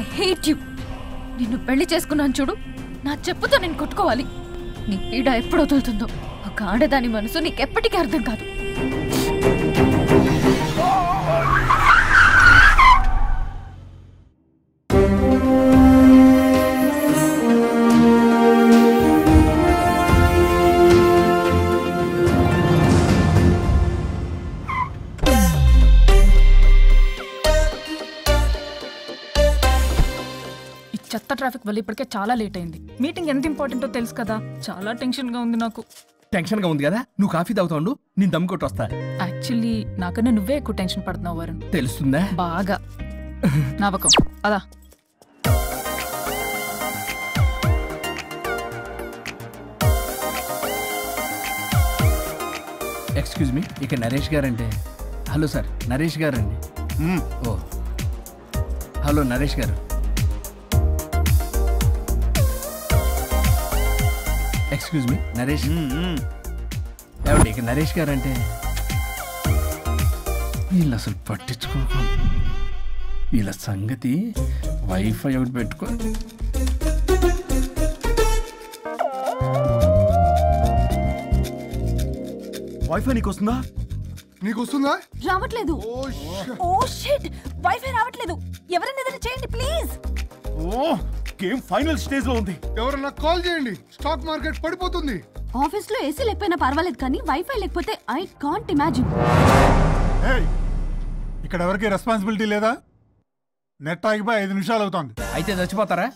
I hate you నిన్ను పెళ్ళి చేసుకున్నాను చూడు. నా చెప్పుతో నేను కొట్టుకోవాలి. నీ పీడ ఎప్పుడు వదులుతుందో. ఒక ఆడదాని మనసు నీకెప్పటికీ అర్థం కాదు. ట్రాఫిక్ వల్ల ఇప్పటికే చాలా లేట్ అయింది. మీటింగ్ ఎంత ఇంపార్టెంటో తెలుసు కదా? చాలా టెన్షన్గా ఉంది నాకు. టెన్షన్గా ఉంది కదా? నువ్వు కాఫీ తాగుతావు నేను దమ్ కొట్టి వస్తా యాక్చువల్లీ నాకన్నా నువ్వే ఎక్కువ టెన్షన్ పడుతున్నావు వరుణ్. తెలుస్తుందా? బాగా. నవ్వకం అదా ఎక్స్క్యూజ్ మీ ఇక నరేష్ గారంటే. హలో సార్ నరేష్ గారండి. ఓ. హలో నరేష్ గారు. ఎక్స్క్యూజ్ మీ నరేష్ ఏమండి ఇక నరేష్ గారంటే? వీళ్ళు అసలు పట్టించుకోకు వీళ్ళ సంగతి వైఫై ఒకటి పెట్టుకో. వైఫై నీకు వస్తుందా నీకు వస్తుందా రావట్లేదు ఓ షిట్. వైఫై రావట్లేదు. ఎవరైనా ఏదైనా చేయండి ప్లీజ్. ఓ గేమ్ ఫైనల్ స్టేజ్లో ఉంది. ఎవరన్నా కాల్ చేయండి. స్టాక్ మార్కెట్ పడిపోతుంది. ఆఫీస్లో ఏసీ లేకపోయినా పర్వాలేదు కానీ వైఫై లేకపోతే ఐ కాంట్ ఇమాజిన్ ఏయ్, ఇక్కడ ఎవరికి రెస్పాన్సిబిలిటీ లేదా? నెట్ ఆగిపోయి ఐదు నిమిషాలు అవుతోంది. అయితే చచ్చిపోతారా?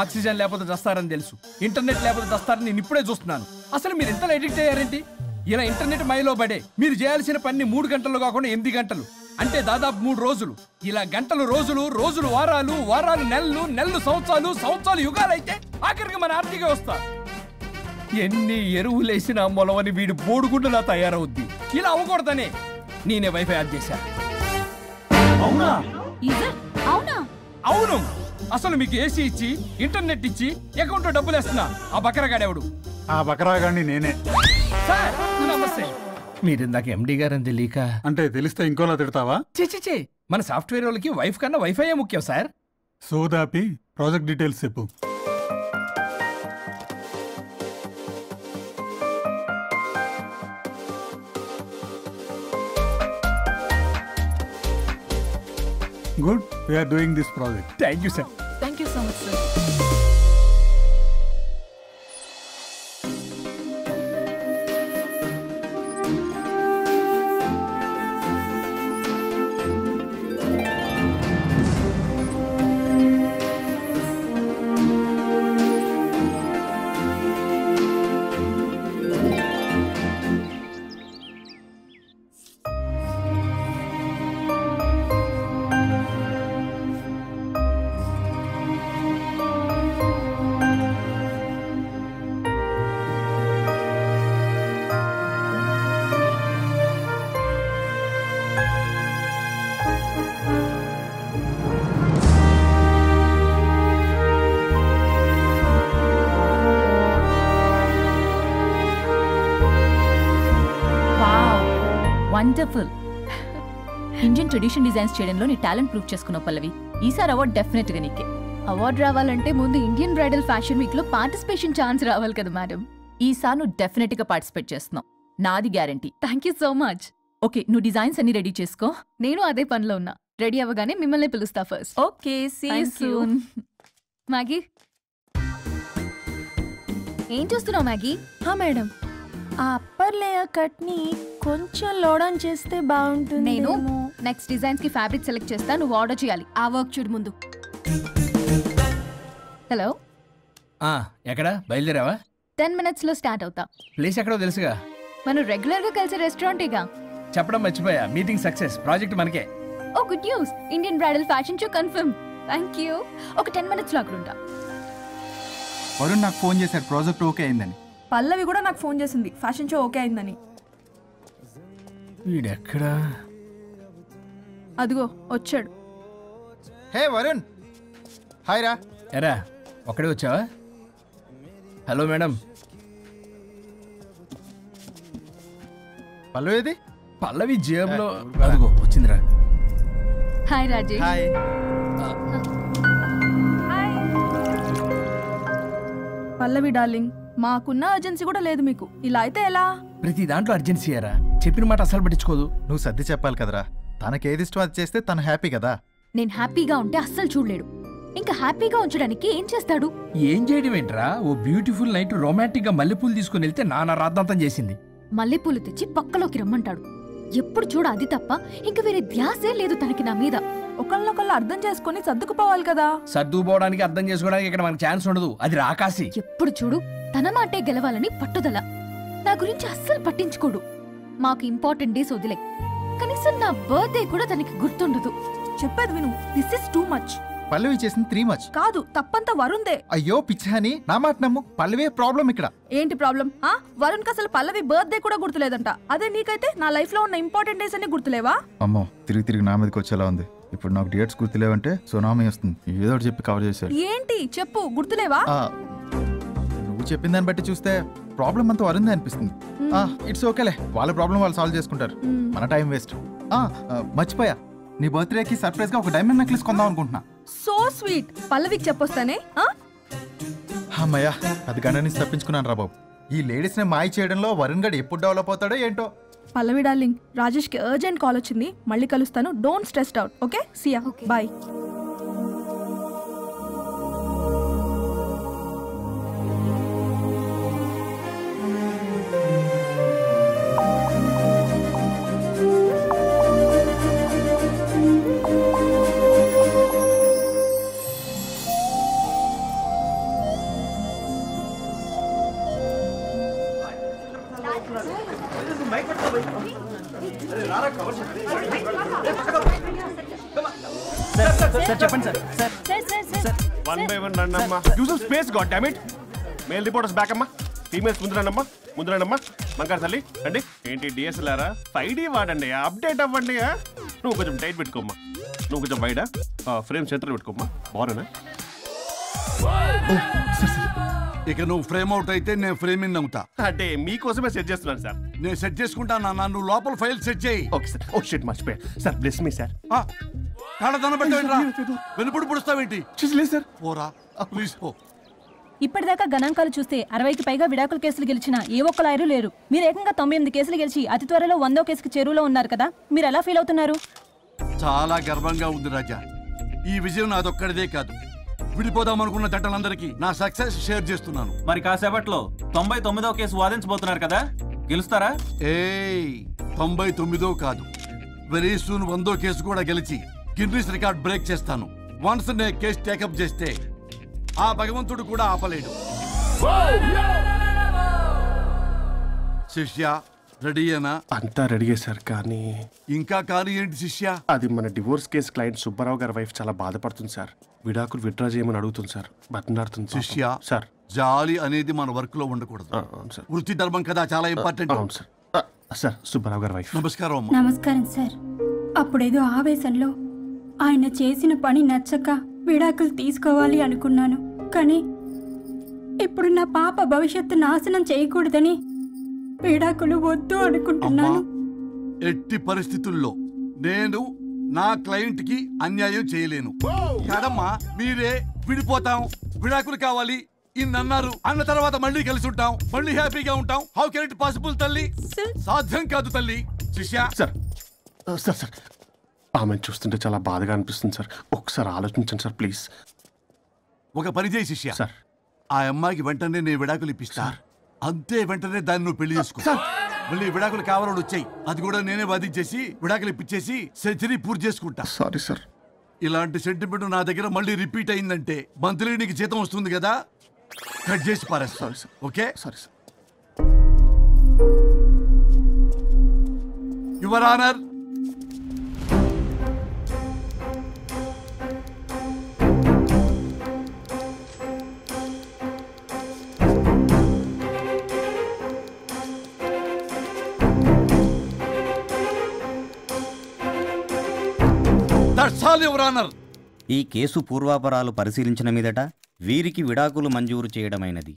ఆక్సిజన్ లేకపోతే చస్తారని తెలుసు. ఇంటర్నెట్ లేకపోతే చస్తారని నేను ఇప్పుడే చూస్తున్నాను. అసలు మీరు ఎంత ఎడిక్ట్ అయ్యారేంటి? ఇలా ఇంటర్నెట్ మైలో పడే మీరు చేయాల్సిన పని మూడు గంటలు కాకుండా ఎనిమిది గంటలు. అంటే దాదాపు మూడు రోజులు. ఇలా గంటలు రోజులు రోజులు వారాలు వారాలు నెలలు నెలలు సంవత్సరాలు సంవత్సరాలు యుగాలు అయితే ఆఖరికి మన ఆర్థిక వ్యవస్థ. ఎన్ని ఎరువులేసినా మొలవని వీడు బోడుగుండులా తయారవుద్ది. ఇలా అవ్వకూడదనే నేనే వైఫై ఆన్ చేశా. అవునా? అవునా? అవును. అసలు మీకు ఏసీ ఇచ్చి ఇంటర్నెట్ ఇచ్చి అకౌంట్లో డబ్బులు వేస్తున్నా ఆ బకరగాడెవడు? ఆ బకరాగాన్ని నేనే. సార్ నమస్తే. మీరు ఇందాక ఎండి గారని తెలియక అంటే తెలిస్తే ఇంకోలా తిడతావా? చే మన సాఫ్ట్వేర్ వాళ్ళకి వైఫ్ కన్నా వైఫై ముఖ్యం సార్? సోదాపి ప్రాజెక్ట్ డీటెయిల్స్ చెప్పు. Good we are doing this project thank you sir thank you so much sir wonderful. Indian tradition designs చేయడంలో నీ టాలెంట్ ప్రూవ్ చేసుకున్నావు పల్లవి. ఈసారి అవార్డ్ డెఫినెట్గా నీకే. అవార్డు రావాలంటే ముందు ఇండియన్ బ్రైడల్ ఫ్యాషన్ వీక్లో పార్టిసిపేషన్ ఛాన్స్ రావాలి కదా మేడం. ఈసారి నువ్వు డెఫినెట్గా పార్టిసిపేట్ చేస్తున్నావు. నాది guarantee. Thank you so much. Okay నువ్వు డిజైన్స్ అన్ని రెడీ చేసుకో. నేను అదే పనిలో ఉన్నా. రెడీ అవ్వగానే మిమ్మల్ని పిలుస్తా ఫస్ట్. Okay see. మ్యాగీ? ఏం చూస్తున్నావు మ్యాగీ? హా మేడం. ఆ అప్పర్ లేయర్ కట్ని కొంచెం లోడన్ చేస్తే బాగుంటుంది నేను నెక్స్ట్ డిజైన్స్కి ఫ్యాబ్రిక్ సెలెక్ట్ చేస్తా నువ్వు ఆర్డర్ చేయాలి. ఆ వర్క్ చూడు ముందు. హలో ఆ, ఎక్కడ? బయలుదేరావా? టెన్ మినిట్స్లో స్టార్ట్ అవుతా. ప్లేస్ ఎక్కడో తెలుసుగా? మనం రెగ్యులర్గా కలిసే రెస్టారెంటేగా చెప్పడం మర్చిపోయా. Meeting success. ప్రాజెక్ట్ మనకే. ఓ good news. Indian bridal fashion show confirm thank you ఒక టెన్ మినిట్స్లో అక్కడ ఉంటా. వరుణ్ నాకు ఫోన్ చేశాడు ప్రాజెక్ట్ ఓకే అయిందని. పల్లవి కూడా నాకు ఫోన్ చేసింది. ఫ్యాషన్ షో ఓకే అయిందని. వీడెక్కడా? అదిగో వచ్చాడు. హే వరుణ్! హాయ్ రా. ఎరా ఒక్కడే వచ్చావా? Hello madam. పల్లవిది? పల్లవి జేబులో అదిగో వచ్చిందిరా. Hi Rajesh. Hi. Pallavi darling. మాకున్న అర్జెన్సీ కూడా లేదు మీకు. ఇలా అయితే ఎలా? ప్రతి దాంట్లో అర్జెన్సీ అరా చెప్పిన మాట అసలు పట్టించుకోదు. నువ్వు సర్ది చెప్పాలి కదరా. తనకేది ఇష్టం అది చేస్తే తను హ్యాపీ కదా. నేను హ్యాపీగా ఉంటే అస్సలు చూడలేడు. ఇంకా హ్యాపీగా ఉంచడానికి ఏం చేస్తాడు? ఏం చేయడం ఏంట్రా? ఓ బ్యూటిఫుల్ నైట్ రొమాంటిక్గా మల్లెపూలు తీసుకుని వెళ్తే నాన్న రాద్దాంతం చేసింది. మల్లెపూలు తెచ్చి పక్కలోకి రమ్మంటాడు. ఎప్పుడు చూడ అది తప్ప ఇంక వేరే ధ్యాసే లేదు తనకి నా మీద. ఒకళ్ళనొకళ్ళు అర్థం చేసుకొని సర్దుకుపోవాలి కదా. సర్దుకుపోవడానికి అర్థం చేసుకోవడానికి ఇక్కడ మనకు ఛాన్స్ ఉండదు. అది రాకాసి. ఎప్పుడు చూడు? తన మాటే గెలవాలని పట్టుదల. నా గురించి అస్సలు పట్టించుకోడు. మాకు ఇంపార్టెంట్ డేస్ వదిలే. కనీసం నా బర్త్డే కూడా తనకి గుర్తుండదు. చెప్పేది విను. This is too much Pallavi చేసింది త్రీ మచ్ కాదు తప్పంతా వరుణ్దే. అయ్యో పిచ్చాని నా మాట నమ్ము. పల్లవే ప్రాబ్లం ఇక్కడ. ఏంటి ప్రాబ్లం ఆ? వరుణ్కి అసలు పల్లవి బర్త్డే కూడా గుర్తులేదంట. అదే నీకైతే నా లైఫ్లో ఉన్న ఇంపార్టెంట్ డేస్ అన్ని గుర్తులేవా? అమ్మో తిరిగి తిరిగి నా మీదకి వచ్చేలా ఉంది. ఇప్పుడు నాకు డేట్స్ గుర్తులేవంటే సునామీ వస్తుంది. ఏదో చెప్పి కవర్ చేశాడు. ఏంటి? చెప్పు గుర్తులేవా? ఆ, నువ్వు చెప్పిన దాన్ని బట్టి చూస్తే ప్రాబ్లం అంతా వరుందే అనిపిస్తుంది. ఇట్స్ ఓకేలే వాళ్ళ ప్రాబ్లం వాళ్ళు సాల్వ్ చేసుకుంటారు. మన టైం వేస్ట్ మర్చిపోయా. నీ బర్త్డేకి సర్ప్రైజ్గా ఒక డైమండ్ నెక్లెస్ కొందాం అనుకుంటున్నా. సో స్వీట్ పల్లవికి చెప్పొస్తానే ఆ? అమ్మయ్యా అది గంట నుంచి తప్పించుకున్నాను రా బాబు. ఈ లేడీస్ని మాయ చేయడంలో వరుణ్ గడ్ ఎప్పుడు డెవలప్ అవుతాడో ఏంటో? పల్లవి డార్లింగ్ రాజేష్కి అర్జెంట్ కాల్ వచ్చింది. మళ్ళీ కలుస్తాను. Don't stress out okay see ya bye one by one రండి అమ్మా use space god damn it male reporters back అమ్మా. ఫీమేల్స్ ముందు రండమ్మా ముందు రండమ్మా మంకారు తల్లి అండి ఏంటి డిఎస్ఎల్ఆరా ఫైవ్ డి వాడండి. అప్డేట్ అవ్వండి ఆ? నువ్వు కొంచెం టైట్ పెట్టుకోమ్మా. నువ్వు కొంచెం వైడా ఫ్రేమ్ సెంటర్ పెట్టుకోమ్మా. బాగున్నా ఇక నువ్వు ఫ్రేమ్ అవుట్ అయితే నేను ఫ్రేమ్ ఇన్ అవుతా అంటే మీకోసమే సెట్ చేస్తున్నాను సార్. నేను సెట్ చేసుకుంటాను నాన్న. నువ్వు లోపల ఫైల్ సెట్ చేయి. Okay sir. ఓ షిట్ మర్చిపోయా. Sir bless me sir. కాళ్ళ పెట్టేంట్రా వెనుపుడు పుడుస్తావేంటి? లేదు సార్. పోరా. ప్లీజ్ పో. ఇప్పటిదాకా గణాంకాలు చూస్తే అరవైకి పైగా విడాకుల కేసులు గెలిచిన ఏ ఒక్క లాయరు లేరు. మీరు ఏకంగా తొంభై ఎనిమిది కేసులు గెలిచి అతి త్వరలో వందో కేసుకి చెరువులో ఉన్నారు కదా. మీరు ఎలా ఫీల్ అవుతున్నారు? చాలా గర్వంగా ఉంది రాజా. ఈ విజయం నాదొక్కడిదే కాదు. విడిపోదాం అనుకున్న నా సక్సెస్ షేర్ చేస్తున్నాను. మరి కాసేపట్లో తొంభై తొమ్మిదో కేసు వాదించబోతున్నారు కదా. గెలుస్తారా? ఏయ్ తొంభై తొమ్మిదో కాదు. వెరీ సూన్ వందో కేసు కూడా గెలిచి గిన్నీస్ రికార్డ్ బ్రేక్ చేస్తాను. వన్స్ నే కేసు టేకప్ చేస్తే ఆ భగవంతుడు కూడా ఆపలేడు. శిష్య రెడీయేనా అంతా రెడీ సార్ కానీ ఇంకా కానీ ఏంటి శిష్య? అది మన డివోర్స్ కేసు క్లయింట్ సుబ్బారావు గారి వైఫ్ చాలా బాధపడుతుంది సార్. విడాకులు విత్డ్రా చేయమని అడుగుతుంది సార్. బతినాడుతుంది. శిష్య సార్. జాలి అనేది మన వర్క్లో ఉండకూడదు సార్. వృత్తి ధర్మం కదా చాలా ఇంపార్టెంట్ అవును సార్. సార్ సుబ్బారావు గారి వైఫ్. నమస్కారం నమస్కారం సార్. అప్పుడేదో ఆవేశంలో ఆయన చేసిన పని నచ్చక విడాకులు తీసుకోవాలి అనుకున్నాను. కానీ ఇప్పుడు నా పాప భవిష్యత్తు నాశనం చేయకూడదని విడాకులు వద్దు అనుకుంటున్నాను. ఎట్టి పరిస్థితుల్లో నేను నా క్లయింట్కి అన్యాయం చేయలేను. కాదమ్మా మీరే విడిపోతాం విడాకులు కావాలి ఇన్నన్నారు. అన్న తర్వాత మళ్ళీ కలిసి ఉంటాం మళ్ళీ హ్యాపీగా ఉంటాం. హౌ కెన్ ఇట్ పాసిబుల్ తల్లి? సాధ్యం కాదు తల్లి. శిష్య. సార్. Sir sir. ఆమెను చూస్తుంటే చాలా బాధగా అనిపిస్తుంది సార్. ఒకసారి ఆలోచించండి సార్ ప్లీజ్. ఒక పని చేయి శిష్య. సార్. ఆ అమ్మాయికి వెంటనే నేను విడాకులు ఇప్పిస్తా. అంతే వెంటనే దాన్ని నువ్వు పెళ్ళి చేసుకో. మళ్ళీ విడాకులు కావాలని వచ్చాయి. అది కూడా నేనే వాదించేసి విడాకులు ఇప్పించేసి సెంచరీ పూర్తి చేసుకుంటా. Sorry sir. ఇలాంటి సెంటిమెంట్ నా దగ్గర మళ్ళీ రిపీట్ అయిందంటే మంత్లీ నీకు జీతం వస్తుంది కదా? కట్ చేసి పారేస్తా. Okay? Sorry sir. Your honour ఈ కేసు పూర్వాపరాలు పరిశీలించిన మీదట వీరికి విడాకులు మంజూరు చేయడమైనది.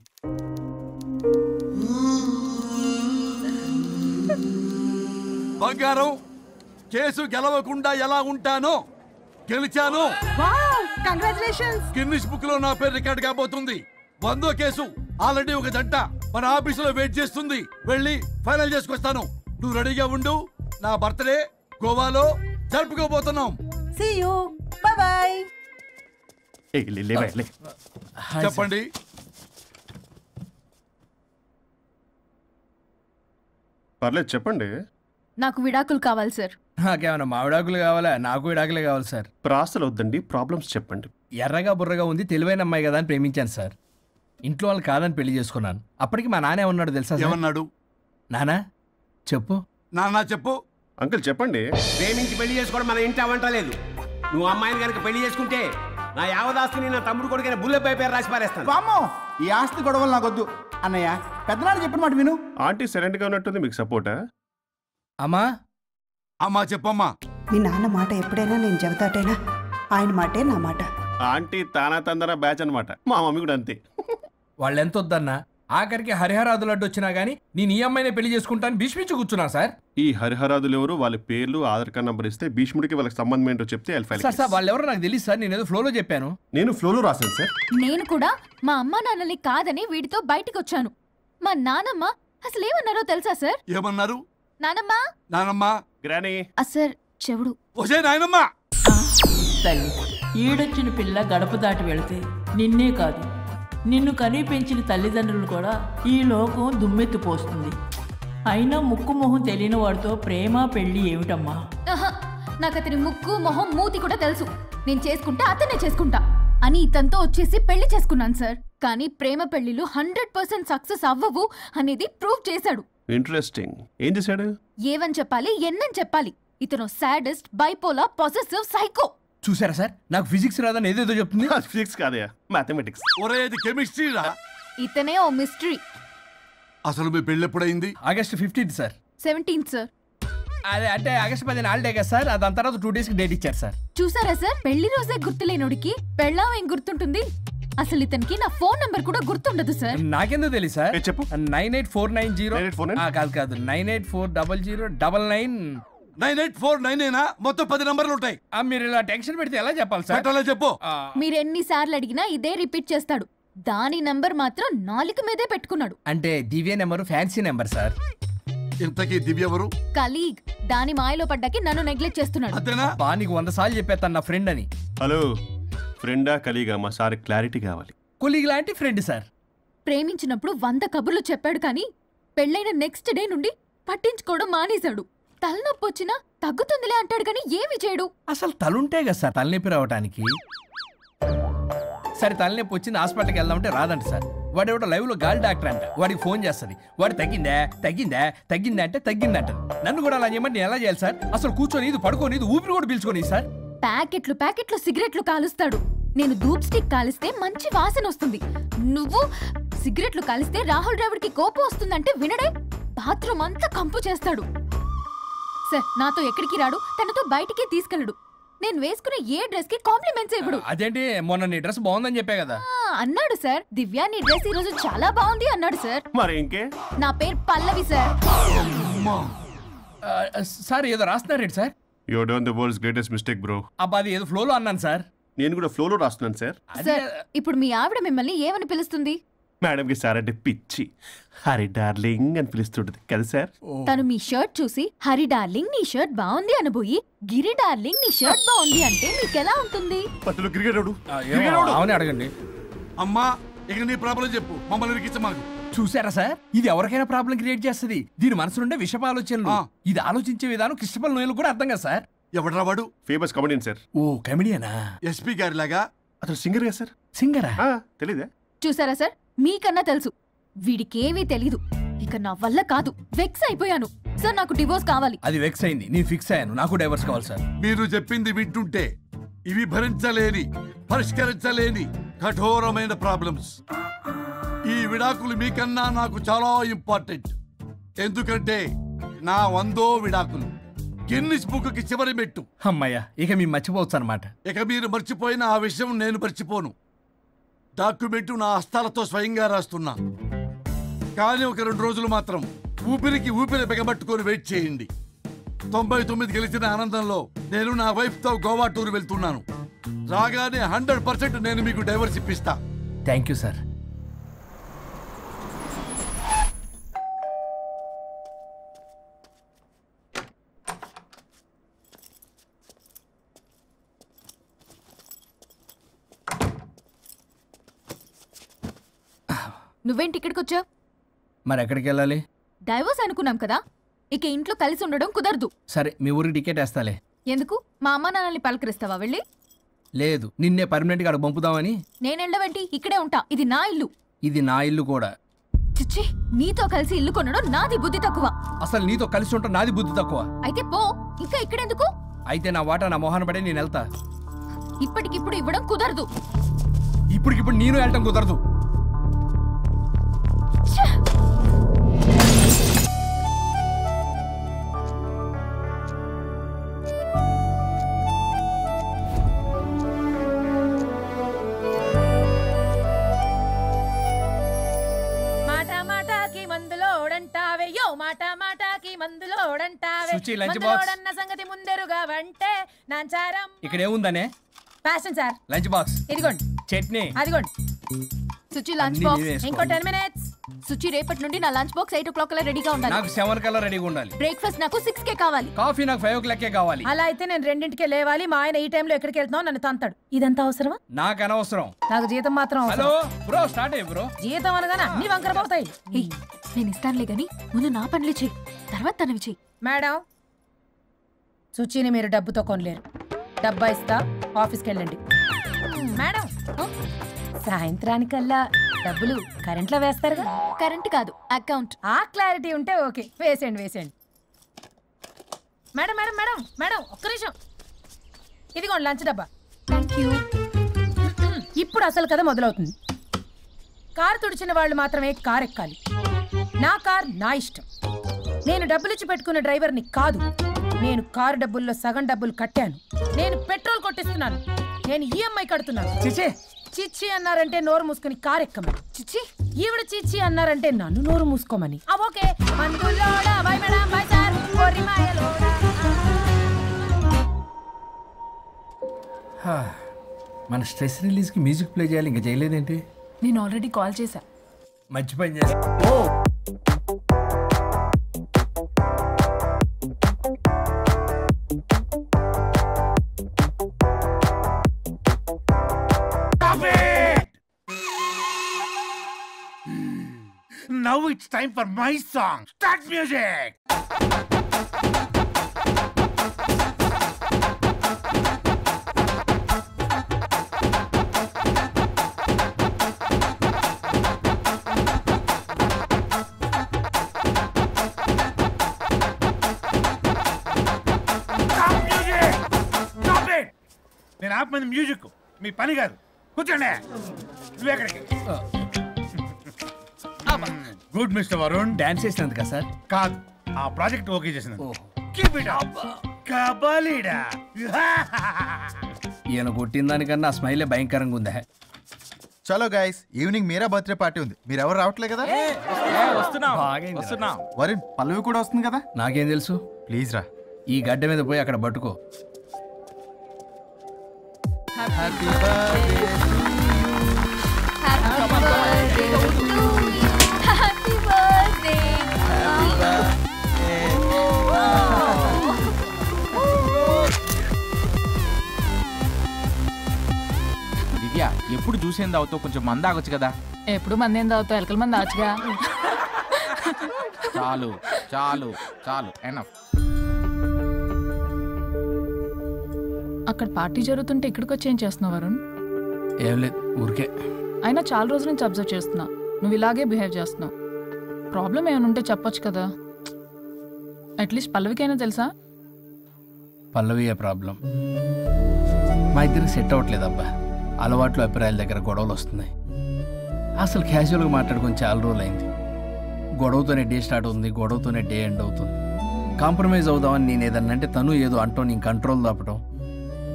బంగారం కేసు గెలవకుండా ఎలా ఉంటానో గెలిచాను. గిన్నిస్ బుక్లో నా పేరు రికార్డ్ కాబోతుంది. వందో కేసు ఆల్రెడీ ఒక జంట మన ఆఫీసులో వెయిట్ చేస్తుంది. వెళ్ళి ఫైనల్ చేసుకొస్తాను. నువ్వు రెడీగా ఉండు. నా బర్త్డే గోవాలో జరుపుకోబోతున్నాం. సీ యూ బాయ్ లేవా, లే. చెప్పండి. పర్లేదు చెప్పండి. నాకు విడాకులు కావాలి సార్ నాకేమన్నా మా విడాకులు కావాలా? నాకు విడాకులే కావాలి సార్ ప్రాసలు వద్దండి ప్రాబ్లమ్స్ చెప్పండి. ఎర్రగా బుర్రగా ఉంది తెలివైన అమ్మాయి కదా అని ప్రేమించాను సార్ ఇంట్లో వాళ్ళు కాదని పెళ్ళి చేసుకున్నాను. అప్పటికి మా నాన్న ఏమన్నాడు తెలుసా? ఏమన్నాడు? నానా చెప్పు. నాన్న చెప్పు. అంకుల్ చెప్పండి. ప్రేమించి పెళ్ళి చేసుకోవడం మన ఇంటి అవంట లేదు. నువ్వు అమ్మాయిని కనుక పెళ్ళి చేసుకుంటే నా యావదాస్తిని నా తమ్ముడు కొడుకైన బుల్లెట్ పై పేరు రాసి పారేస్తాను. వామ్మో ఈ ఆస్తి గొడవలు నాకొద్దు అన్నయ్య పెద్దనాడు చెప్పిన మాట విను. ఆంటీ సైలెంట్గా ఉన్నట్టుంది మీకు సపోర్టా అమ్మా. అమ్మా చెప్పమ్మా. మీ నాన్న మాట ఎప్పుడైనా నేను చెబుతాటేనా? ఆయన మాటే నా మాట. ఆంటీ తానా తందన బ్యాచ్ అన్నమాట. మా మమ్మీ కూడా అంతే. వాళ్ళు ఎంత వద్దన్నా? ఆఖరికి హరిహరాదులు అడ్డు వచ్చినా గానీ నేను ఈ అమ్మాయినే పెళ్ళి చేసుకుంటాను భీష్మించి కూర్చున్నా సార్. ఈ హరిహరాదులు ఎవరు? వాళ్ళ పేర్లు ఆధార్ కార్డ్ నంబర్ ఇస్తే భీష్ముడికి వాళ్ళకి సంబంధం ఏంటో చెప్తే సార్ సార్. వాళ్ళు ఎవరో నాకు తెలియదు సార్ నేను ఏదో ఫ్లోలో చెప్పాను. నేను ఫ్లోలో రాశాను సార్. నేను కూడా మా అమ్మా నాన్నల్ని కాదని వీడితో బయటికి వచ్చాను. మా నానమ్మ అసలు ఏమన్నారో తెలుసా సార్? ఏమన్నారు? నానమ్మ? నానమ్మా? గ్రానీ. ఆ సార్ చెవుడు. ఒసే నాయనమ్మా! తల్లి ఈడొచ్చిన పిల్ల గడప దాటి వెళితే నిన్నే కాదు నిన్ను కనీ పెంచిన తల్లిదండ్రులు కూడా ఈ లోకం దుమ్మెత్తిపోస్తుంది అయినా ముక్కు మొహం తెలియని వాడితో ప్రేమ పెళ్ళి ఏమిటమ్మా? ఆహా, నాకు అతని ముక్కు మొహం మూతి కూడా తెలుసు. నేను చేసుకుంటా అతనే చేసుకుంటా అని ఇతనితో వచ్చేసి పెళ్ళి చేసుకున్నాను సార్. కానీ ప్రేమ పెళ్ళిలు హండ్రెడ్ పర్సెంట్ సక్సెస్ అవ్వవు అనేది ప్రూవ్ చేశాడు. ఇంట్రెస్టింగ్. ఏం చేశాడు? ఏవని చెప్పాలి ఎన్నని చెప్పాలి? ఇతను సాడెస్ట్ బైపోలా పొసెసివ్ సైకో. చూసారా సార్? నాకు ఫిజిక్స్ రాదని ఏదేదో చెప్తుంది. ఫిజిక్స్ కాదయా మ్యాథమెటిక్స్. ఒరే ఇది కెమిస్ట్రీ రా. ఇతనే ఓ మిస్టరీ. అసలు మీ పెళ్ళి ఎప్పుడైంది? August fifteenth sir. Seventeenth sir. అదే అంటే ఆగస్ట్ పదిహేను హాలిడే కదా సార్ దాని తర్వాత టూ డేస్కి డేట్ ఇచ్చారు సార్. చూసారా సార్? పెళ్ళి రోజే గుర్తులేనుడికి పెళ్ళాం ఏం గుర్తుంటుంది? అసలు ఇతనికి నా ఫోన్ నంబర్ కూడా గుర్తుండదు సార్. నాకెందుకు తెలియదు సార్? చెప్పు. Nine eight four nine zero కాదు కాదు nine eight four double zero double nine. Nine eight four nine అయినా మొత్తం పది నంబర్లు ఉంటాయి. మీరు ఇలా టెన్షన్ పెడితే ఎలా చెప్పాలి సార్? పెట్టాలో చెప్పు. మీరు ఎన్నిసార్లు అడిగినా ఇదే రిపీట్ చేస్తాడు. దాని నంబర్ మాత్రం నాలుక మీదే పెట్టుకున్నాడు. అంటే Divya number fancy number sir. ఇంతకీ దివ్య ఎవరు? కలీగ్ దాని మాయలో పడ్డాకి నన్ను నెగ్లెక్ట్ చేస్తున్నాడు. బా నీకు వంద సార్లు చెప్పేస్తాను నా ఫ్రెండ్ అని. హలో ఫ్రెండా కలిగా? మా సార్ క్లారిటీ కావాలి. కొలీగ్ లాంటి ఫ్రెండ్ సార్. ప్రేమించినప్పుడు వంద కబుర్లు చెప్పాడు కానీ పెళ్ళైన నెక్స్ట్ డే నుండి పట్టించుకోవడం మానేశాడు. తలనొప్పి వచ్చినా తగ్గుతుందిలే అంటాడు కానీ ఏమి చేయడు. అసలు తలుంటే కదా సార్ తలనొప్పి రావడానికి సరే తలనొప్పి వచ్చింది హాస్పిటల్కి వెళ్దామంటే రాదంట సార్. వాడు ఎవడో లైవ్లో గాలి డాక్టర్ అంట వాడికి ఫోన్ చేస్తుంది. వాడు తగ్గిందా తగ్గిందా తగ్గిందా అంటే తగ్గిందంట. నన్ను కూడా అలా చేయమంటే నేను ఎలా చేయాలి సార్? అసలు కూర్చొని ఇది పడుకొని ఇది ఊపిరి కూడా పీల్చుకొని సార్. ప్యాకెట్లు ప్యాకెట్లు సిగరెట్లు కాలుస్తాడు. నేను ధూప్ స్టిక్ కాలిస్తే మంచి వాసన వస్తుంది. నువ్వు సిగరెట్లు కాలిస్తే రాహుల్ ద్రావిడ్కి కోపం వస్తుందంటే వినడే. బాత్రూమ్ అంతా కంపు చేస్తాడు. సార్ నాతో ఎక్కడికి రాడు? తనతో బయటికి తీసుకెళ్ళడు. నేను వేసుకునే ఏ డ్రెస్కి కాంప్లిమెంట్స్ ఇవ్వడు. అదేంటి? మొన్న నీ డ్రెస్ బాగుందని చెప్పే కదా. అన్నాడు సార్. దివ్య నీ డ్రెస్ ఈ రోజు చాలా బాగుంది అన్నాడు సార్. మరి ఇంకే? నా పేరు పల్లవి సార్. సార్ ఏదో రాస్తున్నారేంటి sir? You done the world's greatest mistake bro అబ్బా అది ఏదో ఫ్లోలో అన్నాను సార్. నేను కూడా ఫ్లోలో రాస్తున్నాను సార్. సార్ ఇప్పుడు మీ ఆవిడ మిమ్మల్ని ఏమని పిలుస్తుంది? మేడంకి సార్ అంటే పిచ్చి. హరి డార్లింగ్ అని పిలుస్తుంటది. కదా సార్? తను మీ షర్ట్ చూసి హరి డార్లింగ్ నీ షర్ట్ బాగుంది అనబోయి గిరి డార్లింగ్ నీ షర్ట్ బాగుంది అంటే మీకు ఎలా ఉంటుంది? పట్టులో క్రికెట్ అవునే అడగండి. అమ్మా ఇక నీ ప్రాబ్లం చెప్పు. మమ్మల్ని ఇరికించమాకు చూసారా సార్? ఇది ఎవరికైనా ప్రాబ్లం క్రియేట్ చేస్తుంది. దీని మనసు నుండే విషప ఆలోచనలు ఇది ఆలోచించే విధానం కృష్ణపల్ నోయలు కూడా అర్థం కదా సార్? ఎవడ్రా వాడు? Famous comedian sir. ఓ కమెడియనా ఎస్పీ గారి లాగా అతను సింగర్ కదా సార్. సింగరా? తెలీదా? చూసారా సార్? మీకన్నా తెలుసు. వీడికేమీ తెలీదు. ఇక నా వల్ల కాదు. వెక్స్ అయిపోయాను. సార్ నాకు డివోర్స్ కావాలి. అది వెక్స్ అయింది. నేను ఫిక్స్ అయ్యాను. నాకు డైవర్స్ కావాలి సార్. మీరు చెప్పింది వింటుంటే ఇవి భరించలేని పరిష్కరించలేని కఠోరమైన ప్రాబ్లమ్స్ ఈ విడాకులు మీకన్నా నాకు చాలా ఇంపార్టెంట్ ఎందుకంటే నా వందో విడాకులు. గిన్నిస్ బుక్కి చివరి మెట్టు. అమ్మయ్య ఇక మేము మర్చిపోవచ్చు అనమాట ఇక మీరు మర్చిపోయిన ఆ విషయం నేను మర్చిపోను. డాక్యుమెంట్ నా హస్తాలతో స్వయంగా రాస్తున్నా. కానీ ఒక రెండు రోజులు మాత్రం ఊపిరికి ఊపిరి బిగబట్టుకొని వెయిట్ చేయండి. తొంభై తొమ్మిది గెలిచిన ఆనందంలో నేను నా వైఫ్తో గోవా టూర్ వెళ్తున్నాను. రాగానే హండ్రెడ్ పర్సెంట్ నేను మీకు డైవర్స్ ఇప్పిస్తా. Thank you sir. నువ్వేంటి ఇక్కడికి వచ్చావు మరి ఎక్కడికి వెళ్ళాలి డైవోర్స్ అనుకున్నాం కదా ఇక ఇంట్లో కలిసి ఉండడం కుదరదు. సరే మీ ఊరికి టికెట్ వేస్తాలే. ఎందుకు? మా అమ్మ నాన్నల్ని పలకరిస్తావా వెళ్ళి? లేదు నిన్నే పర్మనెంట్గా అక్కడ పంపుదామని. నేను వెళ్ళవేంటి ఇక్కడే ఉంటా ఇది నా ఇల్లు. ఇది నా ఇల్లు కూడా. చిచ్చి నీతో కలిసి ఇల్లు కొనడం నాది బుద్ధి తక్కువ. అసలు నీతో కలిసి ఉంటా నాది బుద్ధి తక్కువ. అయితే పో ఇంకా ఇక్కడెందుకు? అయితే నా వాటా నా మొహాన పడే నేను వెళ్తా. ఇప్పటికిప్పుడు ఇవ్వడం కుదరదు. ఇప్పటికిప్పుడు నేను వెళ్ళటం కుదరదు. సంగతి ముందెరుగా వంటే నాంచారం ఇక్కడ ఏముందనే ఫ్యాషన్ సార్ లంచ్ బాక్స్. ఇదిగోండి. చట్నీ. అదిగోండి. Suchi lunch box. ఇంకో టెన్ మినిట్స్. సుచి రేపటి నుండి నా lunch box eight o'clock రెడీగా ఉండాలి. నాకు సెవెన్ కల్లా రెడీగా ఉండాలి. బ్రేక్ఫాస్ట్ నాకు సిక్స్ కే కావాలి. కాఫీ నాకు ఫైవ్ ఓ క్లాకే కావాలి. అలా అయితే నేను రెండింటికే లేవాలి. మా ఆయన ఈ టైంలో ఎక్కడికి వెళ్తున్నావు? నన్ను తంతాడు. ఇదంతా అవసరమా? నాకు అనవసరం. నాకు జీతం మాత్రం హలో బ్రో స్టార్ట్ అయ్యి బ్రో జీతం అనగానే అన్ని వంకర పోతాయి. ఏయ్, నేను ఇస్తానులే గాని ముందు నా పనులు చెయ్యి. తర్వాత తనవి చెయ్యి. మేడం సుచిని మీరు డబ్బుతో కొనలేరు. డబ్బా ఇస్తా ఆఫీస్కి వెళ్ళండి. మేడం సాయంత్రానికల్లా డబ్బులు కరెంట్లో వేస్తారుగా? కరెంట్ కాదు అకౌంట్. ఆ క్లారిటీ ఉంటే ఓకే. వేసేయండి వేసేయండి. మేడం మేడం మేడం మేడం ఒక్క నిమిషం. ఇదిగోండి లంచ్ డబ్బా. థ్యాంక్ యూ ఇప్పుడు అసలు కథ మొదలవుతుంది. కారు తుడిచిన వాళ్ళు మాత్రమే కార్ ఎక్కాలి. నా కార్ నా ఇష్టం. నేను డబ్బులు ఇచ్చి పెట్టుకున్న డ్రైవర్ని కాదు. నేను కారు డబ్బుల్లో సగం డబ్బులు కట్టాను. నేను పెట్రోల్ కొట్టిస్తున్నాను. నేను ఈఎంఐ కడుతున్నాను. చిచ్చి అన్నారంటే నోరు మూసుకొని కార్ ఎక్కమని చిచ్చి ఈవిడ చిచ్చి అన్నారంటే నన్ను నోరు మూసుకోమని. ఆ, ఓకే. మందులోడా బై మేడం బై సార్. కొర్రిమాయలోడా హా, మన స్ట్రెస్ రిలీజ్కి మ్యూజిక్ ప్లే చేయాలి ఇంకా చేయలేదేంటి? నేను ఆల్రెడీ కాల్ చేశా. మంచి పని చేస్తా ఓ! Now it's time for my song. Start music! Music! Stop it! నేను ఆపమంది మ్యూజిక్ మీ పని కాదు కూర్చోండి నువ్వెక్కడికి గుడ్ మిస్టర్ వరుణ్. డాన్స్ చేసినందుకా సార్? కాదు ఆ ప్రాజెక్ట్ ఓకే చేసినందుకు. కీప్ ఇట్ అప్ కబాలీడా. ఈయన కొట్టిన దానికన్నా ఆ స్మైలే భయంకరంగా ఉందా? చలో guys evening Meera birthday party ఉంది. మీరు ఎవరు రావట్లే కదా? వస్తున్నాం వరుణ్ పల్లవి కూడా వస్తుంది కదా? నాకేం తెలుసు? ప్లీజ్ రా. ఈ గడ్డ మీద పోయి అక్కడ పట్టుకో. హ్యాపీ ఎప్పుడు చూసేంది అవుతావు కొంచెం మంద ఆగొచ్చు కదా. ఎప్పుడు మంది ఏం తాగుతావు? ఎలకల మంది ఆచుగా చాలు చాలు చాలు. ఎనఫ్ అక్కడ పార్టీ జరుగుతుంటే ఇక్కడికి వచ్చి ఏం చేస్తున్నావు వరుణ్? ఏం లేదు ఊరికే. అయినా చాలా రోజుల నుంచి అబ్జర్వ్ చేస్తున్నా. నువ్వు ఇలాగే బిహేవ్ చేస్తున్నావు. ప్రాబ్లం ఏమైనా ఉంటే చెప్పొచ్చు కదా. అట్లీస్ట్ పల్లవికైనా తెలుసా? పల్లవియే ప్రాబ్లం మా ఇద్దరికి సెట్ అవ్వట్లేదు అబ్బా. అలవాట్లు అభిప్రాయాల దగ్గర గొడవలు వస్తున్నాయి. అసలు క్యాజువల్గా మాట్లాడుకొని చాలా రోజులు అయింది గొడవతోనే డే స్టార్ట్ అవుతుంది గొడవతోనే డే ఎండ్ అవుతుంది. కాంప్రమైజ్ అవుదామని నేను ఏదన్నా అంటే తను ఏదో అంటో నేను కంట్రోల్ దాపడం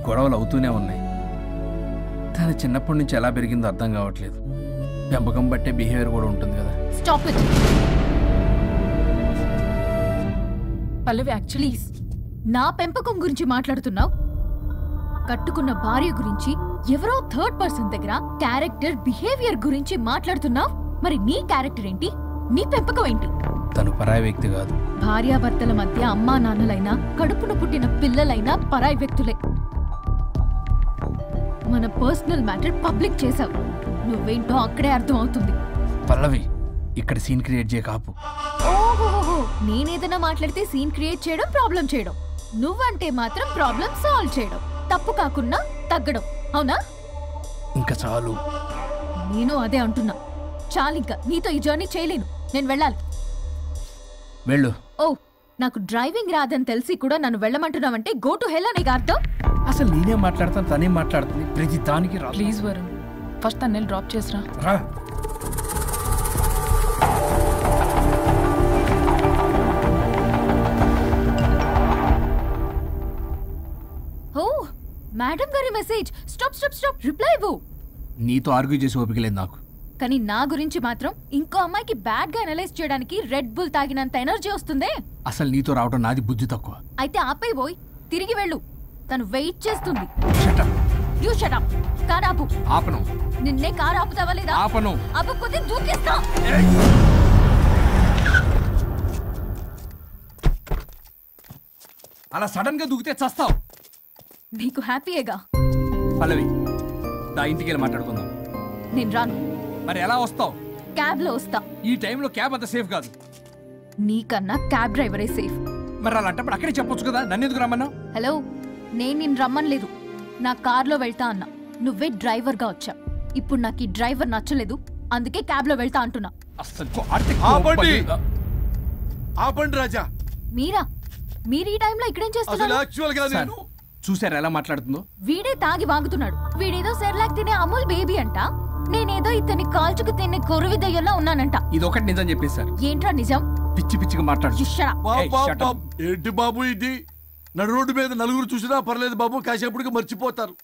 గొడవలు అవుతూనే ఉన్నాయి. తను చిన్నప్పటి నుంచి ఎలా పెరిగిందో అర్థం కావట్లేదు. పెంపకం బట్టే బిహేవియర్ కూడా ఉంటుంది కదా. స్టాప్ ఇట్ పల్లవి యాక్చువల్లీ నా పెంపకం గురించి మాట్లాడుతున్నావు? కట్టుకున్న భార్య గురించి ఎవరో థర్డ్ పర్సన్ దగ్గర క్యారెక్టర్ బిహేవియర్ గురించి మాట్లాడుతున్నావు? మరి నీ క్యారెక్టర్ ఏంటి? నీ పెంపకం ఏంటి? తను పరాయి వ్యక్తి కాదు. భార్యాభర్తల మధ్య అమ్మా నాన్నలైనా కడుపున పుట్టిన పిల్లలైనా పరాయి వ్యక్తులే. మన పర్సనల్ మ్యాటర్ పబ్లిక్ చేశావు నువ్వేంటో అక్కడే అర్థం అవుతుంది. పల్లవి ఇక్కడ సీన్ క్రియేట్ చేయ కాపు. ఓహోహోహో నేనేదైనా మాట్లాడితే సీన్ క్రియేట్ చేయడం ప్రాబ్లం చేయడం. నువ్వంటే మాత్రం ప్రాబ్లం సాల్వ్ చేయడం. తప్పు కాకుండా తగ్గడం అవునా? ఇంకా చాలు. నేను అదే అంటున్నా. చాలు ఇంకా నీతో ఈ జర్నీ చేయలేను. నేను వెళ్ళాలి. వెళ్ళు. ఓ నాకు డ్రైవింగ్ రాదని తెలిసి కూడా నన్ను వెళ్ళమంటున్నావంటే గో టు హెల్ అనే అర్థం? అసలు నేనే మాట్లాడతాను తనే మాట్లాడుతుంది. ప్రతి దానికి రా ప్లీజ్ వరుణ్ ఫస్ట్ తన్నే డ్రాప్ చేసిరా. రా. మేడం గారి message stop stop stop reply ఇవ్వు. నీతో ఆర్గ్యూ చేసి ఓపిక లేదు నాకు. కానీ నా గురించి మాత్రం ఇంకో అమ్మాయికి బ్యాడ్గా అనలైజ్ చేయడానికి రెడ్ బుల్ తాగినంత ఎనర్జీ వస్తుందే? అసలు నీతో రావడం నాది బుద్ధి తక్కువ. అయితే ఆపై పోయి తిరిగి వెళ్ళు. తను వెయిట్ చేస్తుంది. యూ షటప్ కార్ ఆపు. ఆపను. నిన్నే కార్ ఆపుతావా లేదా? ఆపను. ఆపకపోతే దూకేస్తా. అలా సడన్గా దూకితే చస్తావు. నీకు హ్యాపీయేగా? పల్లవి దా ఇంటికి వెళ్ళి మాట్లాడుకుందాం. నేను రాను. మరి ఎలా వస్తావు? క్యాబ్లో వస్తా. ఈ టైంలో క్యాబ్ అంత సేఫ్ కాదు. నీకన్నా క్యాబ్ డ్రైవరే సేఫ్. మరి అలాంటప్పుడు అక్కడే చెప్పొచ్చు కదా నన్ను ఎందుకు రమ్మన్నావు? హలో నేను నిన్ను రమ్మనలేదు. నా కార్లో వెళ్తా అన్నా. నువ్వే డ్రైవర్గా వచ్చా. ఇప్పుడు నాకు ఈ డ్రైవర్ నచ్చలేదు అందుకే క్యాబ్లో వెళ్తా అంటున్నా. ఆపండి. ఆపండి రాజా. మీరా? మీరు ఈ టైంలో ఇక్కడేం చేస్తున్నారు? యాక్చువల్గా సార్, నేను చూసారా ఎలా మాట్లాడుతుందో? వీడే తాగి వాగుతున్నాడు. వీడేదో సెర్లాక్ తినే అమూల్ బేబీ అంట. నేనేదో ఇతన్ని కాల్చుకు తినే కొరువి దయ్యంలో ఉన్నానంట. ఇది ఒకటి నిజం చెప్పేశారు ఏంట్రా నిజం? పిచ్చి పిచ్చిగా మాట్లాడు. ఏంటి బాబు ఇది? నడు రోడ్డు మీద నలుగురు చూసినా పర్లేదు బాబు. కాసేపటికి మర్చిపోతారు.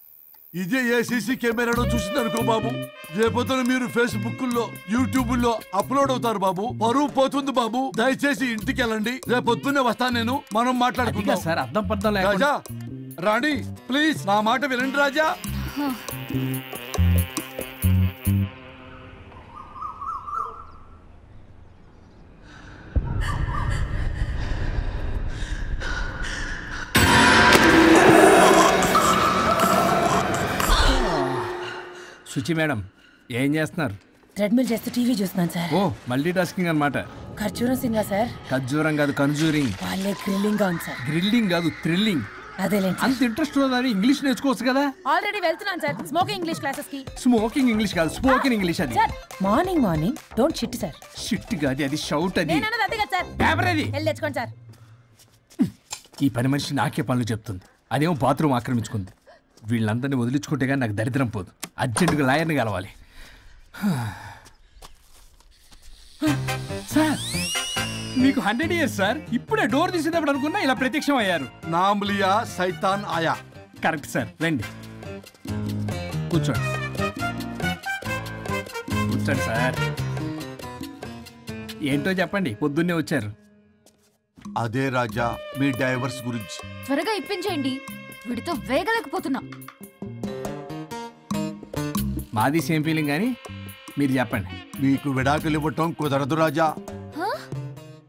ఇదే ఏ సీసీ కెమెరాలో చూసింది అనుకో బాబు. రేపొద్దున మీరు ఫేస్బుక్లో యూట్యూబ్లో అప్లోడ్ అవుతారు బాబు. పరువు పోతుంది బాబు. దయచేసి ఇంటికి వెళ్ళండి. రేపొద్దునే వస్తాను నేను. మనం మాట్లాడుకుందాం. సార్ అర్థం పర్థం రాజా రాణి ప్లీజ్ నా మాట వినండి రాజా. శుచి మేడం ఏం చేస్తున్నారు? ట్రెడ్మిల్ చేస్తూ టీవీ చూస్తున్నాను సార్. ఓ మల్టీ టాస్కింగ్ అనమాట ఖర్చూరం సింగా సార్. ఖర్జూరం కాదు కన్జూరింగ్ వాళ్ళే గ్రిల్లింగ్గా ఉంది సార్. గ్రిల్లింగ్ కాదు థ్రిల్లింగ్ అదేలేండి అంత ఇంట్రెస్ట్ ఉన్నదని ఇంగ్లీష్ నేర్చుకోవచ్చు కదా? ఆల్రెడీ వెళ్తున్నాను సార్ స్మోకింగ్ ఇంగ్లీష్ క్లాసెస్కి. స్మోకింగ్ ఇంగ్లీష్ కాదు స్పోకెన్ ఇంగ్లీష్ అది. Sir morning morning don't shit sir. Shit కాదు అది షౌట్ అది. నేను అన్నది అదే కదా సార్. పేపర్ అది. వెళ్ళి తెచ్చుకోండి సార్. ఈ పని మనిషి నాకే పనులు చెప్తుంది. అదేమో బాత్రూమ్ ఆక్రమించుకుంది. వీళ్ళందరినీ వదిలించుకుంటే కానీ నాకు దరిద్రం పోదు. అర్జెంటుగా లాయర్ని కలవాలి. సార్ మీకు హండ్రెడ్ ఇయర్స్ సార్. ఇప్పుడే డోర్ తీసేటప్పుడు అనుకున్నా ఇలా ప్రత్యక్షం అయ్యారు. నామ్లియా సైతాన్ ఆయా. కరెక్ట్ సార్ రండి. కూర్చోండి. కూర్చోండి సార్. ఏంటో చెప్పండి పొద్దున్నే వచ్చారు. అదే రాజా మీ డైవర్స్ గురించి. త్వరగా ఇప్పించేయండి. వీడితో వేగలేకపోతున్నా. మాది సేమ్ ఫీలింగ్ కానీ మీరు చెప్పండి. మీకు విడాకులు ఇవ్వటం కుదరదు రాజా. హా?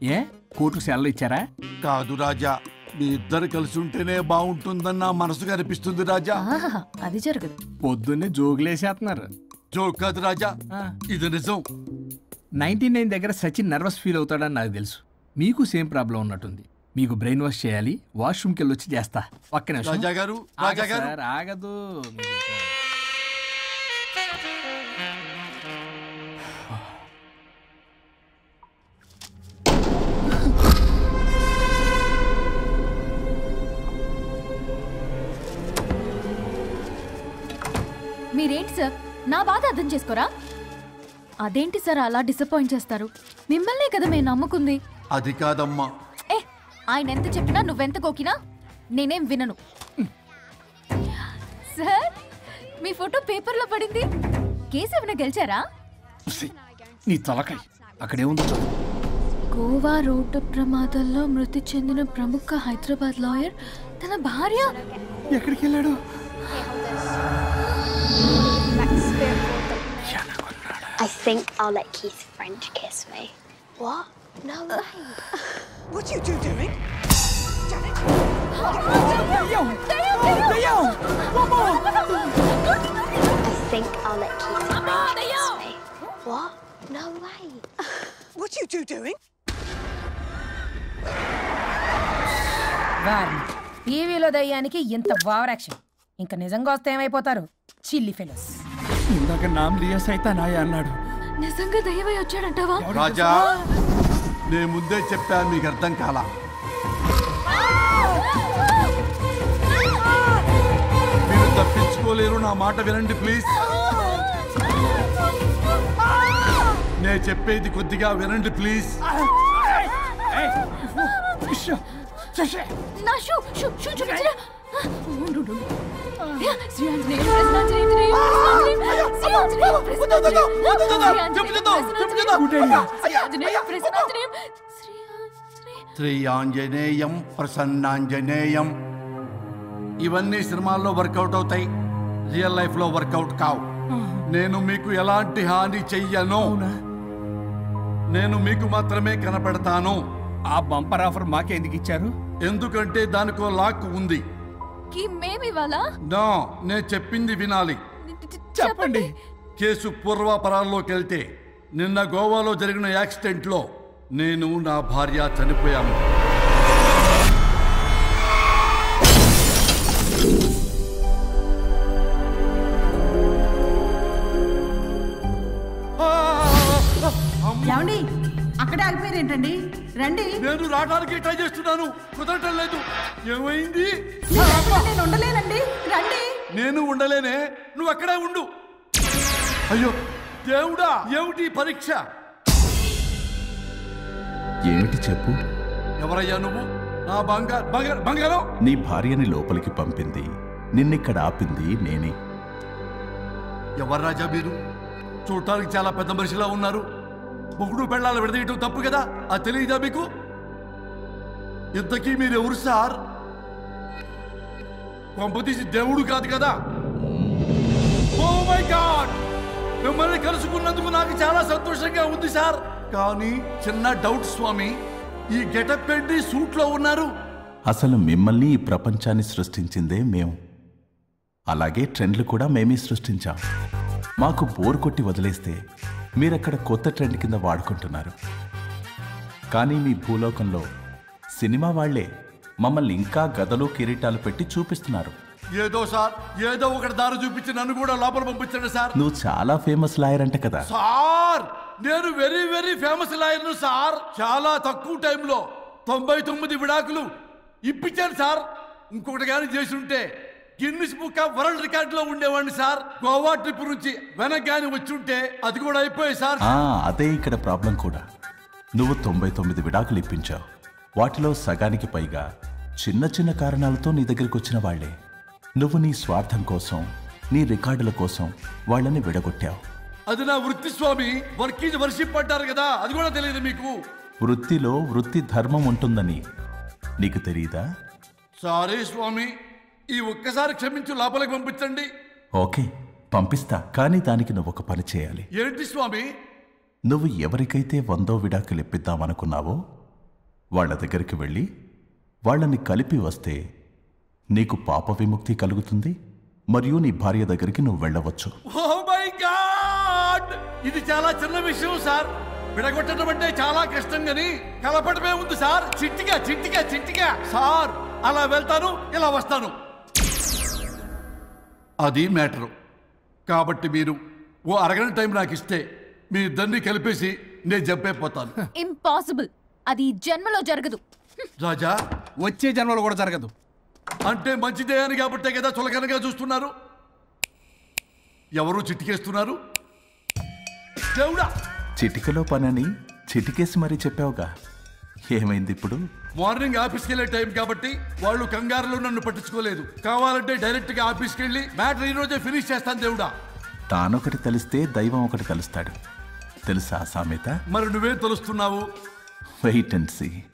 ఏ? కోర్టుకు సెలవు ఇచ్చారా? కాదు రాజా. మీ ఇద్దరు కలిసి ఉంటేనే బాగుంటుందని నా మనసుకు అనిపిస్తుంది రాజా. అది జరగదు. పొద్దున్నే జోగులేసేస్తున్నారు జోక్ కాదు రాజా. ఇది నిజం. నైన్టీ నైన్ దగ్గర సచిన్ నర్వస్ ఫీల్ అవుతాడని నాకు తెలుసు. మీకు సేమ్ ప్రాబ్లం ఉన్నట్టుంది. మీకు బ్రెయిన్ వాష్ చేయాలి వాష్రూమ్కి వెళ్ళి వచ్చి చేస్తా. ఒక్క నిమిషం. రాజా గారు, రాజా ఆగదు గారు. సార్, ఆగదు. మీరు ఇంకా- మీరేంటి సార్? నా బాధ అర్థం చేసుకోరా? అదేంటి సార్ అలా డిసప్పాయింట్ చేస్తారు? మిమ్మల్నే కదా మేము నమ్ముకుంది. అది కాదమ్మా. ఆయన ఎంత చెప్పినా నువ్వెంత కోకినా నేనేం వినను. సార్ మీ ఫోటో పేపర్లో పడింది. కేసు ఏమైనా గెలిచారా? నీ తలకాయ. అక్కడేముందో చదువు గోవా రోడ్డు ప్రమాదంలో మృతి చెందిన ప్రముఖ హైదరాబాద్ లాయర్ తన భార్య. ఎక్కడికి వెళ్ళాడు? I think I'll let Keith's friend kiss me. What? No way. What are you two doing? I think I'll let friend kiss me. What? No away. What are you two doing? వారిని టీవీలో దయ్యానికి ఇంత over action ఇంకా నిజంగా వస్తే ఏమైపోతారు చిల్లి fellows ఇందాక నామ్ లియా సైతానాయ అన్నాడు నిజంగా దయ్యమై వచ్చాడంటావా రాజా నేను ముందే చెప్పాను మీకు అర్థం కాలా మీరు తప్పించుకోలేరు నా మాట వినండి ప్లీజ్ నేను చెప్పేది కొద్దిగా వినండి ప్లీజ్ నా shoe shoe shoe Shri Anjaneya Prasannanjaneya. ఇవన్నీ సినిమాల్లో వర్కౌట్ అవుతాయి. రియల్ లైఫ్లో వర్కౌట్ కావు. నేను మీకు ఎలాంటి హాని చెయ్యను. నేను మీకు మాత్రమే కనపడతాను. ఆ బంపర్ ఆఫర్ మాకే ఎందుకు ఇచ్చారు? ఎందుకంటే దానికో లాక్ ఉంది. కి మేమివాలా నో నేను చెప్పింది వినాలి. చెప్పండి. కేసు పూర్వాపరాల్లోకి వెళ్తే నిన్న గోవాలో జరిగిన యాక్సిడెంట్లో నేను నా భార్య చనిపోయాము. ఏంటండి? రండి. నేను రావడానికి ట్రై చేస్తున్నాను. కుదరటం లేదు. ఏమైంది? నేను ఉండలేనండి. రండి. నేను ఉండలేనే. నువ్వు అక్కడే ఉండు. అయ్యో దేవుడా ఏమిటి ఈ పరీక్ష? ఏమిటి చెప్పు? ఎవరయ్యా నువ్వు? నా బంగారు బంగారు బంగారం? నీ భార్యని లోపలికి పంపింది. నిన్నిక్కడ ఆపింది నేనే. ఎవరు రాజా మీరు? చూడటానికి చాలా పెద్ద మనిషిలా ఉన్నారు. మొగుడు పెళ్ళాలు విడదీయటం తప్పు కదా? అది తెలియదా మీకు? ఇంతకీ మీరు ఎవరు సార్ పంపతీసి దేవుడు కాదు కదా? Oh my god! మిమ్మల్ని కలుసుకున్నందుకు నాకు చాలా సంతోషంగా ఉంది సార్. కానీ చిన్న డౌట్ స్వామి ఈ గెటప్ పెట్టి సూట్లో ఉన్నారు. అసలు మిమ్మల్ని ఈ ప్రపంచాన్ని సృష్టించిందే మేము. అలాగే ట్రెండ్లు కూడా మేమే సృష్టించాం. మాకు బోర్ కొట్టి వదిలేస్తే మీరక్కడ కొత్త ట్రెండ్ కింద వాడుకుంటున్నారు? కానీ మీ భూలోకంలో సినిమా వాళ్ళే మమ్మల్ని ఇంకా గదలు కిరీటాలు పెట్టి చూపిస్తున్నారు. ఏదో సార్ ఏదో ఒకటి దారి చూపించి నన్ను కూడా లోపల పంపించండి సార్. నువ్వు చాలా ఫేమస్ లాయర్ అంట కదా. సార్ నేను వెరీ వెరీ ఫేమస్ లాయర్ను సార్. చాలా తక్కువ టైంలో తొంభై తొమ్మిది విడాకులు ఇప్పించాను సార్. ఇంకొకటి కానీ చేసి ఉంటే గిన్నిస్ బుక్ ఆఫ్ వరల్డ్ రికార్డ్లో ఉండేవాడిని సార్. గోవా ట్రిప్ నుంచి వెనక్ గాని వచ్చి ఉంటే అది కూడా అయిపోయాయి సార్. ఆ, అదే ఇక్కడ ప్రాబ్లం కూడా. నువ్వు తొంభై తొమ్మిది విడాకులు ఇప్పించావు. వాటిలో సగానికి పైగా చిన్న చిన్న కారణాలతో నీ దగ్గరికి వచ్చిన వాళ్ళే నువ్వు నీ స్వార్థం కోసం నీ రికార్డుల కోసం వాళ్ళని విడగొట్టావు. అది నా వృత్తి స్వామి. వర్క్ ఈజ్ వర్షిప్ అంటారు కదా అది కూడా తెలియదు మీకు. వృత్తిలో వృత్తి ధర్మం ఉంటుందని నీకు తెలియదా సారీ స్వామి. ఈ ఒక్కసారి క్షమించు లోపలికి పంపించండి. ఓకే పంపిస్తా. కానీ దానికి నువ్వు ఒక పని చేయాలి. ఏంటి స్వామి? నువ్వు ఎవరికైతే వందో విడాకులు ఇప్పిద్దామనుకున్నావో వాళ్ళ దగ్గరికి వెళ్ళి వాళ్ళని కలిపి వస్తే నీకు పాప విముక్తి కలుగుతుంది మరియు నీ భార్య దగ్గరికి నువ్వు వెళ్ళవచ్చు. గాడ్ ఇది చాలా చిన్న విషయం సార్. విడగొట్టడం అంటే చాలా కష్టం గని కలపడమే ఉంది సార్. చిట్టిగా చిట్టిగా చిట్టిగా సార్ అలా వెళ్తాను ఇలా వస్తాను. అది మ్యాటరు. కాబట్టి మీరు ఓ అరగంట టైం నాకు ఇస్తే మీ ఇద్దరిని కలిపేసి నేను జంపైపోతాను ఇంపాసిబుల్. అది జన్మలో జరగదు. రాజా? వచ్చే జన్మలో కూడా జరగదు. అంటే మంచిదే అని కాబట్టే కదా చులకనగా చూస్తున్నారు? ఎవరు చిట్టికేస్తున్నారు దేవుడా! చిటికలో పనని చిటికేసి మరీ చెప్పావుగా. ఏమైంది ఇప్పుడు? మార్నింగ్ ఆఫీస్కి వెళ్ళే టైం కాబట్టి వాళ్ళు కంగారులో నన్ను పట్టించుకోలేదు. కావాలంటే డైరెక్ట్గా ఆఫీస్కి వెళ్ళి మ్యాటర్ ఈ రోజే ఫినిష్ చేస్తాను దేవుడా. తానొకటి తెలిస్తే దైవం ఒకటి కలుస్తాడు. తెలుసా ఆ సామెత? మరి నువ్వేం తెలుస్తున్నావు? Wait and see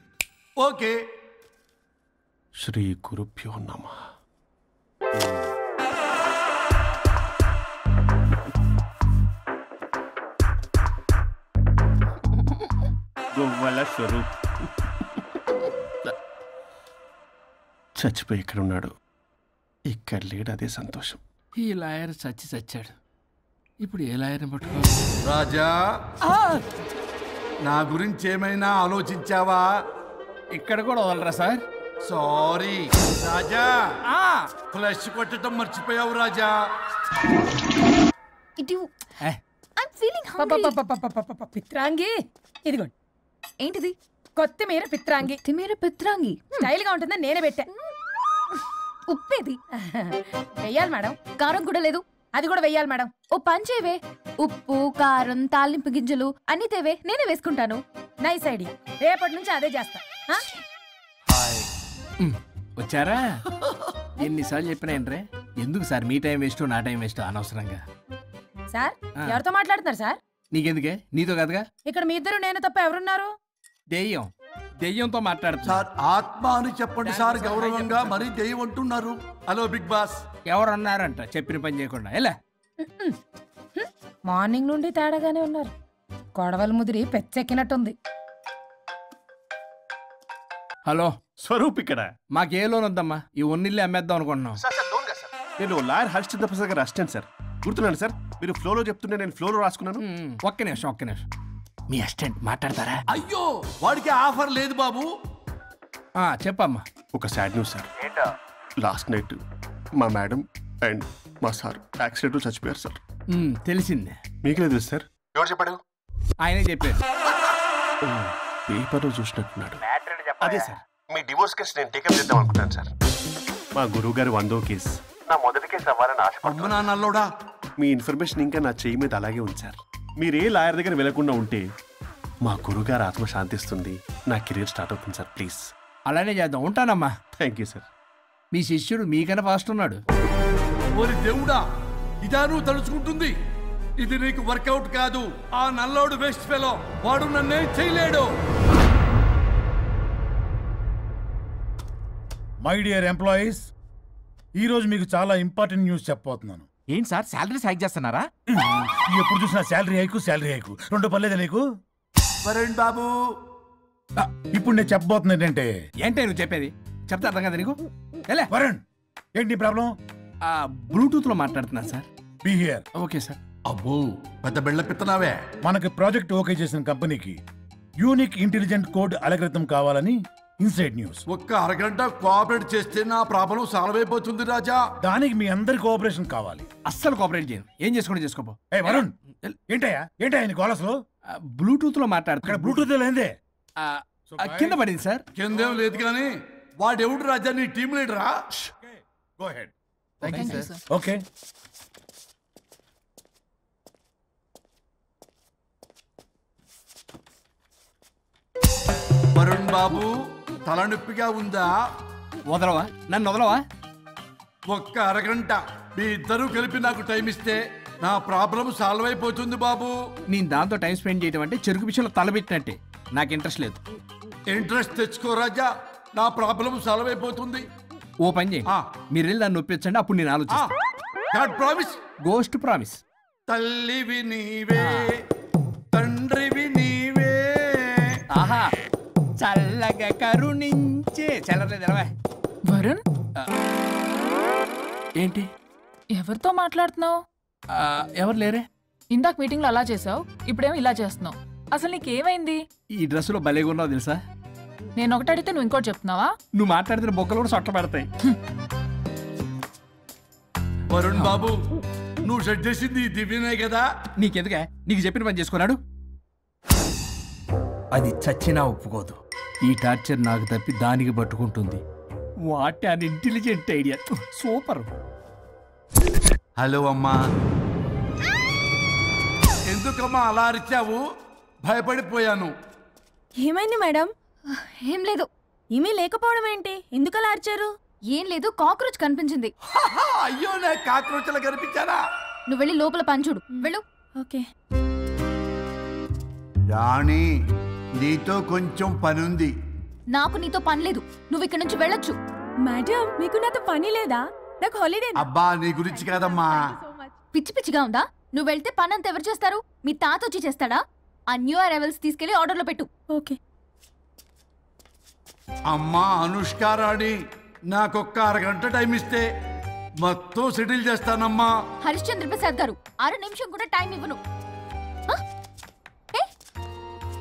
okay. Shri గురుభ్యో నమ. గువ్వల స్వరూప్. చచ్చిపోయి ఇక్కడ ఉన్నాడు ఇక్కడ లేడు అదే సంతోషం. ఈ లాయర్ చచ్చి చచ్చాడు. ఇప్పుడు ఏ లాయర్ని పట్టుకో? రాజా! నా గురించి ఏమైనా ఆలోచించావా? ఇక్కడ కూడా వదలరా సార్? సారీ. రాజా! ఫ్లష్ కొట్టడం మర్చిపోయావు రాజా. పిత్రాంగి. ఇదిగోండి. ఏంటిది? కొత్తిమీర పిత్రాంగి. కొత్తిమీర పిత్రాంగి. స్టైల్గా ఉంటుందని నేనే పెట్టా. ఉప్పేది. వెయ్యాలి మేడం. కారం కూడా లేదు. అది కూడా వెయ్యాలి మేడం. ఓ పని చేయవే. ఉప్పు కారం తాలింపు గింజలు అన్ని తేవే. నేనే వేసుకుంటాను. Nice idea. రేపటి నుంచి అదే చేస్తా. ఆ? వచ్చారా? ఎన్నిసార్లు చెప్పినా ఏంట్రే? ఎందుకు సార్ మీ టైం వేస్ట్ నా టైం వేస్ట్ అనవసరంగా? సార్ ఆ. ఎవరితో మాట్లాడుతున్నారు సార్? నీకెందుకే? నీతో కదగా? ఇక్కడ మీ ఇద్దరు నేను తప్ప ఎవరున్నారు? దెయ్యం. దెయ్యంతో మాట్లాడుతున్నా సార్ ఆత్మ అని చెప్పండి సార్ గౌరవంగా. మరీ దెయ్యం అంటున్నారు. Hello big boss. ఎవరు అన్నారంట చెప్పిన పని చేయకుండా? ఎలా? మార్నింగ్ నుండి తేడాగానే ఉన్నారు. గొడవల ముదిరి పెచ్చెక్కినట్టుంది. హలో. స్వరూప్ ఇక్కడ. మాకు ఏ లోన్ వద్దమ్మా? ఈ ఒన్నిల్లు అమ్మేద్దాం అనుకుంటున్నాం. నేను లాయర్ హరిశ్చంద్ర ప్రసాద్ గారు అసిస్టెంట్ సార్. గుర్తున్నాను సార్? మీరు ఫ్లోలో చెప్తుంటే నేను ఫ్లోలో రాసుకున్నాను. ఒక్క నిమిషం ఒక్క నిమిషం. మీ అసిస్టెంట్ మాట్లాడతారా? అయ్యో వాడికి ఆఫర్ లేదు బాబు. ఆ, చెప్పమ్మా. ఒక sad news sir. Last night మా మేడం అండ్ మా సార్ యాక్సిడెంట్ చచ్చిపోయారు సార్. ఉమ్, తెలిసిందే. మీకే తెలుసు సార్? ఎవరు చెప్పాడు? ఆయనే చెప్పారు పేపర్లో చూసినట్టున్నాడు. అదే సార్. మీ డివోర్స్ కేసు నేను టేకప్ చేద్దాం అనుకుంటాను సార్. మా గురువు గారు వందో కేసు. నా మొదటి కేసు అవ్వాలని అమ్మ నా నల్లోడా మీ ఇన్ఫర్మేషన్ ఇంకా నా చెయ్యి మీద అలాగే ఉంది సార్. మీరు లాయర్ దగ్గర వెళ్ళకుండా ఉంటే మా గురుగారు ఆత్మ శాంతిస్తుంది. నా కెరీర్ స్టార్ట్ అవుతుంది సార్ ప్లీజ్. అలానే చేద్దాం. ఉంటానమ్మా. Thank you sir. మీ శిష్యుడు మీకన్నా ఫాస్ట్ ఉన్నాడు. ఓరి దేవుడా ఇదా నువ్వు తలుచుకుంటుంది. ఇది నీకు వర్కౌట్ కాదు. ఆ నల్లోడు వేస్ట్ ఫెలో వాడు నన్నేం చేయలేడు. మై డియర్ ఎంప్లాయీస్ ఈ రోజు మీకు చాలా ఇంపార్టెంట్ న్యూస్ చెప్పబోతున్నాను. ఏంటి సార్? శాలరీస్ హైక్ చేస్తున్నారా? ఎప్పుడు చూసినా శాలరీ హైకు శాలరీ హైకు. రెండు పర్లేదా నీకు? వరుణ్ బాబు! ఇప్పుడు నేను చెప్పబోతున్నా ఏంటంటే ఏంటే నువ్వు చెప్పేది? చెప్తా అర్థం కదా నీకు? ఎలా వరుణ్ ఏంటి ప్రాబ్లం? బ్లూటూత్లో మాట్లాడుతున్నా సార్. బిహేయర్ okay sir. అబ్బో పెద్ద బిళ్ళ పిత్తనావే. మనకి ప్రాజెక్ట్ ఓకే చేసిన కంపెనీకి యూనిక్ ఇంటెలిజెంట్ కోడ్ అలకృతం కావాలని ఇన్సైడ్ న్యూస్. ఒక్క అరగంట కోఆపరేట్ చేస్తే నా ప్రాబ్లం సాల్వ్ అయిపోతుంది రాజా. దానికి మీ అందరి కోఆపరేషన్ కావాలి. అస్సలు కోఆపరేట్ చేయను. ఏం చేసుకోండి చేసుకోపో. ఏ వరుణ్! ఏంటయ్యా? ఏంటయ్యా నీకు అసలు? బ్లూటూత్లో మాట్లాడుతున్నా బ్లూటూత్ లేదే. కింద పడింది సార్. కిందేం లేదు కానీ వాడెవడు రాజా? నీ టీం లీడరా గో హెడ్. ఓకే వరుణ్ బాబు తలనొప్పిగా ఉందా? వదలవా? నన్ను వదలవా? ఒక్క అరగంట. మీ ఇద్దరూ కలిపి నాకు టైం ఇస్తే నా ప్రాబ్లం సాల్వ్ అయిపోతుంది బాబు. నేను దాంతో టైం స్పెండ్ చేయడం అంటే చెరుకు విషయంలో తలబెట్టినట్టే నాకు ఇంట్రెస్ట్ లేదు. ఇంట్రెస్ట్ తెచ్చుకో రాజా. నా ప్రాబ్లం సాల్వ్ అయిపోతుంది. ఓ పని చేయండి మీరు వెళ్ళి నన్ను ఒప్పించండి అప్పుడు నేను ఆలోచిస్తాను ప్రామిస్. గోస్ట్ ప్రామిస్ తల్లివి నీవే తండ్రివి చల్లగా కరుణించే. చల్లలేదు ఎలవా వరుణ్? ఏంటి? ఎవరితో మాట్లాడుతున్నావు? ఎవరు లేరే? ఇందాక మీటింగ్లో అలా చేసావు ఇప్పుడేమో ఇలా చేస్తున్నావు. అసలు నీకేమైంది? ఈ డ్రెస్సులో భలేగా ఉన్నావు తెలుసా? నేను ఒకటి అడిగితే నువ్వు ఇంకోటి చెప్తున్నావా? నువ్వు మాట్లాడితే బొక్కలు కూడా సొట్ట పెడతాయి. వరుణ్ బాబు నువ్వు సెట్ చేసింది దివ్యనే కదా? నీకెందుకే? నీకు చెప్పిన పని చేసుకున్నాడు? అది చచ్చినా ఒప్పుకోదు. ఈ టార్చర్ నాకు తప్పి దానికి పట్టుకుంటుంది. What an intelligent idea super. Hello అమ్మా. ఎందుకమ్మా అలా అరిచావు? భయపడిపోయాను. ఏమైంది మేడం? ఏం లేదు. ఏమీ లేకపోవడం ఏంటి? ఎందుకు అలా అరిచారు? ఏం లేదు కాక్రోచ్ కనిపించింది. అయ్యో నా కాక్రోచ్లు కనిపించారా నువ్వు వెళ్ళి లోపల పంచుడు వెళ్ళు. ఓకే. రాణి నీతో కొంచెం పనుంది. నాకు నీతో పని లేదు. నువ్వు ఇక్కడ నుంచి వెళ్ళొచ్చు. మేడం మీకు నాతో పని లేదా? నాకు హాలిడే అబ్బా నీ గురించి కాదమ్మా. పిచ్చి పిచ్చిగా ఉందా? నువ్వు వెళ్తే పని అంతా ఎవరు చేస్తారు? మీ తాత వచ్చి చేస్తాడా? ఆ న్యూ అరైవల్స్ తీసుకెళ్ళి ఆర్డర్లో పెట్టు. ఓకే. అమ్మా అనుష్క రాణి నాకొక్క అరగంట టైం ఇస్తే మొత్తం సెటిల్ చేస్తానమ్మా. హరిశ్చంద్ర ప్రసాద్ గారు అర నిమిషం కూడా టైం ఇవ్వను.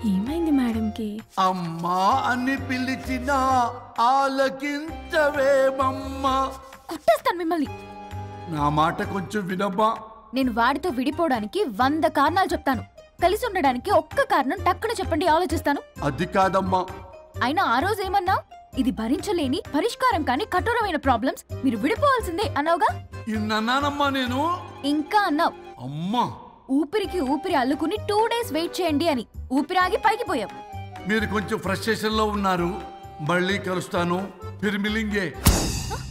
ఏమైంది మేడంకి? అమ్మా అని పిలిచిన ఆలకించవేమమ్మా. కొట్టేస్తాను మిమ్మల్ని. నా మాట కొంచెం వినమ్మా. నేను వాడితో విడిపోవడానికి వంద కారణాలు చెప్తాను. కలిసి ఉండడానికి ఒక్క కారణం టక్కున చెప్పండి ఆలోచిస్తాను. అది కాదమ్మా. అయినా ఆ రోజు ఏమన్నా? ఇది భరించలేని పరిష్కారం కాని కఠోరమైన ప్రాబ్లమ్స్ మీరు విడిపోవాల్సిందే అన్నావుగా? ఇన్నానమ్మా నేను. ఇంకా అన్నావు. అమ్మా. ఊపిరికి ఊపిరి అల్లుకుని టూ డేస్ వెయిట్ చేయండి అని ఊపిరాగి పైకి పోయావు మీరు కొంచెం ఫ్రస్ట్రేషన్లో ఉన్నారు. మళ్ళీ కలుస్తాను. ఫిర్మిలింగే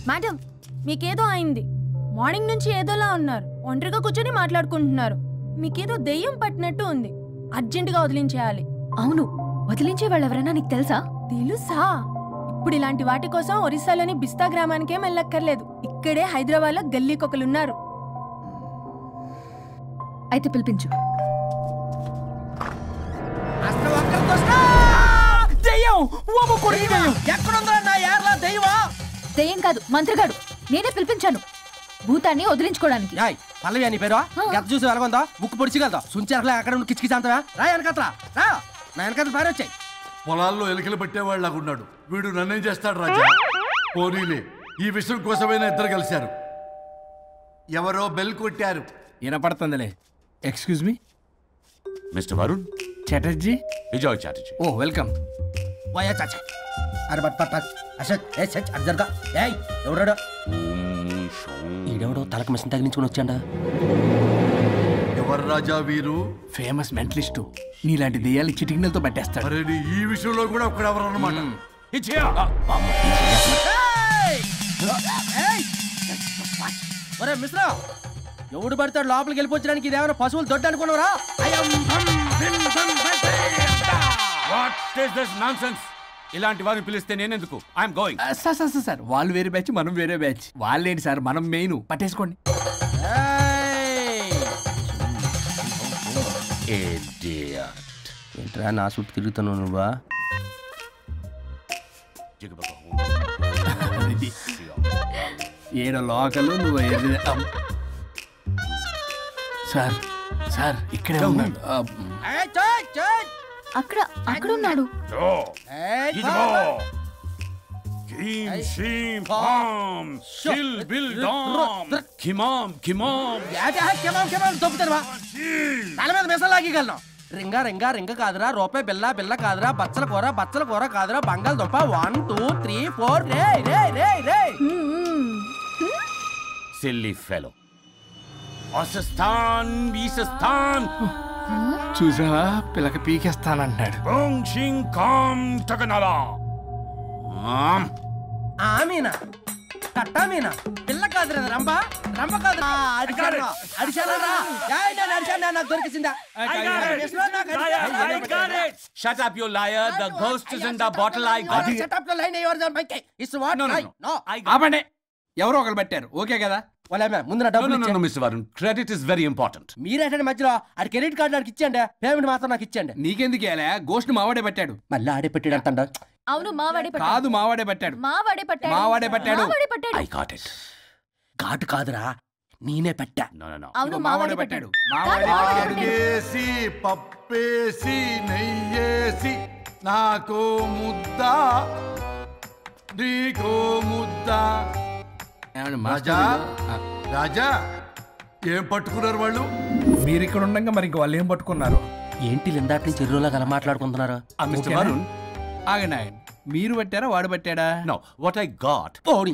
మేడం మీకేదో అయింది. మార్నింగ్ నుంచి ఏదోలా ఉన్నారు. ఒంటరిగా కూర్చొని మాట్లాడుకుంటున్నారు. మీకేదో దెయ్యం పట్టినట్టు ఉంది. అర్జెంటుగా వదిలించేయాలి. అవును. వదిలించే వాళ్ళు ఎవరైనా నీకు తెలుసా? తెలుసా? ఇప్పుడు ఇలాంటి వాటి కోసం ఒరిస్సాలోని బిస్తా గ్రామానికేం వెళ్ళక్కర్లేదు. ఇక్కడే హైదరాబాద్లో గల్లీకొకలున్నారు అయితే పిలిపించు. దెయ్యం! కాదు మంత్రిగాడు. నేనే పిలిపించాను. భూతాన్ని వదిలించుకోవడానికి. పల్లవి అని పేరు గత చూసి వెలగొందా? ముక్కు పొడిచిగలదా సుంచరకలే అక్కడ నుండి కిచకిచ అంతవా రా వెనకట్రా రా. నా వెనకట్ల పారి వచ్చాయి. పొలాల్లో ఎలికలు పట్టేవాళ్ళగా ఉన్నాడు వీడు నన్నేం చేస్తాడు రాజా? పోనీలే. ఈ విషయం కోసమైనా ఇద్దరు కలిశారు. ఎవరో బెల్ కొట్టారు. వినపడుతుందిలే. Excuse me mister Varun Chatterjee Vijay Chatterjee oh welcome via చాచా అరే బట్ పట్ అసత్ ఏ సచ్ అది జరగా ఏయ్ ఎవరాడు ఈడెవడో తలకు మిషన్ తగిలించుకొని వచ్చాడా ఎవరు రాజా వీరు ఫేమస్ మెంటలిస్టు నీలాంటి దెయ్యాలు చిటికినలతో పట్టేస్తాడు అరే నీ ఈ విషయంలో కూడా ఒకడెవరు అన్నమాట ఒరే మిశ్రా ఎవడు పడతాడు లోపలికి వెళ్ళిపోవడానికి ఇదేమైనా పశువులు దొడ్డు అనుకున్నారా వాట్ ఇస్ దిస్ నాన్సెన్స్ ఇలాంటి వారిని పిలిస్తే నేనెందుకు? I'm going sir sir sir, sir వాళ్ళు వేరే బ్యాచ్ మనం వేరే బ్యాచ్. వాళ్ళేంటి సార్? మనం మెయిన్. పట్టేసుకోండి. ఏంట్రా నా చుట్టూ తిరుగుతున్నావు నువ్వా. ఈడ లోకలు నువ్వు. సార్ సార్ ఇక్కడే ఉన్నాడు. అక్కడ అక్కడ ఉన్నాడు. Kim, shim, pam, shil, bil, dam, kimam, kimam. దొబ్బుతావా తల మీద మిసలు లాగగలను రింగా రింగా రింగ కాదురా రూపాయి బిల్ల బిల్ల కాదురా బచ్చల కూర బచ్చల కూర కాదురా బంగాళదుంప. వన్ టూ త్రీ ఫోర్ రే రే రే రే Silly fellow. Asistan, Bisistan. చూసావా? పిల్లక పీకేస్తానంటాడు shing, kam, taganala. Um, Amina కట్టామీనా పిల్ల కాదురా అది రంప. రంప కాదు. అడిచారా. అడిచాను నాకు దొరికిసిందా Shut up, you liar. The ghost is in the bottle. I got it. సెటప్లో లైన్ ఎవరు మైకే it's what No, no, no no. ఆపండి. ఎవరో ఒకరు పెట్టారు. ఓకే కదా? వాళ్ళ ముందు నా డబ్బులు very important. మీరేటండి మధ్యలో ఆడి క్రెడిట్ కార్డు నాకు ఇచ్చేయండి. పేమెంట్ మాత్రం నాకు ఇచ్చేయండి. నీకెందుకు మావాడే పెట్టాడు. మళ్ళీ ఆడే పెట్టాడు అంటండ. అవును మావాడే పట్టాడు. కాదు మావాడే పెట్టాడు. మావాడే పట్టాడు. మావాడే పట్టాడు. మావాడే పట్టాడు. ఐ గాట్ ఇట్ ఘాటు కాదురా నేనే పెట్టా. అవును మావాడే పట్టాడు. అడిగేసి పప్పేసి నెయ్యేసి నాకో ముద్ద నీకో ముద్ద. రాజా? రాజా ఏం పట్టుకున్నారు వాళ్ళు? మీరు ఇక్కడ ఉండగా మరి ఇంక వాళ్ళు ఏం పట్టుకున్నారు? ఏంటి లిందాటి నుంచి ఎర్రోలా కల మాట్లాడుకుంటున్నారు. ఆగండి మీరు పట్టారా వాడు పట్టాడా? No, what I got. ఓడి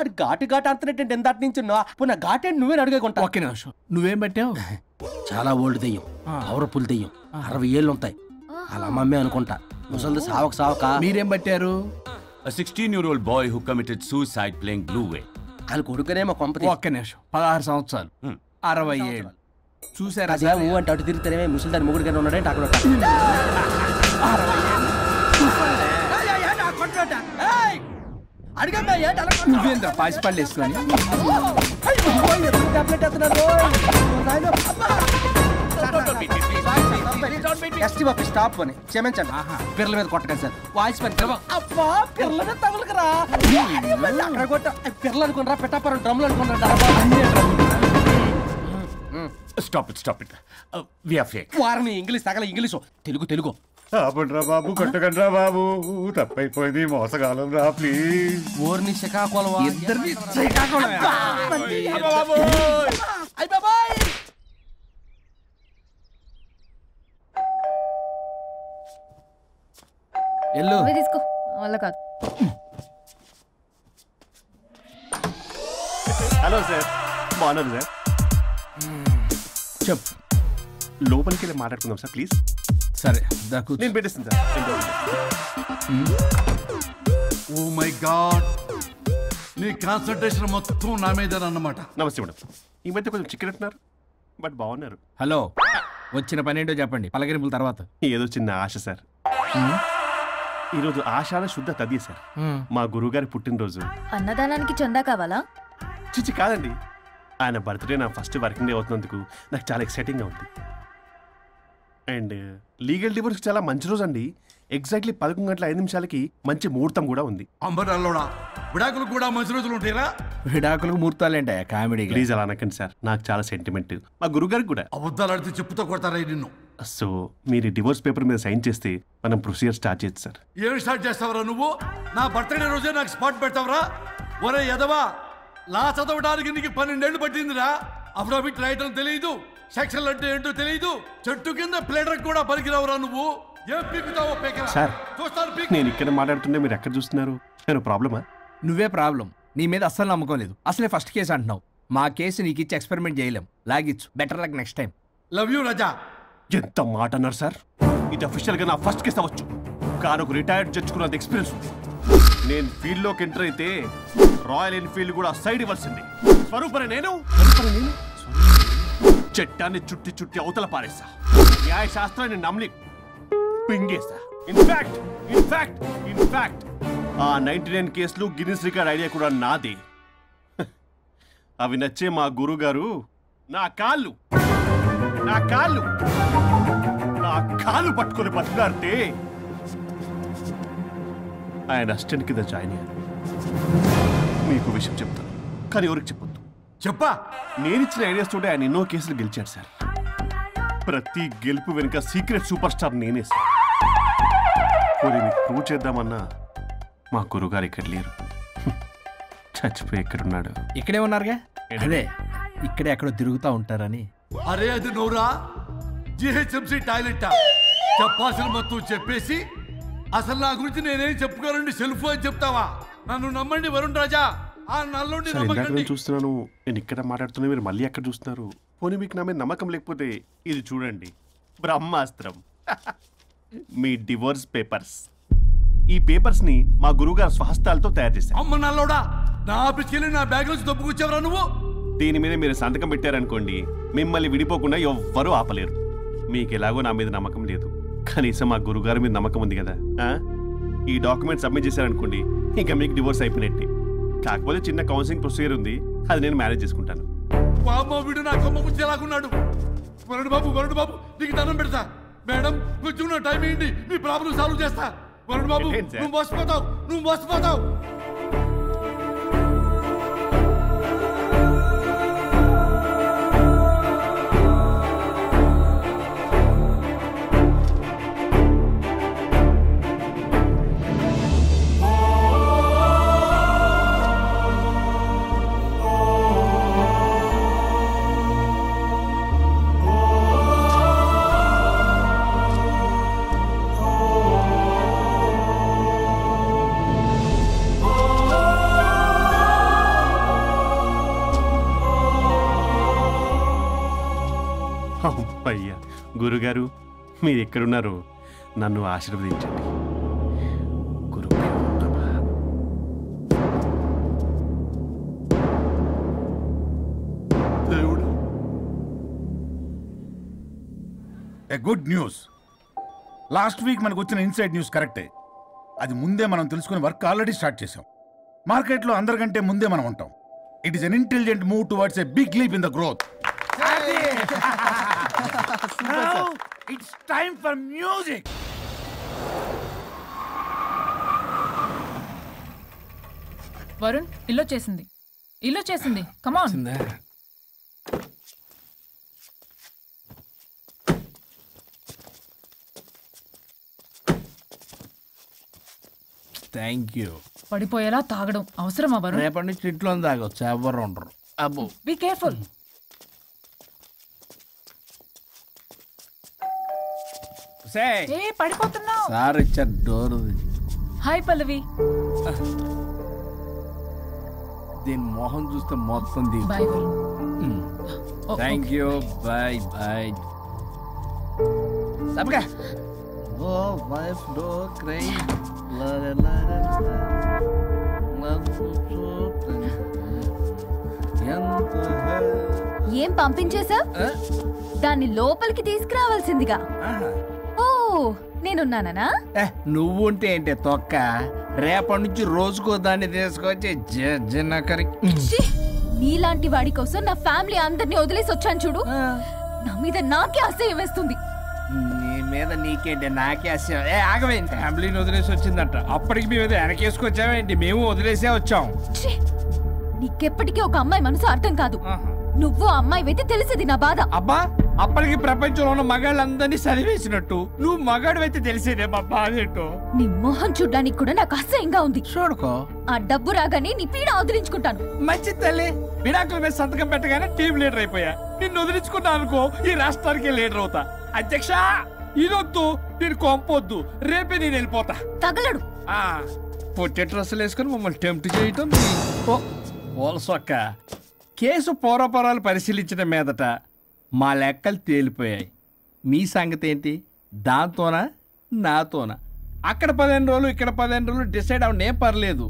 అది ఘాటు ఘాటు అంతనేటంటే ఎందాటి నుంచి? పోనీ ఘాటు ఏంటి నువ్వే అడిగేకుంటా ఒక్క నిమిషం. నువ్వేం పట్టావు? చాలా ఓల్డ్ దెయ్యం. పవర్ఫుల్ దెయ్యం. అరవై ఏళ్ళు ఉంటాయి అలా అమ్మమ్మే అనుకుంటా. ముసలిది సావక సావక. మీరేం పట్టారు? 16 year old boy who committed suicide playing Blue Way. వాళ్ళ కొడుకునేమో కొంపతి ఒక్క నిమిషం పదహారు సంవత్సరాలు అరవై ఏడు చూసారా అదే ఊ అంటే అటు తిరుగుతానే ముసలి దాని ముగుడు ఉన్నాడంటే అక్కడ? నువ్వేంద్ర వేసుకొని ఎస్టీ బాబు స్టాప్ అని. క్షమించండి. పిర్ల మీద కొట్టగా సార్. వాయిస్ పని. అబ్బా పిర్ల మీద తగులుకురా. అక్కడ కొట్ట. పిర్లు అనుకున్నారా పెట్టాపరం డ్రమ్లు అనుకున్నారా stop it stop it we are fake వారిని ఇంగ్లీష్ తగల ఇంగ్లీషు. తెలుగు తెలుగు. ఆపండ్రా బాబు కొట్టకండ్రా బాబు. తప్పైపోయింది మోసగాలం రా ప్లీజ్ ఓర్ని శ్రీకాకుళం ఇద్దరిని ఎల్లు తీసుకో. వల్ల కాదు. Hello sir. బాగున్నారు సార్? చెప్పు. లోపలికి వెళ్ళి మాట్లాడుకుందాం సార్ ప్లీజ్. సరే దాకు నేను పెట్టేస్తాను సార్. Oh my god. నీ కాన్సన్ట్రేషన్ మొత్తం నా మీద అన్నమాట. నమస్తే మేడం. ఈ మధ్య కొంచెం చికెన్ అంటున్నారు బట్ బాగున్నారు. హలో వచ్చిన పని ఏంటో చెప్పండి. పలకరింపుల తర్వాత. ఏదో చిన్న ఆశ సార్. ఈరోజు ఆషాఢ శుద్ధ తది సార్. మా గురువుగారి పుట్టినరోజు. అన్నదానానికి చందా కావాలా? చిచ్చి కాదండి. ఆయన బర్త్డే నా ఫస్ట్ వర్కింగ్ డే అవుతున్నందుకు నాకు చాలా ఎక్సైటింగ్గా ఉంది. అండ్ లీగల్ డివోర్స్ చాలా మంచి రోజు అండి. ఎగ్జాక్ట్లీ పదకొండు గంటల ఐదు నిమిషాలకి మంచి ముహూర్తం కూడా ఉంది. అంబరాల్లోడా విడాకులు కూడా మంచి రోజులు ఉంటాయిరా? విడాకులకు ముహూర్తాలేంట కామెడీ ప్లీజ్ అలా అనకండి సార్. నాకు చాలా సెంటిమెంట్ మా గురుగారికి కూడా. అబద్ధాలు ఆడితే చెప్పుతో కొడతారా నిన్ను? సో మీరు డివోర్స్ పేపర్ మీద సైన్ చేస్తే మనం ప్రొసీజర్ స్టార్ట్ చేయొచ్చు సార్ ఏం స్టార్ట్ చేస్తావరా నువ్వు? నా బర్త్డే రోజే నాకు స్పాట్ పెడతావరా? ఒరే ఎదవా లా చదవడానికి నీకు పన్నెండేళ్ళు పట్టిందిరా? అఫిడవిట్ రాయటం తెలియదు సెక్షన్లు అంటే ఏంటో తెలియదు చెట్టు కింద ప్లేడర్ కూడా పనికిరావురా నువ్వు? ఏం పీకుతావో పేకరా? సార్ చూస్తాను నేను ఇక్కడ మాట్లాడుతుంటే మీరు ఎక్కడ చూస్తున్నారు? నేను ప్రాబ్లమా నువ్వే ప్రాబ్లం నీ మీద అస్సలు నమ్మకం లేదు. అసలే ఫస్ట్ కేసు అంటున్నావు. మా కేసు నీకు ఇచ్చి ఎక్స్పెరిమెంట్ చేయలేం. లాగిచ్చు. Better luck next time love you రజా ఎంత మాట అన్నారు సార్? ఇది అఫీషియల్గా నా ఫస్ట్ కేసు అవ్వచ్చు. కానీ ఒక రిటైర్డ్ జడ్జ్కున్నంత ఎక్స్పీరియన్స్ ఉంది. నేను ఫీల్డ్లోకి ఎంటర్ అయితే రాయల్ ఎన్ఫీల్డ్ కూడా సైడ్ ఇవ్వాల్సింది. స్వరూపరే నేను? చట్టాన్ని చుట్టి చుట్టి అవతల పారేసా న్యాయ శాస్త్రాన్ని నమ్మి పింగేసా in fact in fact in fact ఆ నైన్టీ నైన్ కేసులు గిన్నిస్ రికార్డ్ ఐడియా కూడా నాదే. అవి నచ్చే మా గురుగారు నా కాళ్ళు. నా కాళ్ళు. కాళ్ళు పట్టుకొని బతికాడితే ఆయన అసిస్టెంట్ కింద జాయిన్ అయ్యాను మీకు విషయం చెప్తాను. కానీ ఎవరికి చెప్పొద్దు. చెప్పా! నేను ఇచ్చిన ఐడియాస్ తోటి ఆయన ఎన్నో కేసులు గెలిచాడు సార్. ప్రతి గెలుపు వెనుక సీక్రెట్ సూపర్ స్టార్ నేనే సార్. మీకు ప్రూవ్ చేద్దామన్నా మా గురుగారు ఇక్కడ లేరు. చచ్చిపోయి ఎక్కడున్నాడు? ఇక్కడే ఉన్నారుగా? అదే ఇక్కడే ఎక్కడో తిరుగుతూ ఉంటారని. అరే అది నోరా? జిహెచ్ఎంసి టాయిలెట్ చెప్పాల్సిన మొత్తం చెప్పేసి అసలు నా గురించి నేనేం చెప్పుకోనండి? సెల్ఫ్ అని చెప్తావా? నన్ను నమ్మండి వరుణ్ రాజా. ఆ నల్లుండి నమ్మకండి. చూస్తున్నాను నేను ఇక్కడ మాట్లాడుతున్నా మీరు మళ్ళీ ఎక్కడ చూస్తున్నారు? పోనీ మీకు నా మీద నమ్మకం లేకపోతే ఇది చూడండి. బ్రహ్మాస్త్రం. మీ డివోర్స్ పేపర్స్. ఈ పేపర్స్ని మా గురువుగారు స్వహస్తాలతో తయారు చేశారు. అమ్మ నల్లోడా నా ఆఫీస్కి వెళ్ళి నా బ్యాగ్ నుంచి నువ్వు? దీని మీద మీరు సంతకం పెట్టారనుకోండి మిమ్మల్ని విడిపోకుండా ఎవ్వరూ ఆపలేరు. మీకు ఎలాగో నా మీద నమ్మకం లేదు. కనీసం మా గురుగారి మీద నమ్మకం ఉంది కదా? ఆ? ఈ డాక్యుమెంట్ సబ్మిట్ చేశారనుకోండి ఇంకా మీకు డివోర్స్ అయిపోయినట్టే. కాకపోతే చిన్న కౌన్సిలింగ్ ప్రొసీజర్ ఉంది అది నేను మేనేజ్ చేసుకుంటాను. వామ్మ వీడు నా కొమ్మ గురించి ఎలాగున్నాడు వరుణ్ బాబు వరుణ్ బాబు నీకు దండం పెడతా. మేడం టైం ఏంటి మీ ప్రాబ్లం సాల్వ్ చేస్తా. వరుణ్ బాబు? నువ్వు మోసపోతావు నువ్వు మోసపోతావు. గురుగారు మీరు ఎక్కడున్నారో నన్ను ఆశీర్వదించండి. గురు దేవుడు. A good news last week మనకు వచ్చిన ఇన్సైడ్ న్యూస్ కరెక్టే అది ముందే మనం తెలుసుకుని వర్క్ ఆల్రెడీ స్టార్ట్ చేసాం మార్కెట్లో అందరికంటే ముందే మనం ఉంటాం. It is an intelligent move towards a big leap in the growth it's time for music Varun ఇల్లు చేసింది ఇల్లు చేసింది కమాన్ థ్యాంక్ యూ పడిపోయేలా తాగడం అవసరమా వరుణ్? రేపటి నుంచి ఇంట్లో తాగొచ్చు ఎవరు ఉండరు. అబ్బో. బీ కేర్ఫుల్ ఏ పడిపోతున్నావు. సార్ ఇచ్చారు డోర్ హాయ్ పల్లవి. దీని మొహం చూస్తే మొత్తం దిగు. Bye thank you bye bye సబ్గా oh wife do cry ఏం పంపించేశా దాన్ని లోపలికి తీసుకురావాల్సిందిగా. ఓ నేనున్నానా నువ్వు ఉంటే ఏంటి తొక్క? రేపటి నుంచి రోజుకో దాన్ని తీసుకొచ్చి జనకరి ఛీ! నీలాంటి వాడి కోసం నా ఫ్యామిలీ అందరినీ వదిలేసి వచ్చాను చూడు. నా మీద నాకే అసహ్యం వేస్తుంది. నీ మీద నీకేంటి? నాకే అసహ్యం. ఏ ఆగవేంటి ఫ్యామిలీని వదిలేసి వచ్చిందంట. అప్పటికి మేము ఏదో వెనకేసుకొచ్చామేంటి? మేము వదిలేసే వచ్చాం! నీకెప్పటికీ ఒక అమ్మాయి మనసు అర్థం కాదు. నువ్వు అమ్మాయి అయితే తెలిసేది నా బాధ. అబ్బా అప్పటికి ప్రపంచంలో ఉన్న మగాళ్ళందరినీ చదివేసినట్టు. నువ్వు మగాడు అయితే తెలిసేదే మా బాధ ఏంటో? నీ మొహం చూడ్డానికి కూడా నాకు అసహ్యంగా ఉంది. చూడుకో. ఆ డబ్బు రాగానే నీ పీడ వదిలించుకుంటాను. మంచి తల్లి విడాకుల మీద సంతకం పెట్టగానే టీం లీడర్ అయిపోయా. నిన్ను వదిలించుకున్నా అనుకో ఈ రాష్ట్రానికి లీడర్ అవుతా. అధ్యక్ష ఇదొద్దు నేను కొంపొద్దు. రేపే నేను వెళ్ళిపోతా. తగలడు. ఆ పొట్టి డ్రెస్సులు వేసుకుని మమ్మల్ని టెంప్ట్ చేయటం ఓ ఓలసొక్క కేసు పూర్వపరాలు పరిశీలించిన మీదట మా లెక్కలు తేలిపోయాయి. మీ సంగతి ఏంటి దాంతోనా? నాతోనా? అక్కడ పదిహేను రోజులు ఇక్కడ పదిహేను రోజులు డిసైడ్ అవనే పర్లేదు.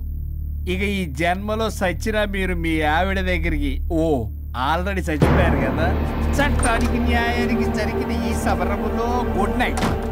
ఇక ఈ జన్మలో సచ్చినా మీరు మీ ఆవిడ దగ్గరికి ఓ ఆల్రెడీ చచ్చిపోయారు కదా. చట్టానికి న్యాయానికి జరిగిన ఈ సమరములో గుడ్ నైట్.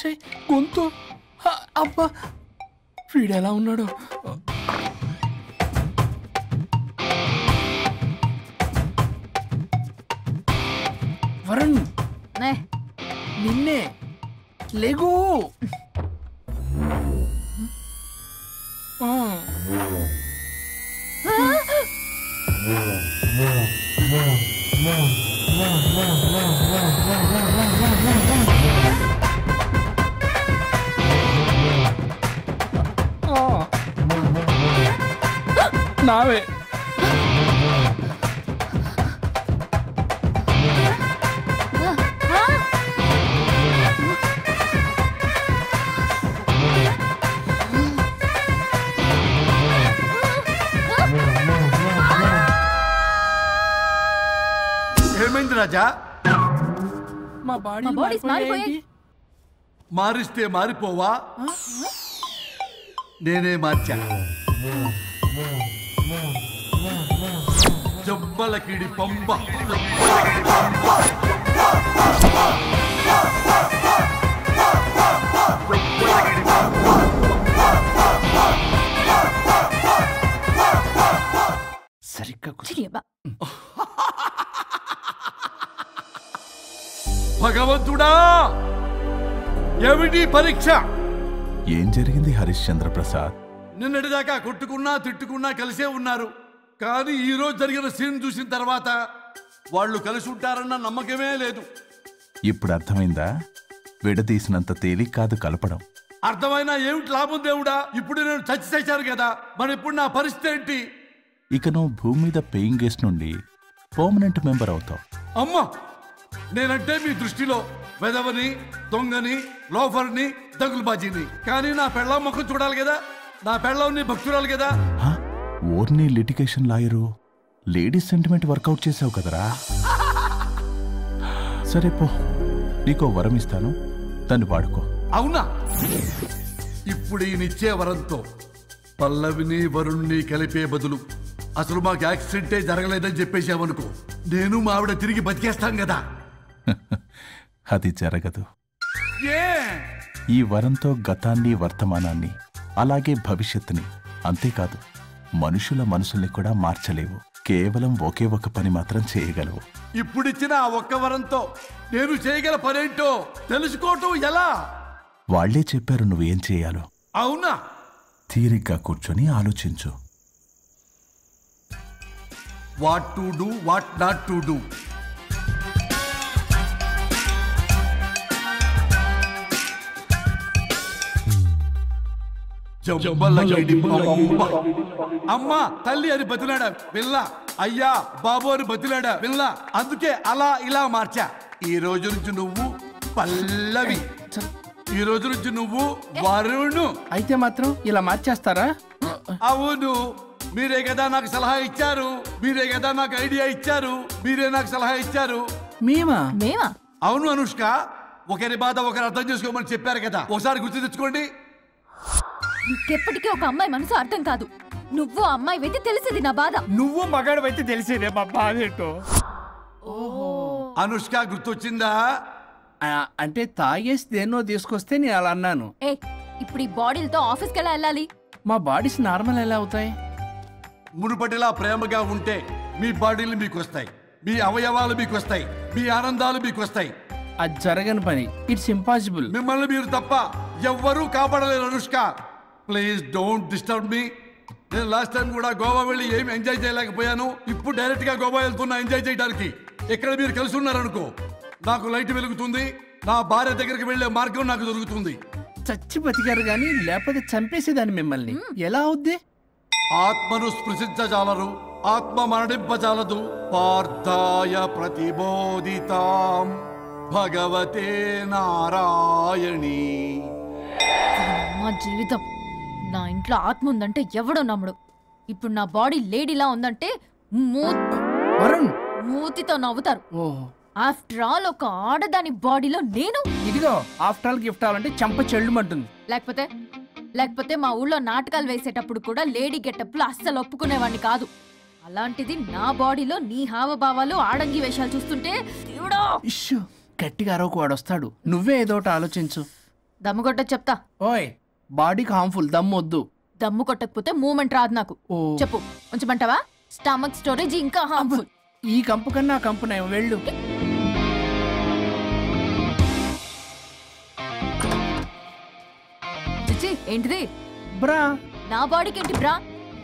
మీసాలు వచ్చాయి గొంతు అబ్బా. వీడు ఎలా ఉన్నాడో? నావే ఏమైంది రాజా మా బాడీ మా బాడీస్ మారిపోయాయి మారిస్తే మారిపోవా నేనే మార్చా జబ్బలకిడి సరిగ్గా చిరియబ్బా. భగవంతుడా! ఏమిటి పరీక్ష? ఏం జరిగింది హరిశ్చంద్ర ప్రసాద్ నిన్నటిదాకా కొట్టుకున్నా తిట్టుకున్నా కలిసే ఉన్నారు. కానీ ఈ రోజు జరిగిన సీన్ చూసిన తర్వాత వాళ్ళు కలిసి ఉంటారన్న నమ్మకమే లేదు. ఇప్పుడు అర్థమైందా? విడదీసినంత తేలిక కాదు కలపడం. అర్థమైనా ఏమిటి లాభం దేవుడా? ఇప్పుడు నేను చచ్చి చచ్చాను కదా. మరి ఇప్పుడు నా పరిస్థితి ఏంటి? ఇక నువ్వు భూమి మీద పేయింగ్ గెస్ట్ నుండి పర్మనెంట్ మెంబర్ అవుతావు. అమ్మా నేనంటే మీ దృష్టిలో వెదవని దొంగని లోఫర్ని దగులుబాజీని. కానీ నా పెళ్ళం ముఖం చూడాలి కదా. నా పెళ్ళం నీ భక్తురాలు కదా. ఓర్ని litigation lawyer. Ladies sentiment workout చేసావు కదరా. సరే పో. నీకో వరం ఇస్తాను. దాన్ని వాడుకో. అవునా? ఇప్పుడు ఈయనిచ్చే వరంతో పల్లవిని వరుణ్ణి కలిపే బదులు అసలు మాకు యాక్సిడెంటే జరగలేదని చెప్పేసామనుకో నేను మా ఆవిడ తిరిగి బతికేస్తాం కదా. అది జరగదు. ఈ వరంతో గతాన్ని వర్తమానాన్ని అలాగే భవిష్యత్తుని. అంతేకాదు మనుషుల మనసుల్ని కూడా మార్చలేవు. కేవలం ఒకే ఒక పని మాత్రం చేయగలవు. ఇప్పుడిచ్చిన ఆ ఒక్క వరంతో నేను చేయగల పనేంటో తెలుసుకోవటం ఎలా? వాళ్ళే చెప్పారు నువ్వేం చేయాలో. అవునా? తీరిగ్గా కూర్చొని ఆలోచించు. What to do what not to do. అమ్మా తల్లి అని బతిలాడా? విల్ల అయ్యా బాబు అని బతిలాడా? విల్ల అందుకే అలా ఇలా మార్చా. ఈ రోజు నుంచి నువ్వు పల్లవి. ఈ రోజు నుంచి నువ్వు వరుణు. అయితే మాత్రం ఇలా మార్చేస్తారా? అవును. మీరే కదా నాకు సలహా ఇచ్చారు. మీరే కదా నాకు ఐడియా ఇచ్చారు. మీరే నాకు సలహా ఇచ్చారు. మేమా? మేమా? అవును అనుష్క. ఒకరి బాధ ఒకరు అర్థం చేసుకోమని చెప్పారు కదా. ఒకసారి గుర్తు తెచ్చుకోండి. నీకెప్పటికీ ఒక అమ్మాయి మనసు అర్థం కాదు. నువ్వు అమ్మాయి అయితే తెలిసింది నా బాధ. నువ్వు మగాడు అయితే తెలిసేదే మా బాధ ఏంటో? అనుష్క గుర్తొచ్చిందా? అంటే తాగేసి దేన్నో తీసుకొస్తే నేను అలా అన్నాను. ఏ ఇప్పుడు ఈ బాడీలతో ఆఫీస్కి ఎలా వెళ్ళాలి? మా బాడీస్ నార్మల్ ఎలా అవుతాయి? మునుపటిలా ప్రేమగా ఉంటే మీ బాడీలు మీకు వస్తాయి మీ అవయవాలు మీకు వస్తాయి మీ ఆనందాలు మీకు వస్తాయి అది జరగని పని. ఇట్స్ ఇంపాసిబుల్ మిమ్మల్ని మీరు తప్ప ఎవ్వరూ కాపాడలేరు Anushka. Please don't disturb me. నేను లాస్ట్ టైం కూడా గోవా వెళ్ళి ఏం ఎంజాయ్ చేయలేకపోయాను. ఇప్పుడు డైరెక్ట్గా గోవా వెళ్తున్నా ఎంజాయ్ చేయడానికి. ఎక్కడ మీరు కలిసి ఉన్నారనుకో నాకు లైట్ వెలుగుతుంది. నా భార్య దగ్గరికి వెళ్ళే మార్గం నాకు దొరుకుతుంది. చచ్చి బతికారు కానీ లేకపోతే చంపేసేదాన్ని మిమ్మల్ని. ఎలా అవుద్ది? ఆత్మను స్పృశించజాలరు ఆత్మ మరణింపజాలదు. పార్థాయ ప్రతిబోధితాం. భగవతే నారాయణి. మా జీవితం. నా ఇంట్లో ఆత్మ ఉందంటే ఎవడో నమ్ముడు. ఇప్పుడు నా బాడీ లేడీలా ఉందంటే మూతితో నవ్వుతారు. ఆఫ్టర్ ఆల్ ఒక ఆడదాని బాడీలో నేను? ఇదిగో ఆఫ్టర్ ఆల్ గిఫ్ట్ అవ్వాలంటే చంప చెల్లుమంటుంది. లేకపోతే లేకపోతే మా ఊళ్ళో నాటకాలు వేసేటప్పుడు కూడా లేడీ గెటప్లు అస్సలు ఒప్పుకునేవాడిని కాదు. అలాంటిది నా బాడీలో నీ హావభావాలు ఆడంగి వేషాలు చూస్తుంటే దేవుడో! గట్టిగా అరవకు వాడు వస్తాడు. నువ్వే ఏదో ఒకటి ఆలోచించు. దమ్ముకొట్ట చెప్తా. ఓయ్ బాడీకి హార్మ్ఫుల్ దమ్ వద్దు. దమ్ము కొట్టకపోతే మూమెంట్ రాదు నాకు. ఓ. చెప్పు ఉంచమంటావా? స్టమక్ స్టోరేజ్ ఇంకా హార్మ్ఫుల్ ఈ కంపు కన్నా ఆ కంపు నయం వెళ్ళు. ఏంటిది? బ్రా. నా బాడీకి ఏంటి బ్రా?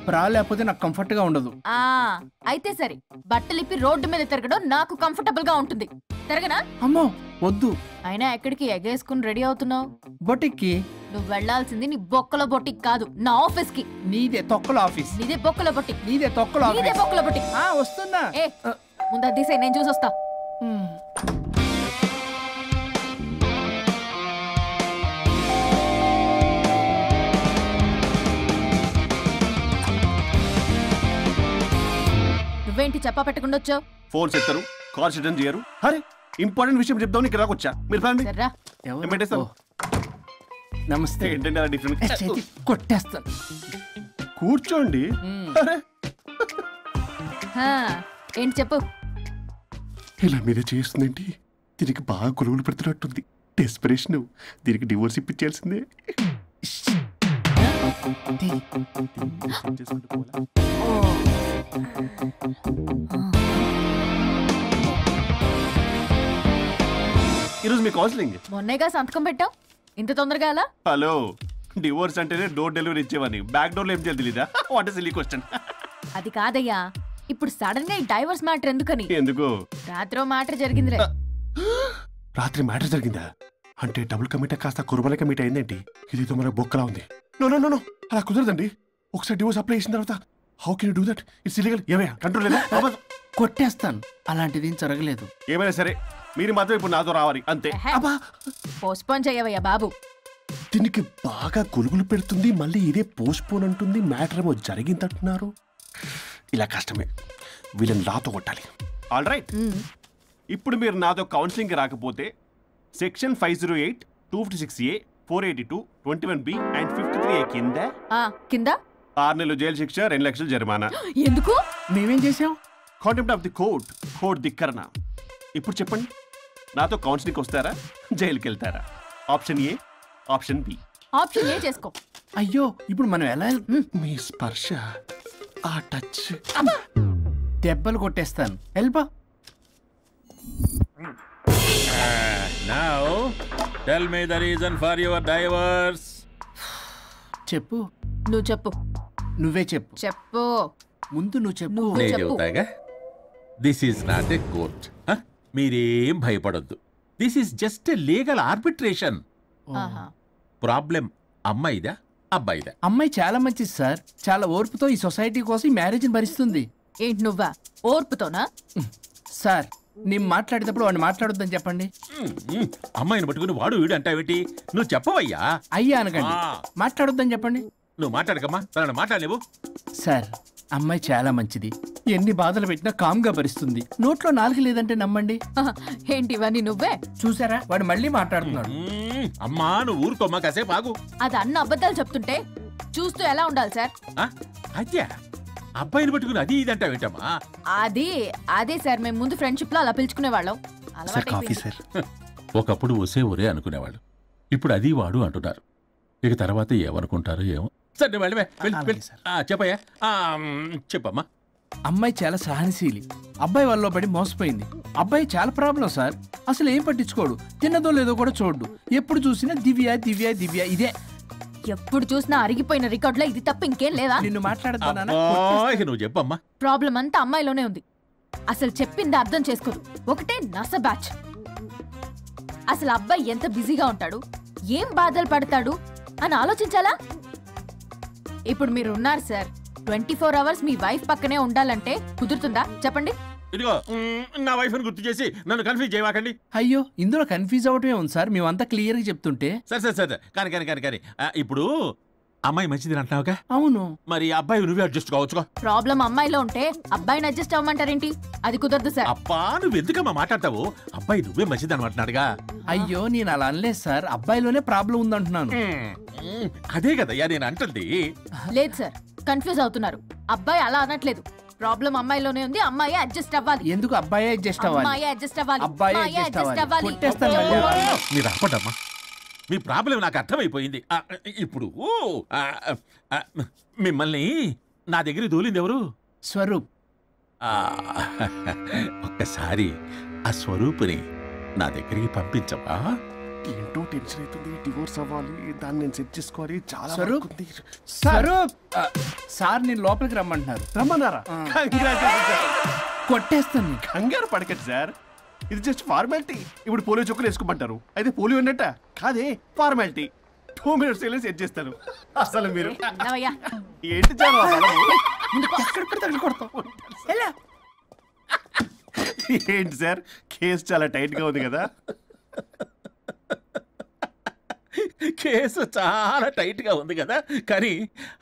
బ్రా లేకపోతే నాకు కంఫర్ట్గా ఉండదు. ఆ అయితే సరే. బట్టలిప్పి రోడ్డు మీద తిరగడం నాకు కంఫర్టబుల్గా ఉంటుంది. తిరగనా? అమ్మో. వద్దు. అయినా ఎక్కడికి ఎగేసుకుని రెడీ అవుతున్నావు? బొటిక్కి? నువ్వు వెళ్ళాల్సింది నీ బొక్కల బొట్టికి కాదు నా ఆఫీస్కి నీదే తొక్కల ఆఫీస్. నీదే బొక్కల బొట్టి నీదే తొక్కల నీదే ఆఫీస్ బొక్కల బొట్టి ఆ, వస్తున్నా. ఏ ముందు అది తీసేయ్, నేను చూసొస్తా. నువ్వేంటి చెప్పా పెట్టకుండా వచ్చావు? ఫోన్ చెప్తారు కాల్ అటెండ్ చేయరు. అరే ఇంపార్టెంట్ విషయం చెప్దాం ఇక్కడ వచ్చా. మీరు పదండి. పెట్టేస్తాను. నమస్తే. ఏంటంటే అలా డిఫరెంట్ చేతి కొట్టేస్తాను. కూర్చోండి. ఏంటి చెప్పు. ఇలా మీద చేస్తుందేంటి? దీనికి బాగా కొలువులు పెడుతున్నట్టుంది. డెస్పిరేషన్ దీనికి డివోర్స్ ఇప్పించాల్సిందే. ఈరోజు మీ కౌన్సిలింగ్ మొన్నేగా సంతకం పెట్టావు? ఇంత తొందరగా అలా హలో డివోర్స్ అంటేనే డోర్ డెలివరీ ఇచ్చేవని బ్యాక్ డోర్లో ఏం చేయాలి తెలీదా? వాట్ ఇస్ సిల్లీ క్వశ్చన్ అది కాదయ్యా. ఇప్పుడు సడన్గా ఈ డైవర్స్ మ్యాటర్ ఎందుకని? ఎందుకు? రాత్రో మ్యాటర్ జరిగిందిలే. రాత్రి మ్యాటర్ జరిగిందా? అంటే డబుల్ కమిట్ కాస్త కుర్బల కమిట్ అయిందేంటి? ఇది మన బొక్కలా ఉంది. నో నో నో నో అలా కుదరదండి. ఒకసారి డివోర్స్ అప్లై చేసిన తర్వాత how can do that it's illegal ఏమయ్యా? కంట్రోల్ లేదా. కొట్టేస్తాను. అలాంటిది ఏం జరగలేదు. ఏమైనా సరే మీరు మాత్రం ఇప్పుడు నాతో రావాలి అంతే. పోస్ట్పోన్ చేయవయ్యా బాబు. దీనికి బాగా కొలుగులు పెడుతుంది మళ్ళీ ఇదే పోస్ట్ పోన్ అంటుంది మ్యాటర్ ఏమో జరిగిందంటున్నారు. ఇలా కష్టమే. వీళ్ళని నాతో కొట్టాలి. All right. ఇప్పుడు మీరు నాతో కౌన్సిలింగ్కి రాకపోతే section five zero eight two fifty six A four eighty two twenty one B and fifty three A కింద? ఆ కింద? ఆరు నెలలు జైలు శిక్ష రెండు లక్షలు జరిమానా. ఎందుకు? మేమేం చేసాం contempt of the court court ధిక్కరణ. ఇప్పుడు చెప్పండి. నాతో కౌన్సిలింగ్కి వస్తారా? జైలుకి వెళ్తారా option A option B option A చేసుకో. అయ్యో ఇప్పుడు మనం ఎలా మీ స్పర్శ ఆ టచ్ దెబ్బలు కొట్టేస్తాను. వెళ్ళిపా. Now, tell me the reason for your divorce. చెప్పు. నువ్వు చెప్పు. నువ్వే చెప్పు. చెప్పు. ముందు నువ్వు చెప్పు. నేను this is not a court మీరేం భయపడొద్దు. This is just legal arbitration ఆహా. ప్రాబ్లం అమ్మాయిదా? అబ్బాయిదా? అమ్మాయి చాలా మంచిది సార్. చాలా ఓర్పుతో ఈ సొసైటీ కోసం ఈ మ్యారేజ్ని భరిస్తుంది. ఏంటి నువ్వా? ఓర్పుతోనా? సార్ నేను మాట్లాడేటప్పుడు వాడిని మాట్లాడొద్దని చెప్పండి. మ్మ్. అమ్మాయిని పట్టుకుని వాడు వీడు అంటావేంటి? నువ్వు చెప్పవయ్యా? అయ్యా అనకండి. మాట్లాడొద్దని చెప్పండి. నువ్వు మాట్లాడకమ్మా. తనని మాట్లాడలేవు సార్ అమ్మాయి చాలా మంచిది. ఎన్ని బాధలు పెట్టినా కామ్గా భరిస్తుంది. నోట్లో నాలుగు లేదంటే నమ్మండి? ఏంటి ఇవన్నీ నువ్వే? చూసారా? వాడు మళ్ళీ మాట్లాడుతున్నాడు. మ్మ్. అమ్మా నువ్వు ఊరుకోమ్మా కాసేపు ఆగు. అది అన్న అబద్ధాలు చెప్తుంటే చూస్తూ ఎలా ఉండాలి సార్? ఆ? అద్యా అబ్బాయిని పట్టుకుని అది ఇది అంటావేంటమ్మా అది అదే సార్ మేము ముందు ఫ్రెండ్షిప్లో అలా పిలుచుకునే వాళ్ళం సార్. ఒకప్పుడు ఒసే ఒరే అనుకునేవాళ్ళు. ఇప్పుడు అది వాడు అంటున్నారు. ఇక తర్వాత ఏమనుకుంటారో ఏమో. సరే వెళ్ళవే వెళ్ళి వెళ్ళి. ఆ, చెప్పయ్యా. చెప్పమ్మా. అమ్మాయి చాలా సహనశీలి. అబ్బాయి వాళ్ళలో పడి మోసపోయింది. అబ్బాయి చాలా ప్రాబ్లం సార్. అసలు ఏం పట్టించుకోడు. తిన్నదో లేదో కూడా చూడు ఎప్పుడు చూసినా దివ్య దివ్య దివ్య ఇదే. ఎప్పుడు చూసినా అరిగిపోయిన రికార్డ్లో ఇది తప్ప ఇంకేం లేదా? నిన్ను మాట్లాడతానా చెప్పమ్మా. ప్రాబ్లం అంతా అమ్మాయిలోనే ఉంది. అసలు చెప్పింది అర్థం చేసుకోదు. ఒకటే నస బ్యాచ్. అసలు అబ్బాయి ఎంత బిజీగా ఉంటాడు? ఏం బాధలు పడతాడు? అని ఆలోచించాలా? ఇప్పుడు మీరు ఉన్నారు సార్. ట్వంటీ ఫోర్ అవర్స్ మీ వైఫ్ పక్కనే ఉండాలంటే కుదురుతుందా? చెప్పండి. ఇదిగో నా వైఫ్ని గుర్తు చేసి నన్ను కన్ఫ్యూజ్ చేయమాకండి. అయ్యో ఇందులో కన్ఫ్యూజ్ అవటమే ఉంది సార్. మేమంతా క్లియర్గా చెప్తుంటే. సరే సరే సరే. కానీ కానీ కానీ కానీ ఇప్పుడు అమ్మాయి మంచిది అంటున్నావుగా? అవును. మరి అబ్బాయి నువ్వే అడ్జస్ట్ కావచ్చుగా? ప్రాబ్లం అమ్మాయిలో ఉంటే అబ్బాయిని అడ్జస్ట్ అవ్వమంటారేంటి? అది కుదరదు సార్. అబ్బా నువ్వు ఎందుకమ్మా మాట్లాడతావు? అబ్బాయి నువ్వే మంచిది అనమాటున్నాడుగా అయ్యో నేను అలా అనలేదు సార్. అబ్బాయిలోనే ప్రాబ్లం ఉందంటున్నాను. అదే కదయ్యా నేను అంటుంది. లేదు సార్ కన్ఫ్యూజ్ అవుతున్నారు. అబ్బాయి అలా అనట్లేదు. ప్రాబ్లం అమ్మాయిలోనే ఉంది అమ్మాయి అడ్జస్ట్ అవ్వాలి. ఎందుకు అబ్బాయి అడ్జస్ట్ అవ్వాలి? అమ్మాయి అడ్జస్ట్ అవ్వాలి. అబ్బాయి adjust అవ్వాలి. మీరు ఆపడమ్మా మీ ప్రాబ్లం నాకు అర్థమైపోయింది. ఇప్పుడు మిమ్మల్ని నా దగ్గర దూలింది ఎవరు? స్వరూప్. ఆ, ఒక్కసారి ఆ స్వరూపుని నా దగ్గరికి పంపించవా ఏంటో టెన్షన్ అవుతుంది డివోర్స్ అవ్వాలి దాన్ని నేను సెట్ చేసుకోవాలి చాలా స్వరూప్? సార్. నేను లోపలికి రమ్మంటున్నారు. రమ్మన్నారా? కొట్టేస్తాను. కంగారు పడకండి సార్. ఇది జస్ట్ ఫార్మాలిటీ ఇప్పుడు పోలియో చుక్కలు వేసుకోమంటారు. అయితే పోలియో ఉన్నట్ట? కాదే ఫార్మాలిటీ టూ మినిట్స్ వెళ్ళి సెట్ చేస్తాను అసలు మీరు ఏంటి? ఏంటి సార్? కేసు చాలా టైట్గా ఉంది కదా? కేసు చాలా టైట్గా ఉంది కదా? కానీ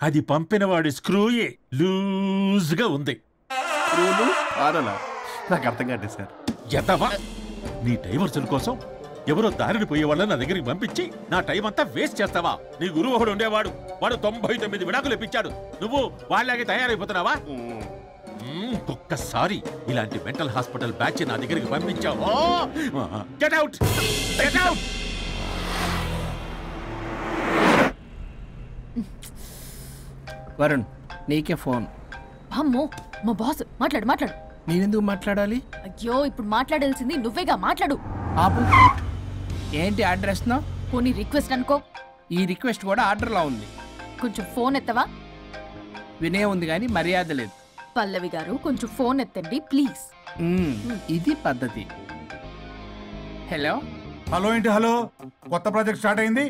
అది పంపిన వాడి స్క్రూయే లూజ్గా ఉంది. నాకు అర్థం కాదు సార్. ఎదవా? నీ డైవర్సుల కోసం ఎవరో దారిని పోయే వాళ్ళని నా దగ్గరికి పంపించి నా టైం అంతా వేస్ట్ చేస్తావా? నీ గురువు ఒకడు ఉండేవాడు. వాడు తొంభై తొమ్మిది విడాకులు ఇప్పించాడు. నువ్వు వాళ్ళలాగే తయారైపోతున్నావా? ఒక్కసారి ఇలాంటి మెంటల్ హాస్పిటల్ బ్యాచ్ నా దగ్గరికి పంపించావో? Get out get out Varun నీకే ఫోన్. అమ్మో మా బాస్ మాట్లాడు మాట్లాడు. నేనెందుకు మాట్లాడాలి? అయ్యో ఇప్పుడు మాట్లాడాల్సింది నువ్వేగా మాట్లాడు. ఆపు. ఏంటి ఆర్డర్ ఇస్తున్నావు పోనీ రిక్వెస్ట్ అనుకో. ఈ రిక్వెస్ట్ కూడా ఆర్డర్లో ఉంది. కొంచెం ఫోన్ ఎత్తవా? వినే ఉంది కానీ మర్యాద లేదు. పల్లవి గారు కొంచెం ఫోన్ ఎత్తండి ప్లీజ్. ఇది పద్ధతి. హలో? హలో ఏంటి హలో? కొత్త ప్రాజెక్ట్ స్టార్ట్ అయింది.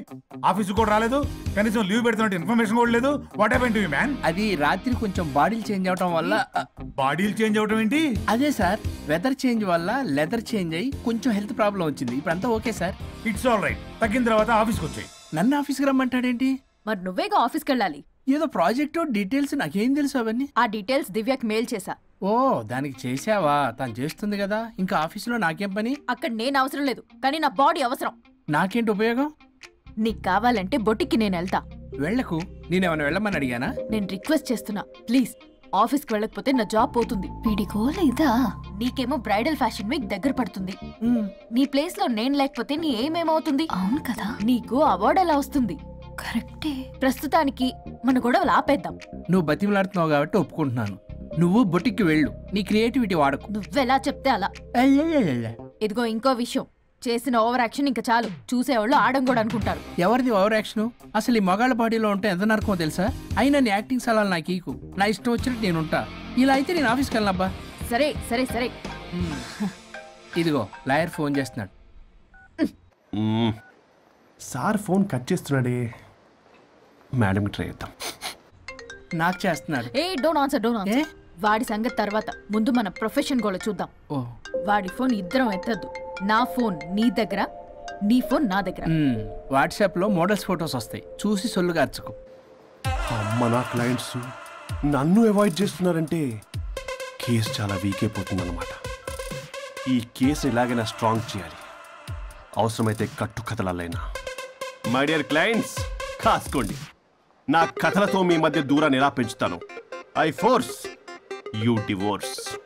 ఆఫీస్ కూడా రాలేదు. కనీసం లీవ్ పెడుతున్నట్టు ఇన్ఫర్మేషన్ కూడా లేదు. వాట్ హ్యాపెన్ టు మ్యాన్ అది రాత్రి కొంచెం బాడీలు చేంజ్ అవటం వల్ల బాడీలు చేంజ్ అవటం ఏంటి? అదే సార్ వెదర్ చేంజ్ వల్ల లెదర్ చేంజ్ అయ్యి కొంచెం హెల్త్ ప్రాబ్లం వచ్చింది. ఇప్పుడంతా okay sir. It's all right తగ్గిన తర్వాత ఆఫీస్కి వచ్చాయి. నన్ను ఆఫీస్కి రమ్మంటాడేంటి? మరి నువ్వేగా ఆఫీస్కి వెళ్ళాలి? ఏదో ప్రాజెక్ట్ డీటెయిల్స్ నాకేం తెలుసు అవన్నీ? ఆ డీటెయిల్స్ దివ్యకి మెయిల్ చేశా. ఓ దానికి చేసావా తను చేస్తుంది కదా. ఇంకా ఆఫీసులో నాకేం పని? అక్కడ నేను అవసరం లేదు కానీ నా బాడీ అవసరం. నాకేంటి ఉపయోగం? నీకు కావాలంటే బొటిక్కి నేను వెళ్తా. వెళ్ళకు. నేనేమైనా వెళ్ళమని అడిగానా? నేను రిక్వెస్ట్ చేస్తున్నా. ప్లీజ్ ఆఫీస్కి వెళ్ళకపోతే నా జాబ్ పోతుంది. వీడికో లేదా నీకేమో బ్రైడల్ ఫ్యాషన్ వీక్ దగ్గర పడుతుంది. నీ ప్లేస్లో నేను లేకపోతే నీ ఏమేమవుతుంది? అవును కదా. నీకు అవార్డు ఎలా వస్తుంది? కరెక్టే. ప్రస్తుతానికి మన గొడవలు ఆపేద్దాం. నువ్వు బతిమలాడుతున్నావు కాబట్టి ఒప్పుకుంటున్నాను. నువ్వు బొటిక్కి వెళ్ళు. నీ క్రియేటివిటీ వాడకు. నువ్వెలా చెప్తే అలా. ఇదిగో ఇంకో విషయం చేసిన ఓవర్ యాక్షన్ ఇంకా చాలు చూసేవాళ్ళు ఆడం కూడా అనుకుంటారు ఎవరిది ఓవర్ యాక్షన్ అసలు ఈ మగాళ్ళ బాడీలో ఉంటే ఎంత నరకమో తెలుసా అయినా నీ యాక్టింగ్ సలాలు నాకు ఈకు నా ఇష్టం వచ్చినట్టు నేను ఉంటా ఇలా అయితే నేను ఆఫీస్కి వెళ్ళనబ్బా సరే సరే సరే ఇదిగో లాయర్ ఫోన్ చేస్తున్నాడు. సార్ ఫోన్ కట్ చేస్తున్నాడే మేడంకి ట్రై చేద్దాం. నాకు చేస్తున్నాడు. ఏ డోంట్ ఆన్సర్ డోంట్ ఆన్సర్ వాడి సంగతి తర్వాత. ముందు మన ప్రొఫెషన్ కూడా చూద్దాం. ఓ. వాడి ఫోన్ ఇద్దరం ఎత్తద్దు. నా ఫోన్ నీ దగ్గర నీ ఫోన్ నా దగ్గర. మ్మ్. వాట్సాప్లో మోడల్స్ ఫొటోస్ వస్తాయి. చూసి సొల్లుగా అర్చుకో. అమ్మ నా క్లయింట్స్ నన్ను అవాయిడ్ చేస్తున్నారంటే కేసు చాలా వీక్ అయిపోతుంది అనమాట ఈ కేసు ఎలాగైనా స్ట్రాంగ్ చేయాలి. అవసరమైతే కట్టు కథలైనా మై డియర్ క్లయింట్స్ కాసుకోండి. నా కథలతో మీ మధ్య దూరాన్ని ఎలా పెంచుతాను? I force you divorce.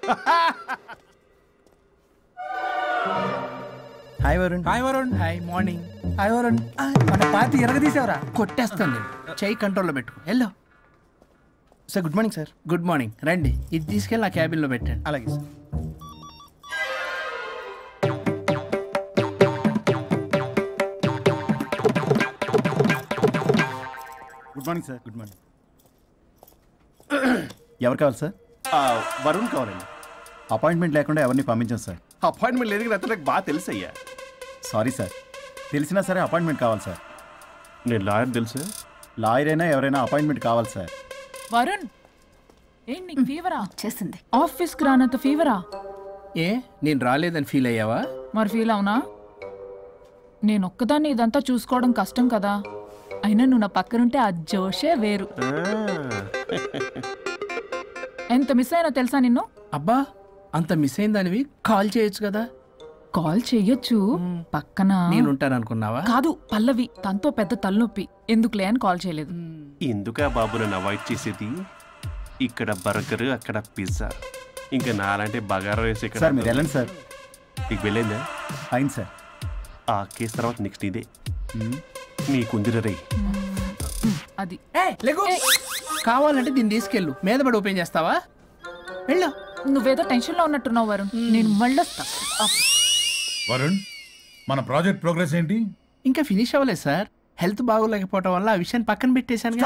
Hi Varun. Hi Varun. Hi morning. Hi Varun. మన పార్టీ ఎరగదీసావరా? కొట్టేస్తాను నేను. చెయ్యి కంట్రోల్లో పెట్టుకో వెళ్ళు sir good morning sir. Good morning. రండి. ఇది తీసుకెళ్ళి నా క్యాబిన్లో పెట్టండి. అలాగే sir. Good morning sir good morning ఎవరు కావాలి సార్ వరుణ్ కావాలండి. అపాయింట్మెంట్ లేకుండా ఎవరిని పంపించాం సార్ అపాయింట్మెంట్ లేదు కదా నాకు బాగా తెలుసు అయ్యా. సారీ సార్ తెలిసినా సరే అపాయింట్మెంట్ కావాలి సార్ నేను లాయర్ తెలుసు? లాయర్ అయినా ఎవరైనా అపాయింట్మెంట్ కావాలి సార్ వరుణ్! ఏంటి నీకు ఫీవరా చేసింది. ఆఫీస్కి రానంత ఫీవరా ఏ నేను రాలేదని ఫీల్ అయ్యావా? మరి ఫీల్ అవునా? నేను ఒక్కదాన్ని ఇదంతా చూసుకోవడం కష్టం కదా. అయినా నువ్వు నా పక్కనుంటే ఆ జోషే వేరు. ఎంత మిస్ అయినా తెలుసా నిన్ను? అబ్బా అంత మిస్ అయిందానివి కాల్ చేయొచ్చు కదా? కాల్ చెయ్యొచ్చు పక్కన. నేనుంటాను అనుకున్నావా కాదు పల్లవి తనతో పెద్ద తలనొప్పి. ఎందుకులే అని కాల్ చేయలేదు. ఎందుకా బాబు నన్ను అవాయిడ్ చేసేది? ఇక్కడ బర్గర్ అక్కడ పిజ్జా. ఇంకా నాలంటే బగారా వేసి ఇక్కడ సార్ మీరు వెళ్ళండి సార్. నీకు వెళ్ళిందా? అయింది సార్. ఆ కేసు తర్వాత నెక్స్ట్ ఇదే. నీకుందిర రే అది లేకు కావాలంటే దీన్ని తీసుకెళ్ళు. మీద పడి ఓపెన్ చేస్తావా? వెళ్ళు. నువ్వేదో టెన్షన్లో ఉన్నట్టున్నావు వరుణ్. నేను మళ్ళొస్తా. వరుణ్ మన ప్రాజెక్ట్ ప్రోగ్రెస్ ఏంటి? ఇంకా ఫినిష్ అవ్వలేదు సార్. హెల్త్ బాగోలేకపోవడం వల్ల ఆ విషయాన్ని పక్కన పెట్టేశాను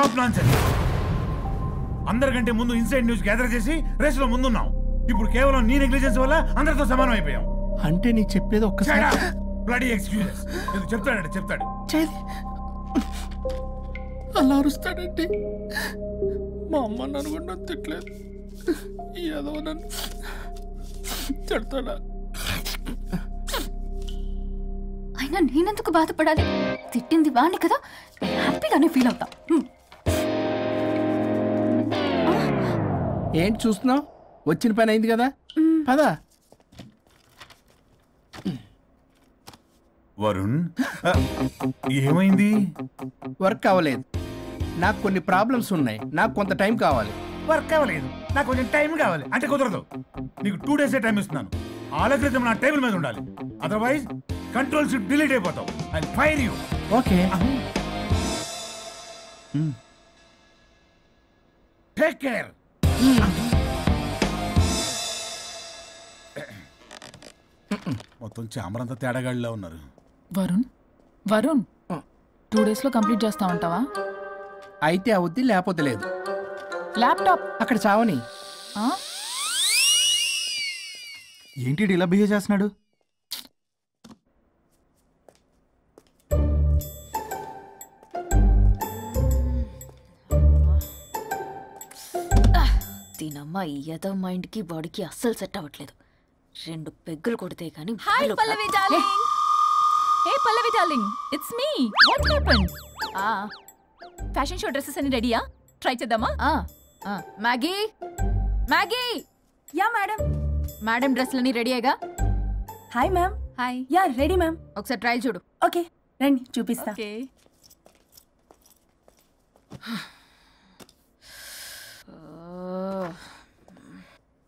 అందరికంటే ముందు ఇన్సైడ్ న్యూస్ గ్యాదర్ చేసి రేస్లో ముందున్నాం ఇప్పుడు కేవలం నీ నెగ్లిజెన్స్ వల్ల అందరితో సమానం అయిపోయాం. అంటే నీకు చెప్పేది ఒక్కసారి. బ్లడీ ఎక్స్క్యూజెస్ చెప్తాడంటే చెప్తాడు. అలా అరుస్తాడండి. మా అమ్మ నన్ను కూడా నన్ను తిట్టలేదు. ఏదో నన్ను తిడతాడా? అయినా నేనెందుకు బాధపడాలి? తిట్టింది వాణ్ణి కదా హ్యాపీగానే ఫీల్ అవుతా. ఏంటి చూస్తున్నావు? వచ్చిన పని అయింది కదా? పదా. వరుణ్? ఏమైంది? వర్క్ అవ్వలేదు. నాకు కొన్ని ప్రాబ్లమ్స్ ఉన్నాయి. నాకు కొంత టైం కావాలి. వర్క్ అవ్వలేదు. నాకు కొంచెం టైం కావాలి. అంటే కుదరదు. నీకు టూ డేస్ టైం ఇస్తున్నాను. ఆల క్రితం నా టేబుల్ మీద ఉండాలి. అదర్వైజ్ కంట్రోల్ షిప్ డిలీట్ అయిపోతావు. I fire you okay. Take care మొత్తం చామరంతా తేడాగాడిలా ఉన్నారు. వరుణ్? వరుణ్ టూ డేస్లో కంప్లీట్ చేస్తా ఉంటావా? అయితే అవుద్ది లేకపోతే లేదు. ల్యాప్టాప్. అక్కడ చావని. ఆ? ఏంటి ఇలా బిహేవ్ చేస్తున్నాడు? దీనమ్మ ఈ యదో మైండ్కి బాడీకి అస్సలు సెట్ అవ్వట్లేదు. రెండు పెగ్గులు కొడితే కానీ హాయ్ బుర్రలో పల్లవి పడ- darling. Hey Pallavi darling it's me what happen ఆ. ఫ్యాషన్ షో డ్రెస్సెస్ అన్ని రెడీయా ట్రై చేద్దామా? ఆ, ఆ, Maggie Maggie yeah madam madam డ్రెస్లన్నీ రెడీయేగా hi ma'am hi yeah ready ma'am ఒకసారి ట్రయల్ చూడు. ఓకే రండి చూపిస్తా. ఓకే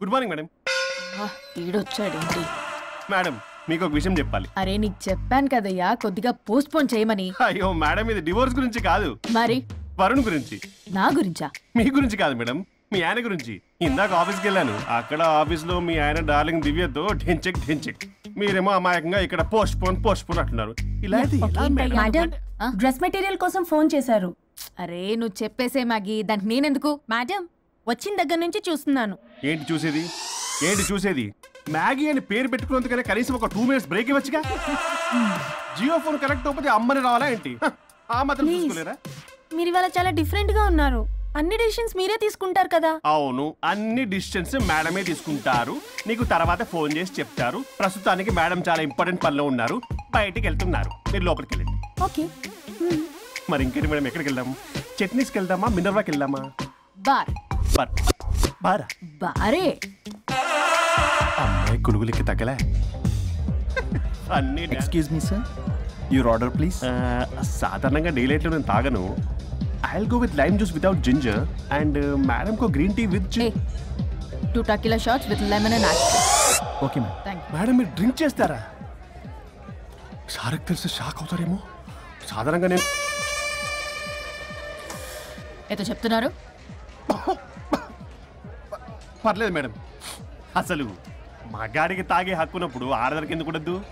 గుడ్ మార్నింగ్ మేడం ఈడొచ్చాడేంటి? మేడం మీకు ఒక విషయం చెప్పాలి. అరే నీకు చెప్పాను కదయ్యా కొద్దిగా పోస్ట్ పోన్ చేయమని. అయ్యో మేడం ఇది డివోర్స్ గురించి కాదు. మరి? వరుణ్ గురించి. నా గురించా? మీ గురించి కాదు మేడం. మీ ఆయన గురించి. ఇందాక ఆఫీస్కి వెళ్ళాను. అక్కడ ఆఫీస్లో మీ ఆయన డార్లింగ్ దివ్యతో ఢెంచెక్ ఢెంచెక్. మీరేమో అమాయకంగా ఇక్కడ పోస్ట్ పోన్ పోస్ట్ పోన్ అంటున్నారు ఇలాంటి ఎలా మేడం? మేడం డ్రెస్ మెటీరియల్ కోసం ఫోన్ చేశారు. అరే నువ్వు చెప్పేసే మ్యాగీ దానికి నేనెందుకు? మేడం వచ్చిన దగ్గర నుంచి చూస్తున్నాను. ఏంటి చూసేది? ఏంటి చూసేది? మ్యాగీ అని పేరు పెట్టుకున్నందుకనే కనీసం ఒక టూ మినిట్స్ బ్రేక్ ఇవ్వచ్చుగా? జియో ఫోన్ కనెక్ట్ అవ్వకపోతే అమ్మని రావాలా ఏంటి? ఆ మాత్రం. చూసుకోలేరా? మీరు ఇవాళ చాలా డిఫరెంట్గా ఉన్నారు. అన్ని డెసిషన్స్ మీరే తీసుకుంటారు కదా. అవును అన్ని డిస్టెన్స్ మేడమే తీసుకుంటారు. నీకు తర్వాత ఫోన్ చేసి చెప్తారు. ప్రస్తుతానికి మేడం చాలా ఇంపార్టెంట్ పనిలో ఉన్నారు. బయటికి వెళ్తున్నారు. మీరు లోపలికి వెళ్ళండి. ఓకే. మరి ఇంకేంటి మేడం ఎక్కడికి వెళ్దాం? చట్నీస్కి వెళ్దామా? మినర్వాకి వెళ్దామా? బార్. బార్. బారా? బారే. అమ్మాయి కులుగులకి తగ్గలే అన్ని excuse me sir your order please సాధారణంగా డే లైట్లో నేను తాగను. I go with lime juice without ginger and madam co green tea with two tequila shots with lemon and okay ma'am thank madam మీరు డ్రింక్ చేస్తారా? సార్కి తెలిసి shock అవుతారేమో. సాధారణంగా నేను ఏదో చెప్తున్నారు? పర్లేదు మేడం అసలు మగాడికి తాగే హక్కున్నప్పుడు ఆడదానికి ఎందుకు ఉండద్దు?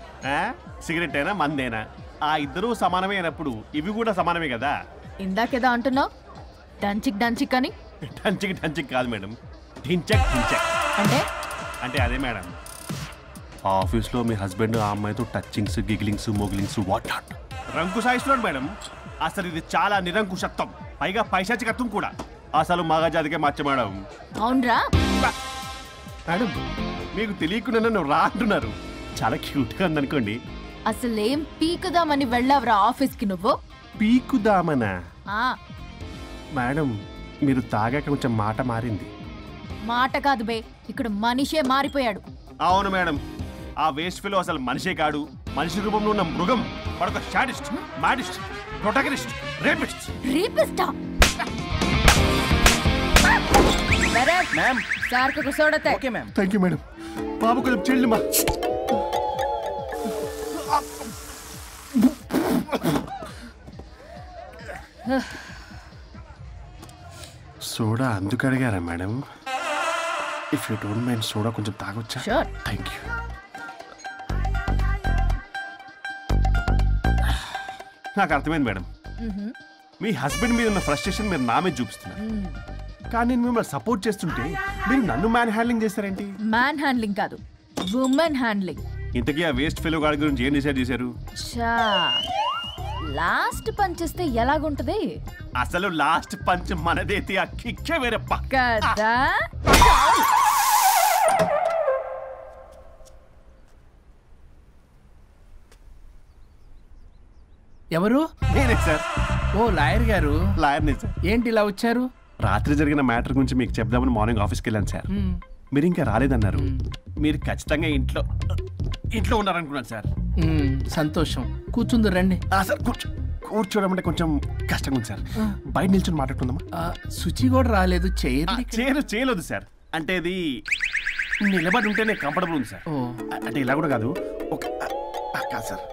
సిగరెట్ అయినా మందేనా? ఆ ఇద్దరూ సమానమే అయినప్పుడు ఇవి కూడా సమానమే కదా? ఇందాకేదో అంటున్నావు. డంచిక్ డంచిక్ అని. టంచిక్ టంచిక్ కాదు మేడం. ఢించక్ ఢించక్ అంటే? అంటే అదే మేడం. ఆఫీస్లో మీ హస్బెండ్ ఆ అమ్మాయితో టచ్చింగ్స్ గిగిలింగ్స్ మోగిలింగ్స్ వాట్ నాట్. రంకు సాయిస్తున్నాడు మేడం. అసలు ఇది చాలా నిరంకుశత్వం. పైగా పైశాచికత్వం కూడా. అసలు మగజాతికే మచ్చ మేడం. అవునరా. మేడం మీకు తెలియకుండా నన్ను రా అంటున్నారు. చాలా క్యూట్గా ఉందనుకోండి. అసలేం పీకుదామని వెళ్ళావురా ఆఫీస్కి నువ్వు? పీకుదామనా? ఆ. మేడం మీరు తాగాక కొంచెం మాట మారింది. మాట కాదు బే ఇక్కడ మనిషే మారిపోయాడు. అవును మేడం ఆ వేస్ట్ ఫిలో అసలు మనిషే కాడు. మనిషి రూపంలో ఉన్న మృగం మరొక షాడిస్ట్ మాడిస్ట్ ప్రొటగనిస్ట్ రేపిస్ట్. రీపిస్టా? మ్యామ్ సార్కు కూర్చోడతే okay ma'am thank you madam బాబు కొంచెం చెల్లి మా సోడా అందుకు అడిగారా madam if you don't mind soda కొంచెం తాగొచ్చా? Sure. థ్యాంక్ యూ నాకు అర్థమైంది మేడం మీ హస్బెండ్ మీద ఉన్న ఫ్రస్ట్రేషన్ మీరు నా మీద చూపిస్తున్నారు. కానీ నేను మిమ్మల్ని సపోర్ట్ చేస్తుంటే మీరు నన్ను మ్యాన్ హ్యాండ్లింగ్ చేస్తారేంటి? మ్యాన్ హ్యాండ్లింగ్ కాదు ఉమెన్ హ్యాండ్లింగ్ ఇంతకీ ఆ వేస్ట్ ఫెలో గాడి గురించి ఏం డిసైడ్ చేశారు? చా లాస్ట్ పని చేస్తే ఎలాగుంటది? అసలు లాస్ట్ పంచ్ మనదైతే ఆ కిక్కే వేరే పక్క. కదా? ఎవరు? నేనే సార్. ఓ లాయర్ గారు. లాయర్ని సార్. ఏంటి ఇలా వచ్చారు? రాత్రి జరిగిన మ్యాటర్ గురించి మీకు చెప్దామని మార్నింగ్ ఆఫీస్కి వెళ్ళాను సార్. మీరు ఇంకా రాలేదన్నారు. మీరు ఖచ్చితంగా ఇంట్లో ఇంట్లో ఉన్నారనుకున్నాను సార్. సంతోషం. కూర్చుంది రండి. సార్ కూర్చో కూర్చోవడం అంటే కొంచెం కష్టంగా ఉంది సార్. బయట నిల్చొని మాట్లాడుకుందామా? శుచి కూడా రాలేదు చైర్ చేయరు చేయలేదు సార్. అంటే ఇది నిలబడి ఉంటేనే కంఫర్టబుల్ ఉంది సార్. అంటే ఇలా కూడా కాదు. ఒక కాదు సార్.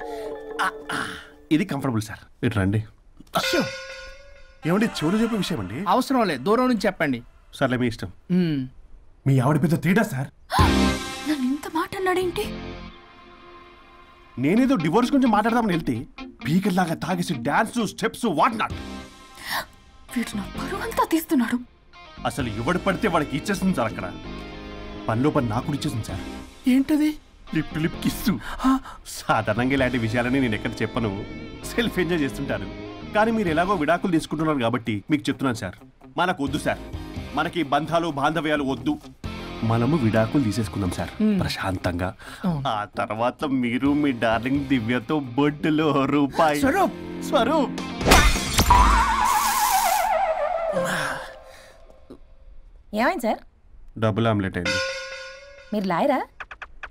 ఇది కంఫర్టబుల్ సార్. ఇటు రండి. ఏమండి చెవులు చెప్పే విషయం అండి? అవసరం లేదు దూరం నుంచి చెప్పండి. సర్లే మీ ఇష్టం. మీ ఆవిడ పెద్ద తేడా సార్? నన్ను ఇంత మాట అన్నాడేంటి? నేనేదో డివోర్స్ గురించి మాట్లాడదామని వెళ్తే పీకల్లాగా తాగేసి డాన్స్ స్టెప్స్ వాట్ నాట్. వీడు నా పరువు అంతా తీస్తున్నాడు. అసలు ఎవడు పడితే వాడికి ఇచ్చేస్తుంది సార్ అక్కడ? పనిలో పని నాకు కూడా ఇచ్చేసింది సార్. ఏంటది? Lip lip kiss. సాధారణంగా ఇలాంటి విషయాలని నేను ఎక్కడ చెప్పను. సెల్ఫ్ ఎంజాయ్ చేస్తుంటాను కానీ మీరు ఎలాగో విడాకులు తీసుకుంటున్నారు కాబట్టి మీకు చెప్తున్నాను సార్. మనకు వద్దు సార్. మనకి బంధాలు బాంధవ్యాలు వద్దు. మనము విడాకులు తీసేసుకుందాం సార్. ప్రశాంతంగా. ఆ తర్వాత మీరు మీ డార్లింగ్ దివ్యతో బొడ్డులో రూపాయి స్వరూప్. స్వరూప్. ఏమైంది సార్? డబుల్ ఆమ్లెట్ అయింది. మీరు లాయరా?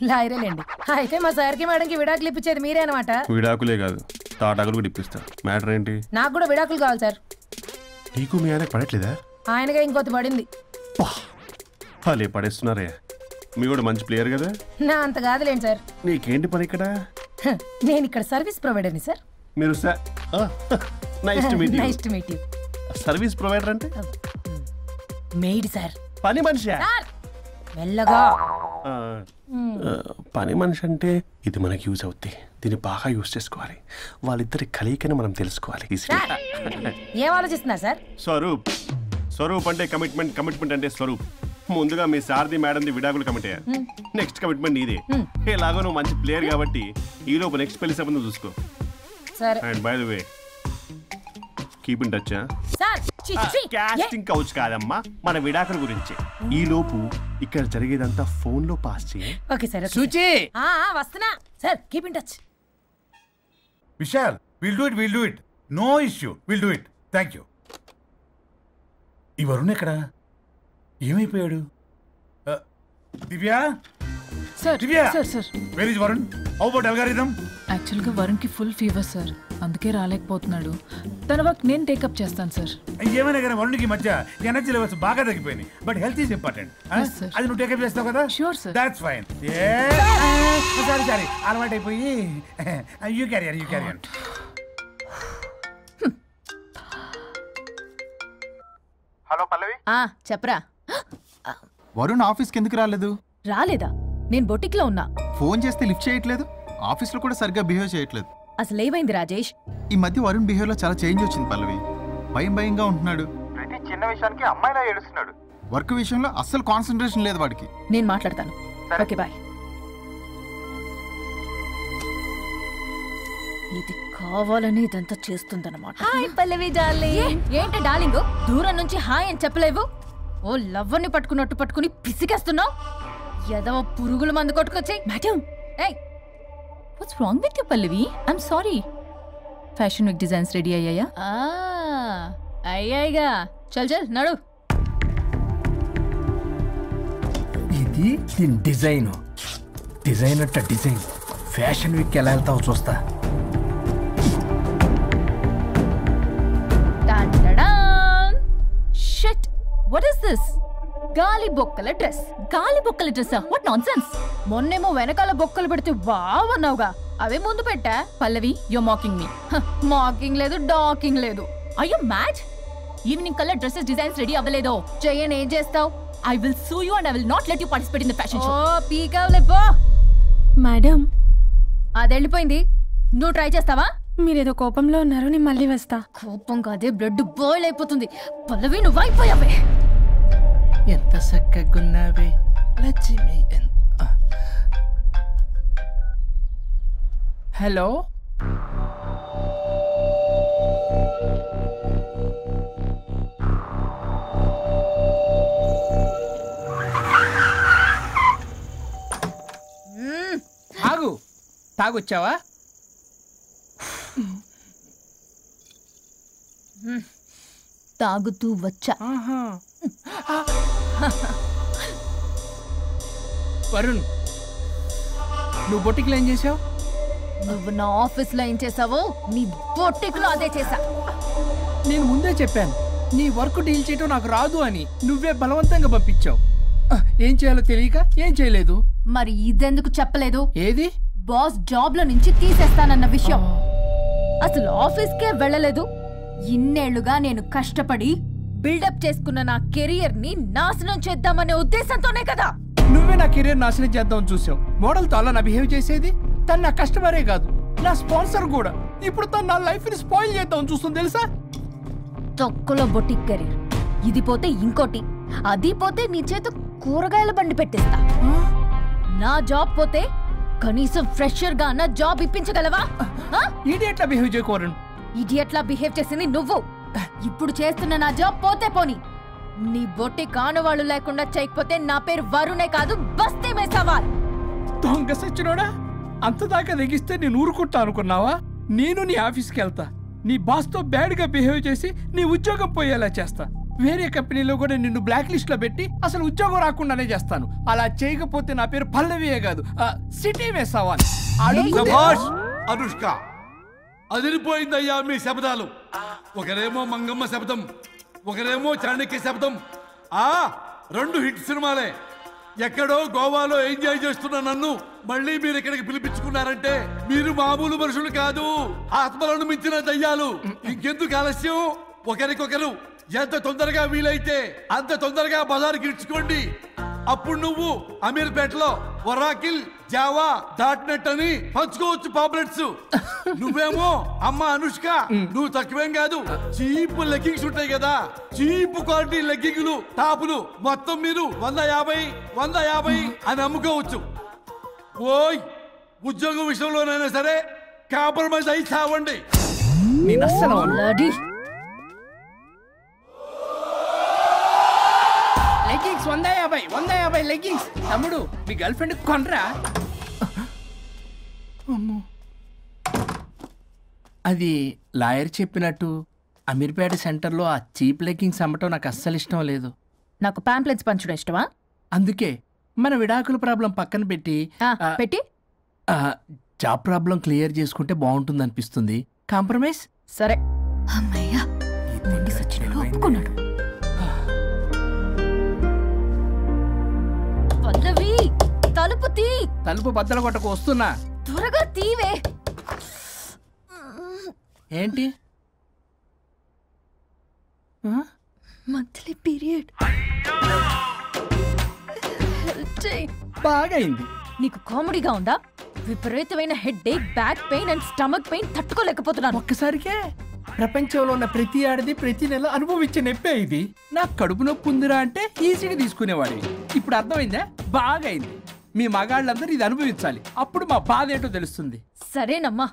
లాయరేలేండి. అయితే మా సార్కి మేడంకి విడాకులు ఇప్పించేది మీరే అనమాట విడాకులే కాదు. తాటాకులు కూడా ఇప్పిస్తా. మ్యాటర్ ఏంటి? నాకు కూడా విడాకులు కావాలి సార్. నీకు మీ ఆయనకు పడట్లేదా? ఆయనగా ఇంకొకటి పడింది. వాళ్ళే పడేస్తున్నారే. మీ కూడా మంచి ప్లేయర్ కదా? నా అంత కాదులేండి సార్. నీకేంటి పని ఇక్కడ? నేను ఇక్కడ సర్వీస్ ప్రొవైడర్ని సార్. మీరు nice to meet nice to meet you. Service provider అంటే? Maid sir. పని మనిషి? సార్ మెల్లగా. పని మనిషి అంటే ఇది మనకి యూజ్ అవుద్ది. దీన్ని బాగా యూజ్ చేసుకోవాలి. వాళ్ళిద్దరి కలయికని మనం తెలుసుకోవాలి. ఏం ఆలోచిస్తున్నారు సార్? స్వరూప్. స్వరూప్ అంటే కమిట్మెంట్ కమిట్మెంట్ అంటే స్వరూప్. ముందుగా మీ సారథి మేడంది విడాకులు కమిట్ అయ్యారు. నెక్స్ట్ కమిట్మెంట్ నీదే. ఎలాగో నువ్వు మంచి ప్లేయర్ కాబట్టి ఈ లోపు నెక్స్ట్ పెళ్ళి సంబంధం చూసుకో. సరే. And by the way keep in touch sir చి, చి, ఏ- కాస్టింగ్ కౌచ్ కాదమ్మా మన విడాకుల గురించి. ఈ లోపు ఇక్కడ జరిగేదంతా ఫోన్లో పాస్ చేయి. ఓకే సార్ ఆ, వస్తున్నా. Sir keep in touch Vishal will do it will do it no issue will do it thank you ఈ వరుణ్ ఎక్కడ? ఏమైపోయాడు? Uh, Divya? Sir Divya? Sir sir. Where is Varun how about algorithm యాక్చువల్గా వరుణ్కి full fever sir. అందుకే రాలేకపోతున్నాడు. తన work నేను take up చేస్తాను sir. ఏమైనా కానీ వరుణ్కి ఈ మధ్య ఎనర్జీ లెవెల్స్ బాగా తగ్గిపోయినాయి. But health is important. అది నువ్వు టేకప్ చేస్తావు కదా? Sure sir that's fine sorry sorry అలవాటు అయిపోయి. You career you career hello Pallavi. ఆ చెప్పరా. వరుణ్ ఆఫీస్కి ఎందుకు రాలేదు? రాలేదా? నేను బొటిక్లో ఉన్నా. ఫోన్ చేస్తే లిఫ్ట్ చేయట్లేదు. ఆఫీస్లో కూడా సరిగ్గా బిహేవ్ చేయట్లేదు. అసలు ఏమైంది రాజేష్? ఈ మధ్య వరుణ్ బిహేవ్లో చాలా చేంజ్ వచ్చింది పల్లవి. భయం భయంగా ఉంటున్నాడు. ప్రతి చిన్న విషయానికి అమ్మాయిలా ఏడుస్తున్నాడు. వర్క్ విషయంలో అస్సలు కాన్సన్ట్రేషన్ లేదు వాడికి. నేను మాట్లాడతాను. Okay bye. ఇది కావాలని ఇదంతా చేస్తుందన్నమాట. Hi Pallavi darling. ఏంటి డార్లింగ్? దూరం నుంచి హాయ్ అని చెప్పలేవు? ఓ లవ్వర్ని పట్టుకున్నట్టు పట్టుకుని పిసికేస్తున్నావు? ఎదవ పురుగుల మందు కొట్టుకొచ్చి. మేడం ఏయ్ what's wrong with you Pallavi I'm sorry fashion week designs ready అయ్యాయా అయ్యాయిగా చల్ చల్ నడు. ఇది దీని డిజైన్. డిజైన్ అట్ట డిజైన్. ఫ్యాషన్ వీక్ ఎలా వెళ్తావు చూస్తా. షిట్ వాట్ ఇస్ దిస్ గాలి బొక్కల డ్రెస్. గాలి బొక్కల డ్రెస్ వాట్ నాన్ సెన్స్ మొన్నేమో వెనకాల బొక్కలు పెడితే వావ్ అన్నావుగా. అవే ముందు పెట్టా పల్లవి యో మాకింగ్ మీ మాకింగ్ లేదు డాకింగ్ లేదు. అయ్యో match evening colour dresses designs ready అవ్వలేదో. చెయ్యని ఏం చేస్తావు? I will sue you and I will not let you participate in the fashion show ఓ పీకావులే పో. మేడం. అది వెళ్ళిపోయింది నువ్వు ట్రై చేస్తావా? మీరేదో కోపంలో ఉన్నారు నేను మళ్ళీ వస్తా. కోపం కాదే బ్లడ్ బాయిల్ అయిపోతుంది. పల్లవి నువ్వు అయిపోయావే. ఎంత చక్కగున్నావే? లక్ష్మి. హలో? ఆగు తాగొచ్చావా? తాగుతూ వచ్చా. వరుణ్ నువ్వు బొట్టికి ఏం చేసావు? నువ్వు నా ఆఫీస్లో ఏం చేసావో నీ బొట్టిక్లో అదే చేసా నేను ముందే చెప్పాను నీ వర్క్ డీల్ చేయటం నాకు రాదు అని నువ్వే బలవంతంగా పంపించావు. ఏం చేయాలో తెలియక ఏం చేయలేదు? మరి ఇదెందుకు చెప్పలేదు? ఏది? బాస్ జాబ్లో నుంచి తీసేస్తానన్న విషయం. అసలు ఆఫీస్ కే వెళ్ళలేదు. ఇన్నేళ్ళుగా నేను కష్టపడి బిల్డప్ చేసుకున్న నా కెరియర్ని నాశనం చేద్దామనే ఉద్దేశంతోనే కదా. నువ్వే నా కెరీర్ నాశనం చేద్దామని చూసావు. మోడల్తో అలా నా బిహేవ్ చేసేది? తను నా కస్టమరే కాదు నా స్పాన్సర్ కూడా. ఇప్పుడు తను నా లైఫ్ని స్పాయిల్ చేద్దామని చూస్తుంది తెలుసా? తొక్కలో బొటిక్ కెరీర్. ఇది పోతే ఇంకోటి. అది పోతే నీ చేత కూరగాయల బండి పెట్టిస్తా. నా జాబ్ పోతే కనీసం ఫ్రెషర్గా అన్న జాబ్ ఇప్పించగలవా? ఇడియట్లా బిహేవ్ చేయకూరను ఇడియట్లా బిహేవ్ చేసింది నువ్వు. ఇప్పుడు చేస్తున్న నా జాబ్ పోతే పోని. నీ బొట్టి కానువాళ్ళు లేకుండా చేయకపోతే నా పేరు వరుణే కాదు బస్తీ మే సవాల్ దొంగ సచ్చినోడా? అంత దాకా తెగిస్తే నేను ఊరుకుంటా అనుకున్నావా? నేను నీ ఆఫీస్కి వెళ్తా. నీ బాస్తో బ్యాడ్గా బిహేవ్ చేసి నీ ఉద్యోగం పోయేలా చేస్తా. వేరే కంపెనీలో కూడా నిన్ను బ్లాక్ లిస్ట్లో పెట్టి అసలు ఉద్యోగం రాకుండానే చేస్తాను. అలా చేయకపోతే నా పేరు పల్లవియే కాదు సిటీ మే సవాల్ అడుగు- శభాష్ అనుష్క అదిరిపోయిందయ్యా మీ శబ్దాలు ఒకరేమో మంగమ్మ శబ్దం ఒకరేమో చాణక్య శబ్దం ఆ రెండు హిట్ సినిమాలే. ఎక్కడో గోవాలో ఎంజాయ్ చేస్తున్న నన్ను మళ్ళీ మీరు ఇక్కడికి పిలిపించుకున్నారంటే మీరు మామూలు మనుషులు కాదు. ఆత్మలను మించిన దయ్యాలు. ఇంకెందుకు ఆలస్యం? ఒకరికొకరు ఎంత తొందరగా వీలైతే అంత తొందరగా బజారు ఇడ్చుకోండి. అప్పుడు నువ్వు అమీర్పేటలో వరాకిల్ జావా డాట్ నెట్ అని పంచుకోవచ్చు పాంప్లెట్స్. నువ్వేమో అమ్మ అనుష్క నువ్వు తక్కువేం కాదు చీప్ లెగ్గింగ్స్ ఉంటాయి కదా చీప్ క్వాలిటీ లెగ్గింగ్లు టాపులు మొత్తం మీరు వంద యాభై వంద యాభై అని అమ్ముకోవచ్చు. ఓయ్ ఉద్యోగం విషయంలోనైనా సరే కాంప్రమైజ్ అయి చావండి. నేను అస్సలు అవ్వను. లెగ్గింగ్స్ వంద యాభై వంద యాభై లెగ్గింగ్స్. తమ్ముడు మీ గర్ల్ ఫ్రెండ్ కొనరా? అమ్మో. అది లాయర్ చెప్పినట్టు అమీర్పేట సెంటర్లో ఆ చీప్ లెగ్గింగ్స్ అమ్మటం నాకు అస్సలు ఇష్టం లేదు. నాకు పాంప్లెట్స్ పంచడం ఇష్టమా? అందుకే మన విడాకుల ప్రాబ్లం పక్కన పెట్టి పెట్టి. జాబ్ ప్రాబ్లం క్లియర్ చేసుకుంటే బాగుంటుంది అనిపిస్తుంది కాంప్రమైజ్? సరే. అమ్మయ్యా ఒప్పుకున్నాడు. పల్లవి! తలుపు తీ! తలుపు బద్దలు కొట్టకు వస్తున్నా. త్వరగా తీవే! ఏంటి? Monthly period. బాగా అయింది నీకు కామెడీగా ఉందా? విపరీతమైన head ache back pain and stomach pain తట్టుకోలేకపోతున్నాను. ఒక్కసారికే? ప్రపంచంలో ఉన్న ప్రతి ఆడది ప్రతి నెల అనుభవించే నొప్పే ఇది. నాకు కడుపు నొప్పి ఉందిరా అంటే ఈజీగా తీసుకునేవాడివి ఇప్పుడు అర్థమైందా? బాగా అయింది మీ మగాళ్ళందరూ ఇది అనుభవించాలి. అప్పుడు మా బాధ ఏంటో తెలుస్తుంది. సరేనమ్మా.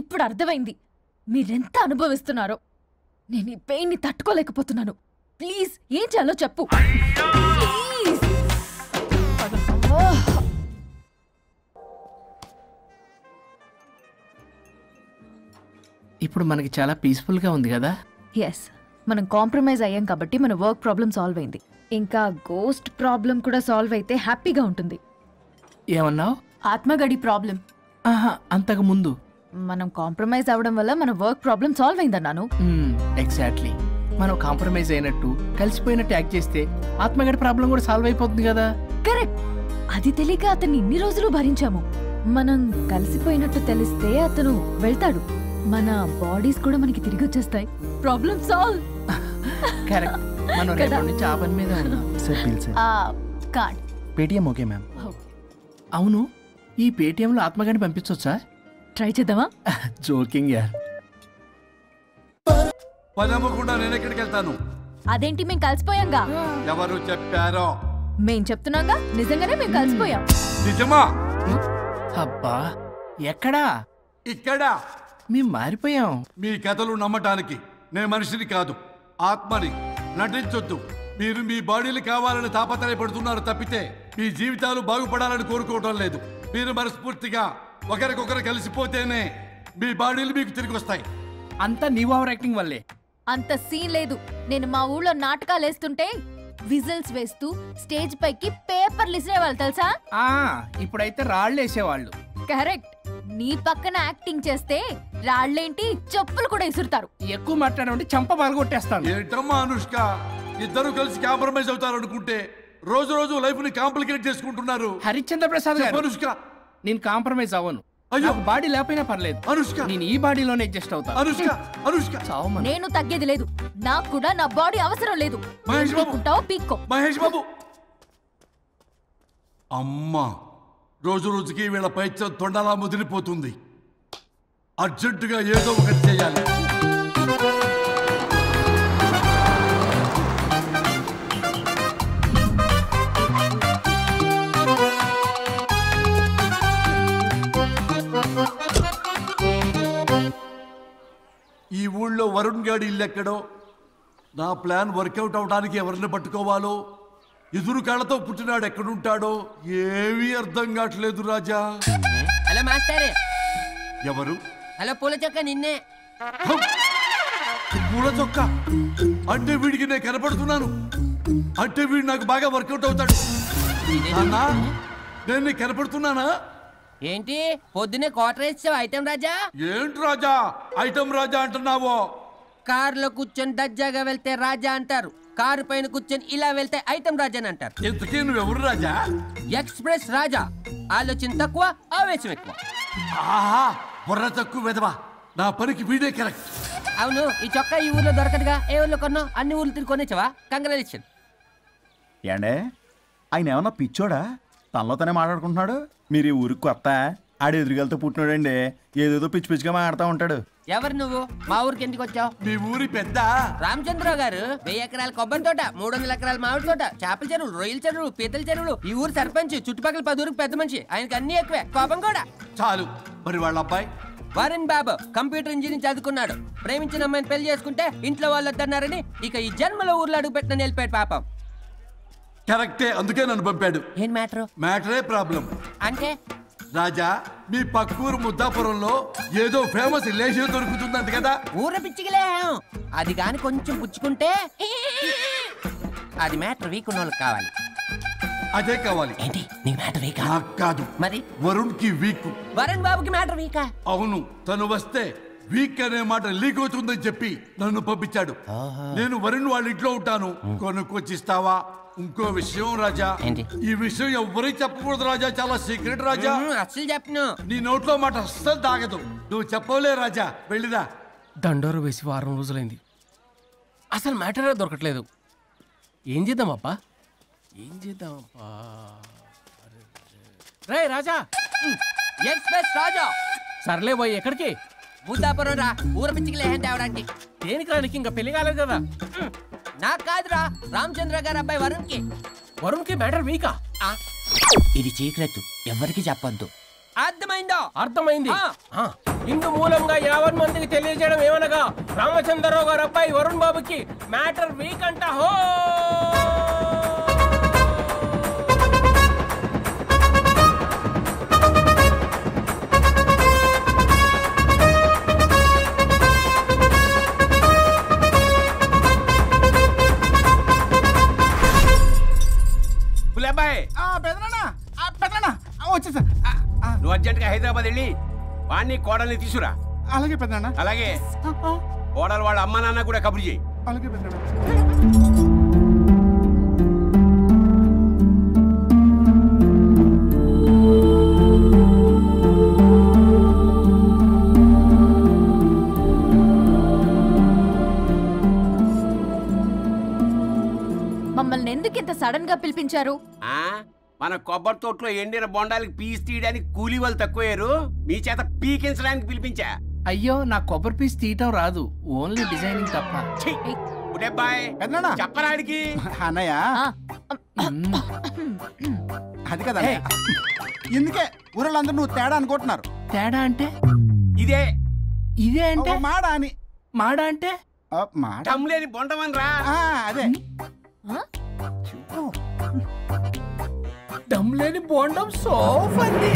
ఇప్పుడు అర్థమైంది. మీరెంత అనుభవిస్తున్నారో. నేను ఈ పెయిన్ని తట్టుకోలేకపోతున్నాను. ప్లీజ్ ఏం చేయాలో చెప్పు. ఇప్పుడు మనకి చాలా పీస్ఫుల్గా ఉంది కదా? ఎస్ మనం కాంప్రమైజ్ అయ్యాం కాబట్టి మన వర్క్ ప్రాబ్లం సాల్వ్ అయింది. ఇంకా గోస్ట్ ప్రాబ్లం కూడా సాల్వ్ అయితే హ్యాపీగా ఉంటుంది. ఏమన్నావు? ఆత్మగడి ప్రాబ్లం ఆహా అంతకు ముందు. మనం కాంప్రమైజ్ అవ్వడం వల్ల మన వర్క్ ప్రాబ్లం సాల్వ్ అయిందన్నాను ఎగ్జాక్ట్లీ మనం కాంప్రమైజ్ అయినట్టు కలిసిపోయినట్టు యాక్ట్ చేస్తే ఆత్మగడి ప్రాబ్లం కూడా సాల్వ్ అయిపోతుంది కదా? కరెక్ట్ అది తెలియక అతన్ని ఇన్ని రోజులు భరించాము. మనం కలిసిపోయినట్టు తెలిస్తే అతను వెళ్తాడు. మన బాడీస్ కూడా మనకి తిరిగి వచ్చేస్తాయి. ప్రాబ్లం సాల్వ్ కరెక్ట్ మనం? రేపటి నుంచి ఆ పని మీద ఉన్నాం. సార్ బిల్ సార్ ఆ కార్డ్ పేటిఎం ఓకే మ్యామ్ అవును ఈ పేటిఎంలో ఆత్మగడిని పంపించవచ్చా ట్రై చేద్దామా? జోకింగ్ యార్ పని నేను ఎక్కడికి వెళ్తాను. అదేంటి మేము కలిసిపోయాంగా? ఎవరు చెప్పారో? మేం చెప్తున్నాగా? నిజంగానే మేము కలిసిపోయాం. నిజమా? అబ్బా ఎక్కడా? ఇక్కడ? మేము మారిపోయాం. మీ కథలు నమ్మటానికి నేను మనిషిని కాదు ఆత్మని నటించొద్దు. మీరు మీ బాడీలు కావాలని తాపత్రయపడుతున్నారు తప్పితే మీ జీవితాలు బాగుపడాలని కోరుకోవడం లేదు. మీరు మనస్ఫూర్తిగా ఒకరికొకరు కలిసిపోతేనే మీ బాడీలు మీకు తిరిగి వస్తాయి అంతా నీ ఓవర్ యాక్టింగ్ వల్లే. అంత సీన్ లేదు. నేను మా ఊళ్ళో నాటకాలు వేస్తుంటే విజిల్స్ వేస్తూ స్టేజ్ పైకి పేపర్లు ఇసిరేవాళ్ళు తెలుసా? ఆ ఇప్పుడైతే రాళ్ళు వేసేవాళ్ళు. కరెక్ట్. నీ పక్కన యాక్టింగ్ చేస్తే రాళ్ళేంటి చెప్పులు కూడా ఇసురుతారు. ఎక్కువ మాట్లాడమంటే చంప పగలగొట్టేస్తాను ఏంటమ్మా అనుష్క ఇద్దరు కలిసి కాంప్రమైజ్ అవుతారు అనుకుంటే రోజు రోజు లైఫ్ని కాంప్లికేట్ చేసుకుంటున్నారు. హరిశ్చంద్ర ప్రసాద్ గారు అనుష్క. నేను కాంప్రమైజ్ అవ్వను. అయ్యో. బాడీ లేకపోయినా పర్లేదు. అనుష్క. నేను ఈ బాడీలోనే అడ్జస్ట్ అవుతాను అనుష్క అనుష్క. చావమను. నేను తగ్గేది లేదు. నాకు కూడా నా బాడీ అవసరం లేదు. మహేష్ బాబు. పీక్కో. మహేష్ బాబు. అమ్మా. రోజు రోజుకి వీళ్ళ పైత్యం తొండలా ముదిరిపోతుంది. అర్జెంటుగా ఏదో ఒకటి చేయాలి. ఈ ఊళ్ళో వరుణ్ గాడి ఇల్లు ఎక్కడో నా ప్లాన్ వర్కౌట్ అవడానికి ఎవరిని పట్టుకోవాలో? ఎదురు కాళ్ళతో పుట్టినాడు ఎక్కడుంటాడో ఏమీ అర్థం కావట్లేదు రాజా. Hello master. ఎవరు? హలో పూల చొక్క నిన్నే. పూల చొక్క. అంటే వీడికి నేను కనపడుతున్నాను. అంటే వీడు నాకు బాగా వర్కౌట్ అవుతాడు. నాన్నా నేను నీకు కనపడుతున్నానా? ఏంటి? పొద్దునే క్వార్టర్ ఇచ్చావు ఐటెం రాజా? ఏంటి రాజా? ఐటమ్ రాజా అంటున్నావో? కారులో కూర్చొని దజ్జాగా వెళ్తే రాజా అంటారు. కారు పైన కూర్చొని ఇలా వెళ్తే ఐటెం రాజా అని అంటారు. ఇంతకీ నువ్వెవరు రాజా? ఎక్స్ప్రెస్ రాజా. ఆలోచన తక్కువ ఆవేశం ఎక్కువ. ఆహా బుర్ర తక్కువ వెదవా నా పనికి వీడే కరెక్ట్. అవును ఈ చొక్కా ఈ ఊర్లో దొరకదుగా. ఏ ఊర్లో కొన్నావు? అన్ని ఊర్లు తిరిగి కొనేచ్చావా? కంగ్రాచులేషన్. ఏండే? ఆయన ఏమన్నా పిచ్చోడా? తనలో తనే మాట్లాడుకుంటున్నాడు. మీరు ఈ ఊరికి కొత్త? ఆడు ఎదురుగలతో పుట్టినాడండి. ఏదేదో పిచ్చి పిచ్చిగా మాట్లాడుతూ ఉంటాడు. ఎవరు నువ్వు? మా ఊరికి ఎందుకు వచ్చావు? మీ ఊరి పెద్ద. రామచంద్రరావు గారు వెయ్యి ఎకరాల కొబ్బరి తోట మూడు వందల ఎకరాల మామిడి తోట చేపల చెరువులు రొయ్యల చెరువులు పీతల చెరువులు ఈ ఊరు సర్పంచ్ చుట్టుపక్కల పది ఊరికి పెద్ద మనిషి. ఆయనకి అన్ని ఎక్కువే. కోపం కూడా. చాలు. మరి వాళ్ళ అబ్బాయి? వరుణ్ బాబు కంప్యూటర్ ఇంజనీరింగ్ చదువుకున్నాడు. ప్రేమించిన అమ్మాయిని పెళ్ళి చేసుకుంటే ఇంట్లో వాళ్ళు వద్దన్నారని ఇక ఈ జన్మలో ఊర్లో అడుగు పెట్టిన నిలిపాడు పాపం. కరెక్టే. అందుకే నన్ను పంపాడు. ఏం మ్యాటర్? మ్యాటరే ప్రాబ్లం. అంటే? రాజా మీ పక్కూరు ముద్దాపురంలో ఏదో ఫేమస్ రిలేషన్ దొరుకుతుందంట కదా. ఊర పిచ్చికిలే. అది కాని కొంచెం పుచ్చుకుంటే అది మ్యాటర్ వీక్ ఉన్న వాళ్ళకి కావాలి. అదే కావాలి. ఏంటి? నీ మ్యాటర్ వీకా నాకు కాదు. మరి? వరుణ్కి వీక్ వరుణ్ బాబుకి మ్యాటర్ వీకా అవును తను వస్తే వీక్ అనే మాట లీక్ అవుతుందని చెప్పి నన్ను పంపించాడు. నేను వరుణ్ వాళ్ళ ఇంట్లో ఉంటాను. కొనుక్కొచ్చిస్తావా? ఇంకో విషయం రాజా. ఏంటి? ఈ విషయం ఎవరికి చెప్పకూడదు రాజా? చాలా సీక్రెట్ రాజా. అస్సలు చెప్పను. నీ నోట్లో మాట అస్సలు తాగదు. నువ్వు చెప్పవలే రాజా. వెళ్ళిరా. దండోరు వేసి వారం రోజులైంది. అసలు మ్యాటరే దొరకట్లేదు. ఏం చేద్దామప్పా ఏం చేద్దామప్పా రే రాజా! ఎక్స్ప్రెస్ రాజా. సర్లే పోయి ఎక్కడికి? ముద్దాపురం రా. ఊర పిచ్చికిలే తేవడానికి. దేనికి రానికి? ఇంకా పెళ్ళి కాలేదు కదా. నాకు కాదురా రామచంద్ర గారు అబ్బాయి వరుణ్కి వరుణ్కి మ్యాటర్ వీకా ఇది సీక్రెట్ ఎవరికి చెప్పొద్దు. అర్థమైందో? అర్థమైంది. ఆ, ఇందు మూలంగా యావన్ మందికి తెలియజేయడం ఏమనగా రామచంద్రరావు గారు అబ్బాయి వరుణ్ బాబుకి మ్యాటర్ వీక్ అంట హో! పులబ్బాయ్ పెదనా పెదనా వచ్చేసా నువ్వు అర్జెంట్గా హైదరాబాద్ వెళ్ళి వాణ్ణి కోడల్ని తీసురా అలాగే పెదనా అలాగే. కోడలు వాళ్ళ అమ్మ నాన్న కూడా కబురు చేయి. అలాగే పెదనా సడన్గా పిలిపించారు. ఆ? మన కొబ్బరి తోటలో ఎండిన బొండాలకి పీస్ తీయడానికి కూలీ వాళ్ళు తక్కువయ్యారు. మీ చేత పీకించడానికి పిలిపించా. అయ్యో నా కొబ్బరి పీస్ తీయటం రాదు. ఓన్లీ డిజైనింగ్ తప్ప. చెప్పరాడికి అన్నయ్య. అది కదా. ఇందుకే ఊరళ్ళందరూ నువ్వు తేడా అనుకుంటున్నారు. తేడా అంటే? ఇదే. ఇదే అంటే? మాడ అని. మాడ అంటే? మాడ. బొండమని రా. అదే. దమ్ లేని బోండం సోఫండి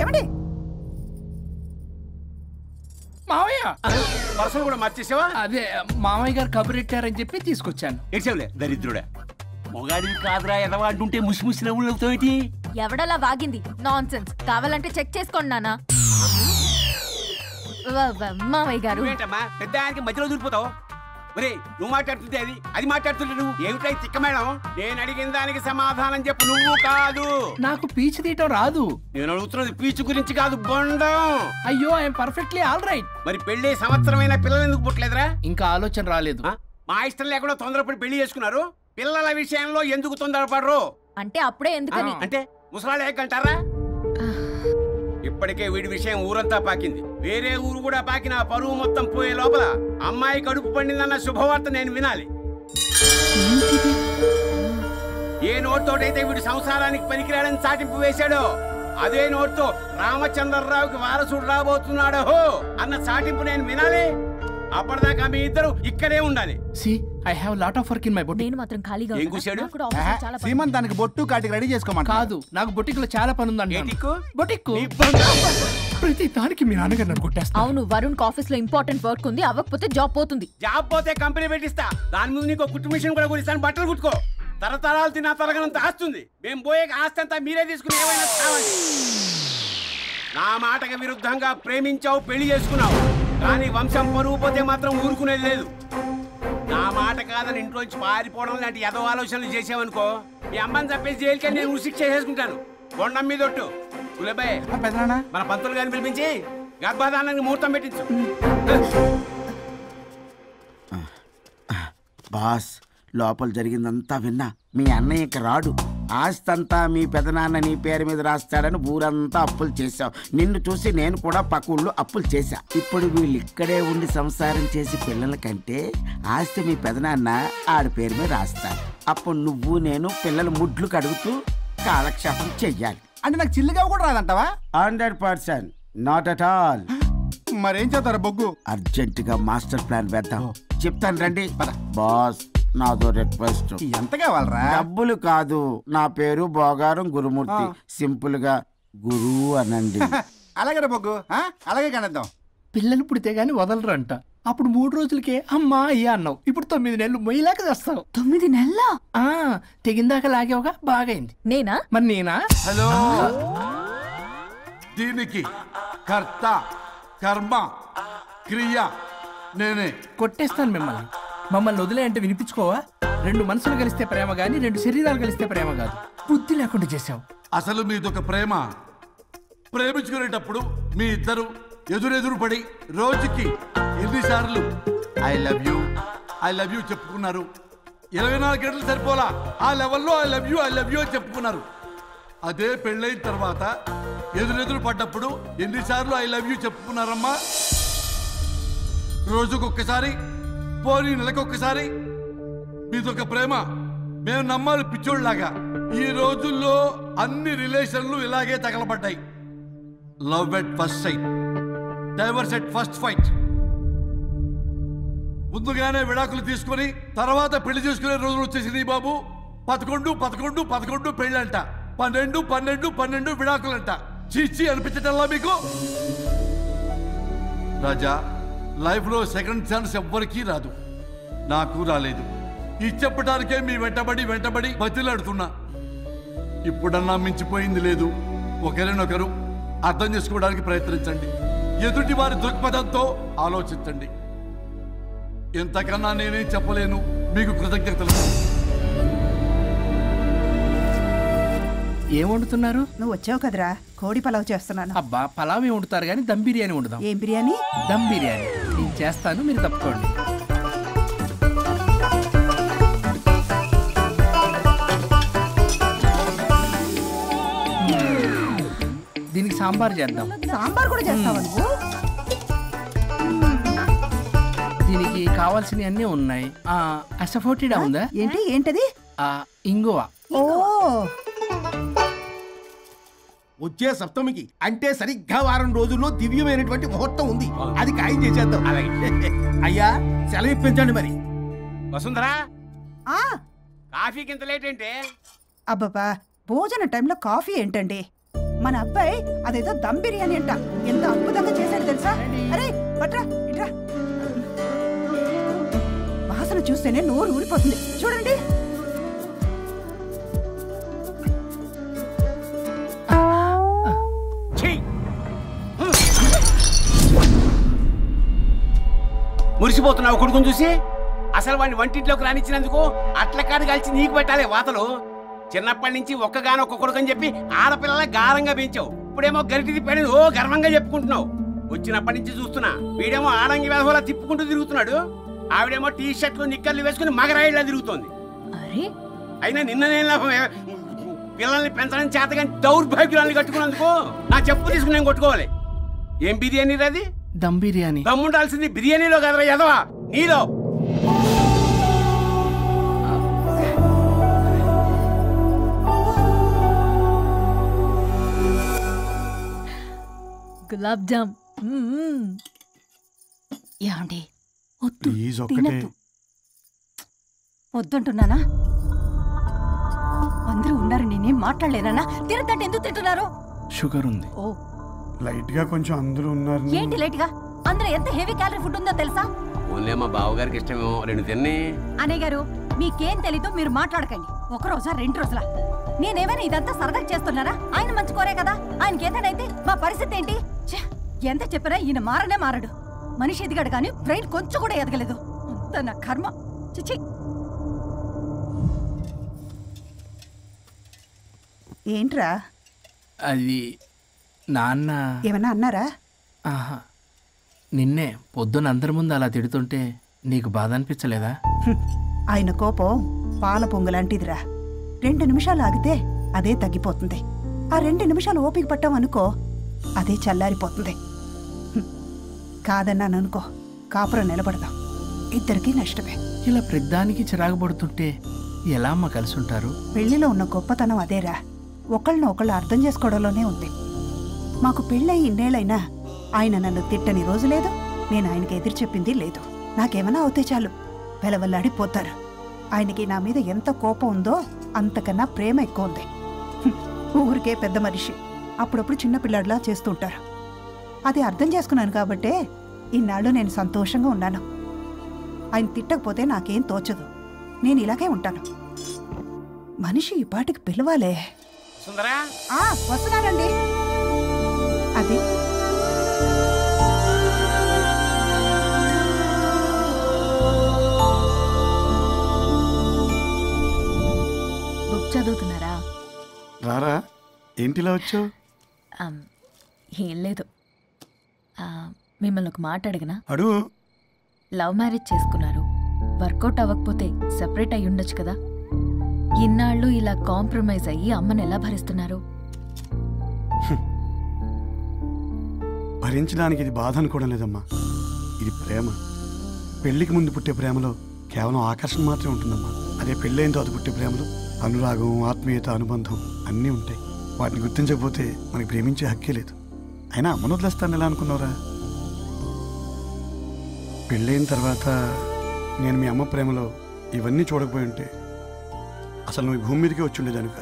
ఏమండి? మావయ్య! పర్సలు కూడా మార్చేసావా? అదే మామయ్య గారు కబురెట్టారని చెప్పి తీసుకొచ్చాను. ఏడ్చావులే దరిద్రుడా. మొగాడివి కాదురా ఎదవా అంటుంటే ముసి ముసి నవ్వులు అవుతావేటి ఎవడలా వాగింది? నాన్ కావాలంటే చెక్ చేసుకోండి వ- మావయ్య గారు నువ్వేంటమ్మా? పెద్ద ఆయనకి మధ్యలో దూరిపోతావు? ఒరే నువ్వు మాట్లాడుతుంటే అది అది మాట్లాడుతుంటే నువ్వు? ఏమిటై తిక్క మేడం నేను అడిగిన దానికి సమాధానం చెప్పు. నువ్వు కాదు. నాకు పీచు తీయటం రాదు. నేను అడుగుతున్నది పీచు గురించి కాదు బొండం. అయ్యో ఐఎమ్ పర్ఫెక్ట్లీ ఆల్ రైట్ మరి పెళ్ళి సంవత్సరమైన పిల్లలు ఎందుకు పుట్టలేదురా? ఇంకా ఆలోచన రాలేదు. మా ఇష్టం లేకుండా తొందరపడి పెళ్ళి చేసుకున్నారు. పిల్లల విషయంలో ఎందుకు తొందరపడరు? అంటే అప్పుడే ఎందుకని? అంటే ముసలాళ్ళు ఏకంటారా? ఇప్పటికే వీడి విషయం ఊరంతా పాకింది. వేరే ఊరు కూడా పాకిన పరువు మొత్తం పోయే లోపల అమ్మాయి కడుపు పండిందన్న శుభవార్త నేను వినాలి. ఏ నోటితోటైతే వీడు సంసారానికి పనికిరాడని చాటింపు వేశాడో అదే నోటితో రామచంద్రరావుకి వారసుడు రాబోతున్నాడో అన్న చాటింపు నేను వినాలి? అప్పటిదాకా మీ ఇద్దరు ఇక్కడే ఉండాలి. See I have lot of work in my boutique నేను మాత్రం ఖాళీగా ఏం. కూశాడు? సీమంత్ దానికి బొట్టు కాటికి రెడీ చేసుకోమంట కాదు నాకు బొటిక్లో చాలా పని ఉందండి. ఏటిక్కు? బొటిక్ ప్రతి దానికి మీ నాన్నగారు నన్ను కొట్టేస్తా అవును వరుణ్ ఆఫీస్లో ఇంపార్టెంట్ వర్క్ ఉంది అవ్వకపోతే జాబ్ పోతుంది. జాబ్ పోతే కంపెనీ పెట్టిస్తా. దాని ముందు నీకు కుట్టు మిషన్ కూడా కురిస్తాను బట్టలు కుట్టుకో. తరతరాలు తిన్నా తరగనంత ఆస్తుంది. మేము పోయే ఆస్తి అంతా మీరే తీసుకుని ఏమైనా కావాలి. నా మాటకి విరుద్ధంగా ప్రేమించావు పెళ్ళి చేసుకున్నావు. కానీ వంశం పరువు పోతే మాత్రం ఊరుకునేది లేదు. నా మాట కాదని ఇంట్లోంచి పారిపోవడం లాంటి ఎదో ఆలోచనలు చేసావనుకో మీ అమ్మని చెప్పేసి జైలుకి నేను ఉసిక్ చేసేసుకుంటాను కొండం మీద ఒట్టు. కులబాయ్ మన పంతులు గారిని పిలిపించి గర్భధానానికి ముహూర్తం పెట్టించు. బాస్ లోపల జరిగిందంతా విన్నా. మీ అన్నయ్య ఇక రాడు. ఆస్తంతా మీ పెదనాన్న నీ పేరు మీద రాస్తాడని ఊరంతా అప్పులు చేశావు. నిన్ను చూసి నేను కూడా పక్క ఊళ్ళో అప్పులు చేశా. ఇప్పుడు వీళ్ళు ఇక్కడే ఉండి సంసారం చేసి పిల్లల కంటే ఆస్తి మీ పెదనాన్న ఆడి పేరు మీద రాస్తాడు. అప్పుడు నువ్వు నేను పిల్లల ముడ్లు కడుగుతూ కాలక్షేపం చెయ్యాలి. అంటే నాకు చిల్లుగా కూడా రాదంటావా? Hundred percent. Not at all. మరేం చేస్తారు బొగ్గు? అర్జెంట్గా మాస్టర్ ప్లాన్ వేద్దాం. చెప్తాను రండి. బాస్. నాదో రిక్వెస్ట్ ఎంత కావాలరా? డబ్బులు కాదు. నా పేరు బోగారం గురుమూర్తి. సింపుల్గా గురువు అనండి. అలాగే బొగ్గు. అలాగే కనేద్దాం. పిల్లలు పుడితే గానీ వదలరంట. అప్పుడు మూడు రోజులకే అమ్మా అయ్యా అన్నావు. ఇప్పుడు తొమ్మిది నెలలు మొయ్యలాగా చేస్తావు. తొమ్మిది నెలల? ఆ తెగిందాక లాగేవగా బాగైంది. నేనా? మరి నేనా? హలో. దీనికి కర్త కర్మ క్రియ నేనే. కొట్టేస్తాను మిమ్మల్ని. మమ్మల్ని వదిలే అంటే వినిపించుకోవా? రెండు మనసులు కలిస్తే ప్రేమ గాని రెండు శరీరాలు కలిస్తే ప్రేమ కాదు. బుద్ధి లేకుండా చేశావు. అసలు మీదొక ప్రేమ. ప్రేమించుకునేటప్పుడు మీ ఇద్దరు ఎదురెదురు పడి రోజుకి ఎన్నిసార్లు I love you I love you చెప్పుకున్నారు. ఇరవై నాలుగు గంటలు సరిపోలా? ఆ లెవెల్లో I love you I love you అని చెప్పుకున్నారు. అదే పెళ్ళైన తర్వాత ఎదురెదురు పడ్డప్పుడు ఎన్నిసార్లు ఐ లవ్ యూ చెప్పుకున్నారమ్మా? రోజుకొక్కసారి పోనీ నెలకొక్కసారి? మీదొక ప్రేమ. మేము నమ్మాలి పిచ్చోళ్ళలాగా. ఈ రోజుల్లో అన్ని రిలేషన్లు ఇలాగే తగలబడ్డాయి. Love at first sight. Divorce at first fight. ముందుగానే విడాకులు తీసుకొని తర్వాత పెళ్ళి చేసుకునే రోజులు వచ్చేసింది బాబు. పదకొండు పదకొండు పదకొండు పెళ్ళంట. పన్నెండు పన్నెండు పన్నెండు విడాకులంట. చీచి అనిపించటల్లా మీకు? రాజా లైఫ్లో సెకండ్ ఛాన్స్ ఎవ్వరికీ రాదు. నాకు రాలేదు. ఇది చెప్పడానికే మీ వెంటబడి వెంటబడి బతిలాడుతున్నా. ఇప్పుడన్నా మించిపోయింది లేదు. ఒకరినొకరు అర్థం చేసుకోవడానికి ప్రయత్నించండి. ఎదుటి వారి దృక్పథంతో ఆలోచించండి. ఎంతకన్నా నేనేం చెప్పలేను. మీకు కృతజ్ఞతలు. ఏం వండుతున్నారు? నువ్వు వచ్చావు కదరా. కోడి పలావ్ చేస్తున్నాను. అబ్బా పలావ్ ఏం వండుతారు కానీ దమ్ బిర్యానీ వండుదాం. ఏం బిర్యానీ? దమ్ బిర్యానీ. నేను చేస్తాను మీరు తప్పుకోండి. సాంబార్ చేద్దాం. సాంబార్ కూడా చేస్తావా నువ్వు? దీనికి కావాల్సినవి అన్నీ ఉన్నాయి. ఆ, అసఫోటిడా ఉందా? ఏంటి ఏంటది? ఆ, ఇంగువ. ఓ వచ్చే సప్తమికి అంటే సరిగ్గా వారం రోజుల్లో దివ్యమైనటువంటి ముహూర్తం ఉంది. అది ఖాయం చేసేద్దాం. అయ్యా సెలవు ఇప్పించండి మరి. వసుంధరా? ఆ. కాఫీకి ఇంత లేట్ ఏంటి భోజన టైంలో కాఫీ ఏంటండి? మన అబ్బాయి అదేదో దమ్ బిర్యానీ అంట. ఎంత అద్భుతంగా చేశాడు తెలుసా? అరే పట్రా ఇట్రా. వాసన చూస్తేనే నోరు ఊరిపోతుంది. చూడండి. మురిసిపోతున్నావు కొడుకుని చూసి? అసలు వాడిని వంటింట్లోకి రానిచ్చినందుకు అట్ల కాడు కలిసి నీకు పెట్టాలి వాతలు. చిన్నప్పటి నుంచి ఒక్కగానొక్క కొడుకు అని చెప్పి ఆడపిల్లల గారంగా పెంచావు. ఇప్పుడేమో గరిటి తిప్పాడని ఓ గర్వంగా చెప్పుకుంటున్నావు. వచ్చినప్పటి నుంచి చూస్తున్నా వీడేమో ఆడంగి వేధవలా తిప్పుకుంటూ తిరుగుతున్నాడు. ఆవిడేమో టీ షర్ట్లు నిక్కర్లు వేసుకుని మగరాయిలా తిరుగుతోంది. అయినా నిన్న నేను లాభమే పిల్లల్ని పెంచడం చేతగా దౌర్భాగ్యాలను కట్టుకున్నందుకు నా చెప్పు తీసుకుని నేను కొట్టుకోవాలి. ఏం బిర్యానీ అది? దమ్ బిర్యానీ. దమ్ముండాల్సింది బిర్యానీలో కదరా ఎదవా నీలో. గులాబ్ జామ్. ఏమండి? వద్దు ప్లీజ్ ఒక్కటే. తినద్దు. వద్దంటున్నానా? అందరూ ఉన్నారు నేనేం మాట్లాడలేనా తినద్దంటే ఎందుకు తింటున్నారు? షుగర్ ఉంది. ఓ లైట్గా కొంచెం అందరూ ఉన్నారు. ఏంటి లేట్గా అందులో ఎంత హెవీ క్యాలరీ ఫుడ్ ఉందో తెలుసా? ఓన్లీ మా బావగారికి ఇష్టమేమో. రెండు తిన్ని. అనే గారు మీకేం తెలీదు మీరు మాట్లాడకండి. ఒక రోజా రెండు రోజుల? నేనేమైనా ఇదంతా సరదాగా చేస్తున్నారా? ఆయన మంచి కోరే కదా? ఆయనకి ఏదైతే మా పరిస్థితి ఏంటి? ఛే, ఎంత చెప్పినా ఈయన మారనే మారడు. మనిషి ఎదిగాడు కానీ బ్రెయిన్ కొంచెం కూడా ఎదగలేదు. అంత నా కర్మ. చిచి ఏంట్రా? అది నాన్న. ఏమన్నా అన్నారా? ఆహా. నిన్నే పొద్దున అందరి ముందు అలా తిడుతుంటే నీకు బాధ అనిపించలేదా. ఆయన కోపం పాల పొంగులాంటిదిరా రెండు నిమిషాలు ఆగితే అదే తగ్గిపోతుంది. ఆ రెండు నిమిషాలు ఓపిక పట్టాం అనుకో అదే చల్లారిపోతుంది. హ్మ్. కాదన్నాననుకో కాపురం నిలబడదాం. ఇద్దరికీ నష్టమే. ఇలా ప్రతిదానికి చిరాకు పడుతుంటే ఎలా అమ్మ కలిసి ఉంటారు పెళ్ళిలో ఉన్న గొప్పతనం అదేరా. ఒకళ్ళని ఒకళ్ళు అర్థం చేసుకోవడంలోనే ఉంది. మాకు పెళ్ళై ఇన్నేళ్ళైనా ఆయన నన్ను తిట్టని రోజు లేదు. నేను ఆయనకి ఎదురు చెప్పింది లేదు. నాకేమైనా అవుతే చాలు. వెలవల్లాడిపోతారు ఆయనకి నా మీద ఎంత కోపం ఉందో అంతకన్నా ప్రేమ ఎక్కువ ఉంది. ఊరికే పెద్ద మనిషి. అప్పుడప్పుడు చిన్న పిల్లాడిలా చేస్తుంటారు. అది అర్థం చేసుకున్నాను కాబట్టే ఇన్నాళ్ళు నేను సంతోషంగా ఉన్నాను. ఆయన తిట్టకపోతే నాకేం తోచదు. నేను ఇలాగే ఉంటాను. మనిషి ఈ పాటికి పిలవాలే. సుందరా? ఆ వస్తున్నానండి. అది. బుక్ చదువుతున్నారా? రారా ఏంటిలా వచ్చావు? ఆమ్, ఏం లేదు. ఆ, మిమ్మల్ని ఒక మాట అడిగినా. అడుగు. లవ్ మ్యారేజ్ చేసుకున్నారు. వర్కౌట్ అవ్వకపోతే సెపరేట్ అయి ఉండొచ్చు కదా. ఇన్నాళ్ళు ఇలా కాంప్రమైజ్ అయ్యి అమ్మని ఎలా భరిస్తున్నారు? భరించడానికి ఇది బాధ అనుకోవడం లేదమ్మా. ఇది ప్రేమ. పెళ్ళికి ముందు పుట్టే ప్రేమలో కేవలం ఆకర్షణ మాత్రమే ఉంటుందమ్మా. అదే పెళ్ళైన తర్వాత పుట్టే ప్రేమలో అనురాగం ఆత్మీయత అనుబంధం అన్నీ ఉంటాయి. వాటిని గుర్తించకపోతే మనకి ప్రేమించే హక్కే లేదు. అయినా అమ్మను వదిలేస్తాను ఎలా అనుకున్నావురా? పెళ్ళైన తర్వాత నేను మీ అమ్మ ప్రేమలో ఇవన్నీ చూడకపోయి ఉంటే అసలు నువ్వు భూమి మీదకే వచ్చి ఉండేదాన్ని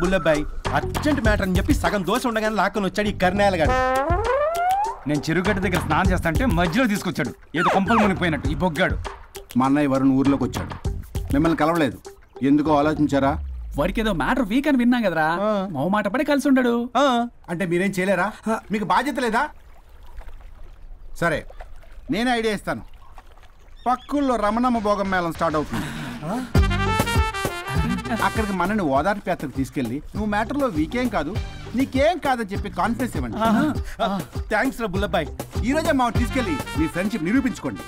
ఏంట్రా బుల్లబ్బాయ్ అర్జెంట్ మ్యాటర్ అని చెప్పి సగం దోశ ఉండగానే లాక్కొని వచ్చాడు ఈ కర్ణాయలు గాడు నేను చెరుగడ్డ దగ్గర స్నానం చేస్తాంటే మధ్యలో తీసుకొచ్చాడు. ఏదో కొంపలు మునిగిపోయినట్టు ఈ బొగ్గాడు. మా అన్నయ్య వరుణ్ ఊర్లోకి వచ్చాడు. మిమ్మల్ని కలవలేదు. ఎందుకో ఆలోచించారా? వాడికి ఏదో మ్యాటర్ వీక్ అని విన్నాం కదరా. మో మాట పడి కలిసి ఉండడు. అంటే మీరేం చేయలేరా? మీకు బాధ్యత లేదా? సరే నేనే ఐడియా ఇస్తాను. పక్కుల్లో రమణమ్మ భోగం మేళం స్టార్ట్ అవుతుంది. అక్కడికి మనని ఓదార్పు యాత్రకు తీసుకెళ్ళి నువ్వు మ్యాటర్లో వీకేం కాదు నీకేం కాదని చెప్పి కాన్ఫిడెన్స్ ఇవ్వండి. థ్యాంక్స్ రా బుల్లబాయ్ ఈ రోజే మా తీసుకెళ్ళి మీ ఫ్రెండ్షిప్ నిరూపించుకోండి.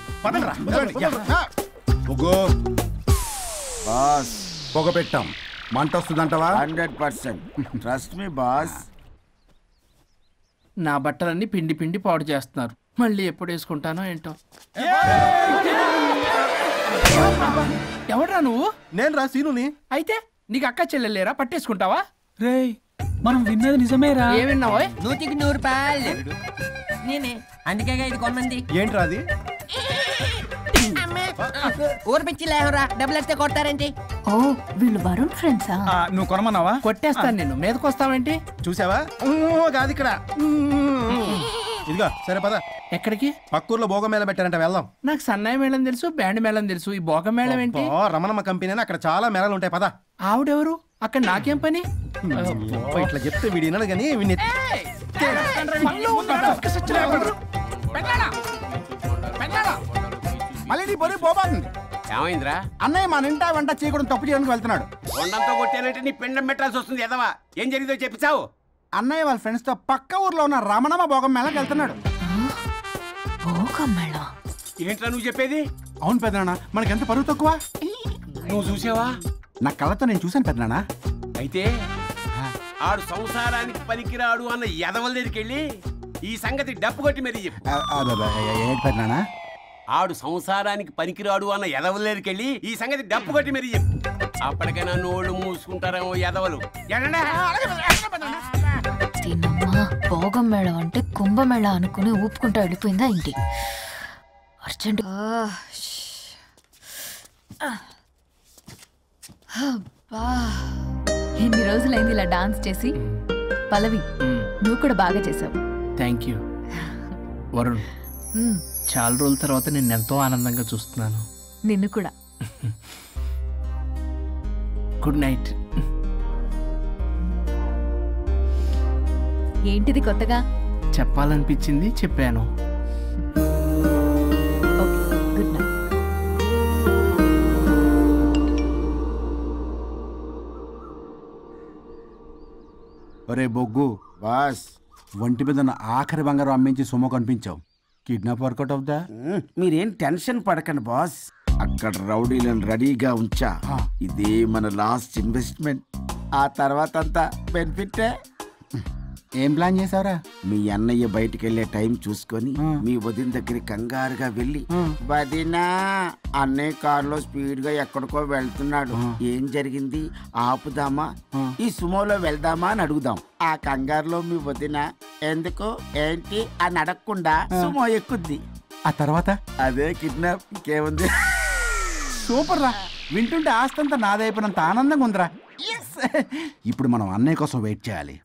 బాస్. పొగ పెట్టాం. మంట వస్తుందంటవా? Hundred percent. Trust me boss. నా బట్టలన్నీ పిండి పిండి పాడు చేస్తున్నారు. మళ్ళీ ఎప్పుడు వేసుకుంటానో ఏంటో. ఎవడ్రా నువ్వు? నేను రా సీనుని. అయితే నీకు అక్క చెల్లెలేరా పట్టేసుకుంటావా? రే మనం విన్నది నిజమేరా? ఏం విన్నావో నూతికి నూరు రూపాయలు నేనే. అందుకే ఇది కొమ్మంది. ఏంట్రా అది? ఊరు పిచ్చి లేవరా డబ్బులు వస్తే కొడతారేంటి? ఓ వీళ్ళు వరుణ్ ఫ్రెండ్సా? నువ్వు కొనమన్నావా? కొట్టేస్తాను నేను మీదకొస్తావేంటి చూసావా? కాదు ఇక్కడ. ఇదిగో సరే పద. ఎక్కడికి? పక్కూర్లో భోగం మేళ పెట్టారంట వెళ్దాం. నాకు సన్నాయి మేళం తెలుసు బ్యాండ్ మేళం తెలుసు. ఈ బోగ మేళం ఏంటి రమణమ్మ కంపెనీ అని అక్కడ చాలా మేళలు ఉంటాయి పద. ఆవిడెవరు? అక్కడ నాకేం పని? ఇట్లా చెప్తే వీడి వినడు కానీ వీడిని మళ్ళీ నీ పొరి పోబాతుంది ఏమైందిరా? అన్నయ్య మా నింటా వెంట చీకడం తప్పు చేయడానికి వెళ్తున్నాడు. కొండంతో కొట్టానంటే నీ పిండం పెట్టాల్సి వస్తుంది ఎదవా? ఏం జరిగిందో చెప్పిచావు అన్నయ్య వాళ్ళ ఫ్రెండ్స్తో పక్క ఊర్లో ఉన్న రమణమ్మ భోగం మేళకి వెళ్తున్నాడు. ఏంట్రా నువ్వు చెప్పేది? అవును పెద్దనాన్న మనకి ఎంత పరువు తక్కువ? నువ్వు చూసావా? నా కళ్ళతో నేను చూశాను పెద్దనాన్న. అయితే ఆడు సంసారానికి పనికిరాడు అన్న ఎదవల దగ్గరికి వెళ్ళి ఈ సంగతి డప్పు కొట్టి మరీ చెప్పు. ఏంటి పెద్దనాన్న? ఆడు సంసారానికి పనికిరాడు అన్న ఎదవల దగ్గరికి వెళ్ళి ఈ సంగతి డప్పు కొట్టి మరీ చెప్పు. అప్పటికైనా నోళ్ళు మూసుకుంటారేమో ఎదవలు. ఎడండి. దీనమ్మా భోగం మేళం అంటే కుంభమేళ అనుకుని ఊపుకుంటూ వెళ్ళిపోయిందా ఏంటి అర్జెంట్ ఎన్ని రోజులైంది ఇలా డాన్స్ చేసి? పల్లవి నువ్వు కూడా బాగా చేసావు. Thank you. వరుణ్. చాలా రోజుల తర్వాత నేను ఎంతో ఆనందంగా చూస్తున్నాను. నిన్ను కూడా. గుడ్ నైట్ ఏంటిది కొత్తగా? చెప్పాలనిపించింది చెప్పాను. ఒరే బొగ్గు బాస్ ఒంటి మీద ఉన్న ఆఖరి బంగారం అమ్మించి సొమ్ము కనిపించావు కిడ్నాప్ వర్కౌట్ అవుతా మీరేం టెన్షన్ పడకండి బాస్. అక్కడ రౌడీలను రెడీగా ఉంచా. ఇదే మన లాస్ట్ ఇన్వెస్ట్మెంట్. ఆ తర్వాత అంతా బెనిఫిటే? ఏం ప్లాన్ చేసావురా మీ అన్నయ్య బయటికి వెళ్ళే టైం చూసుకొని మీ వదిన దగ్గర కంగారుగా వెళ్ళి వదినా అన్నయ్య కారులో స్పీడ్గా ఎక్కడికో వెళ్తున్నాడు. ఏం జరిగింది? ఆపుదామా? ఈ సుమోలో వెళ్దామా అని అడుగుదాం. ఆ కంగారులో మీ వదిన ఎందుకు? ఏంటి? అని అడగకుండా సుమో ఎక్కుద్ది. ఆ తర్వాత? అదే కిడ్నాప్ ఇంకేముంది? సూపర్ రా. వింటుంటే ఆస్తంతా నాదైపోయినంత ఆనందంగా ఉందిరా. ఇప్పుడు మనం అన్నయ్య కోసం వెయిట్ చేయాలి.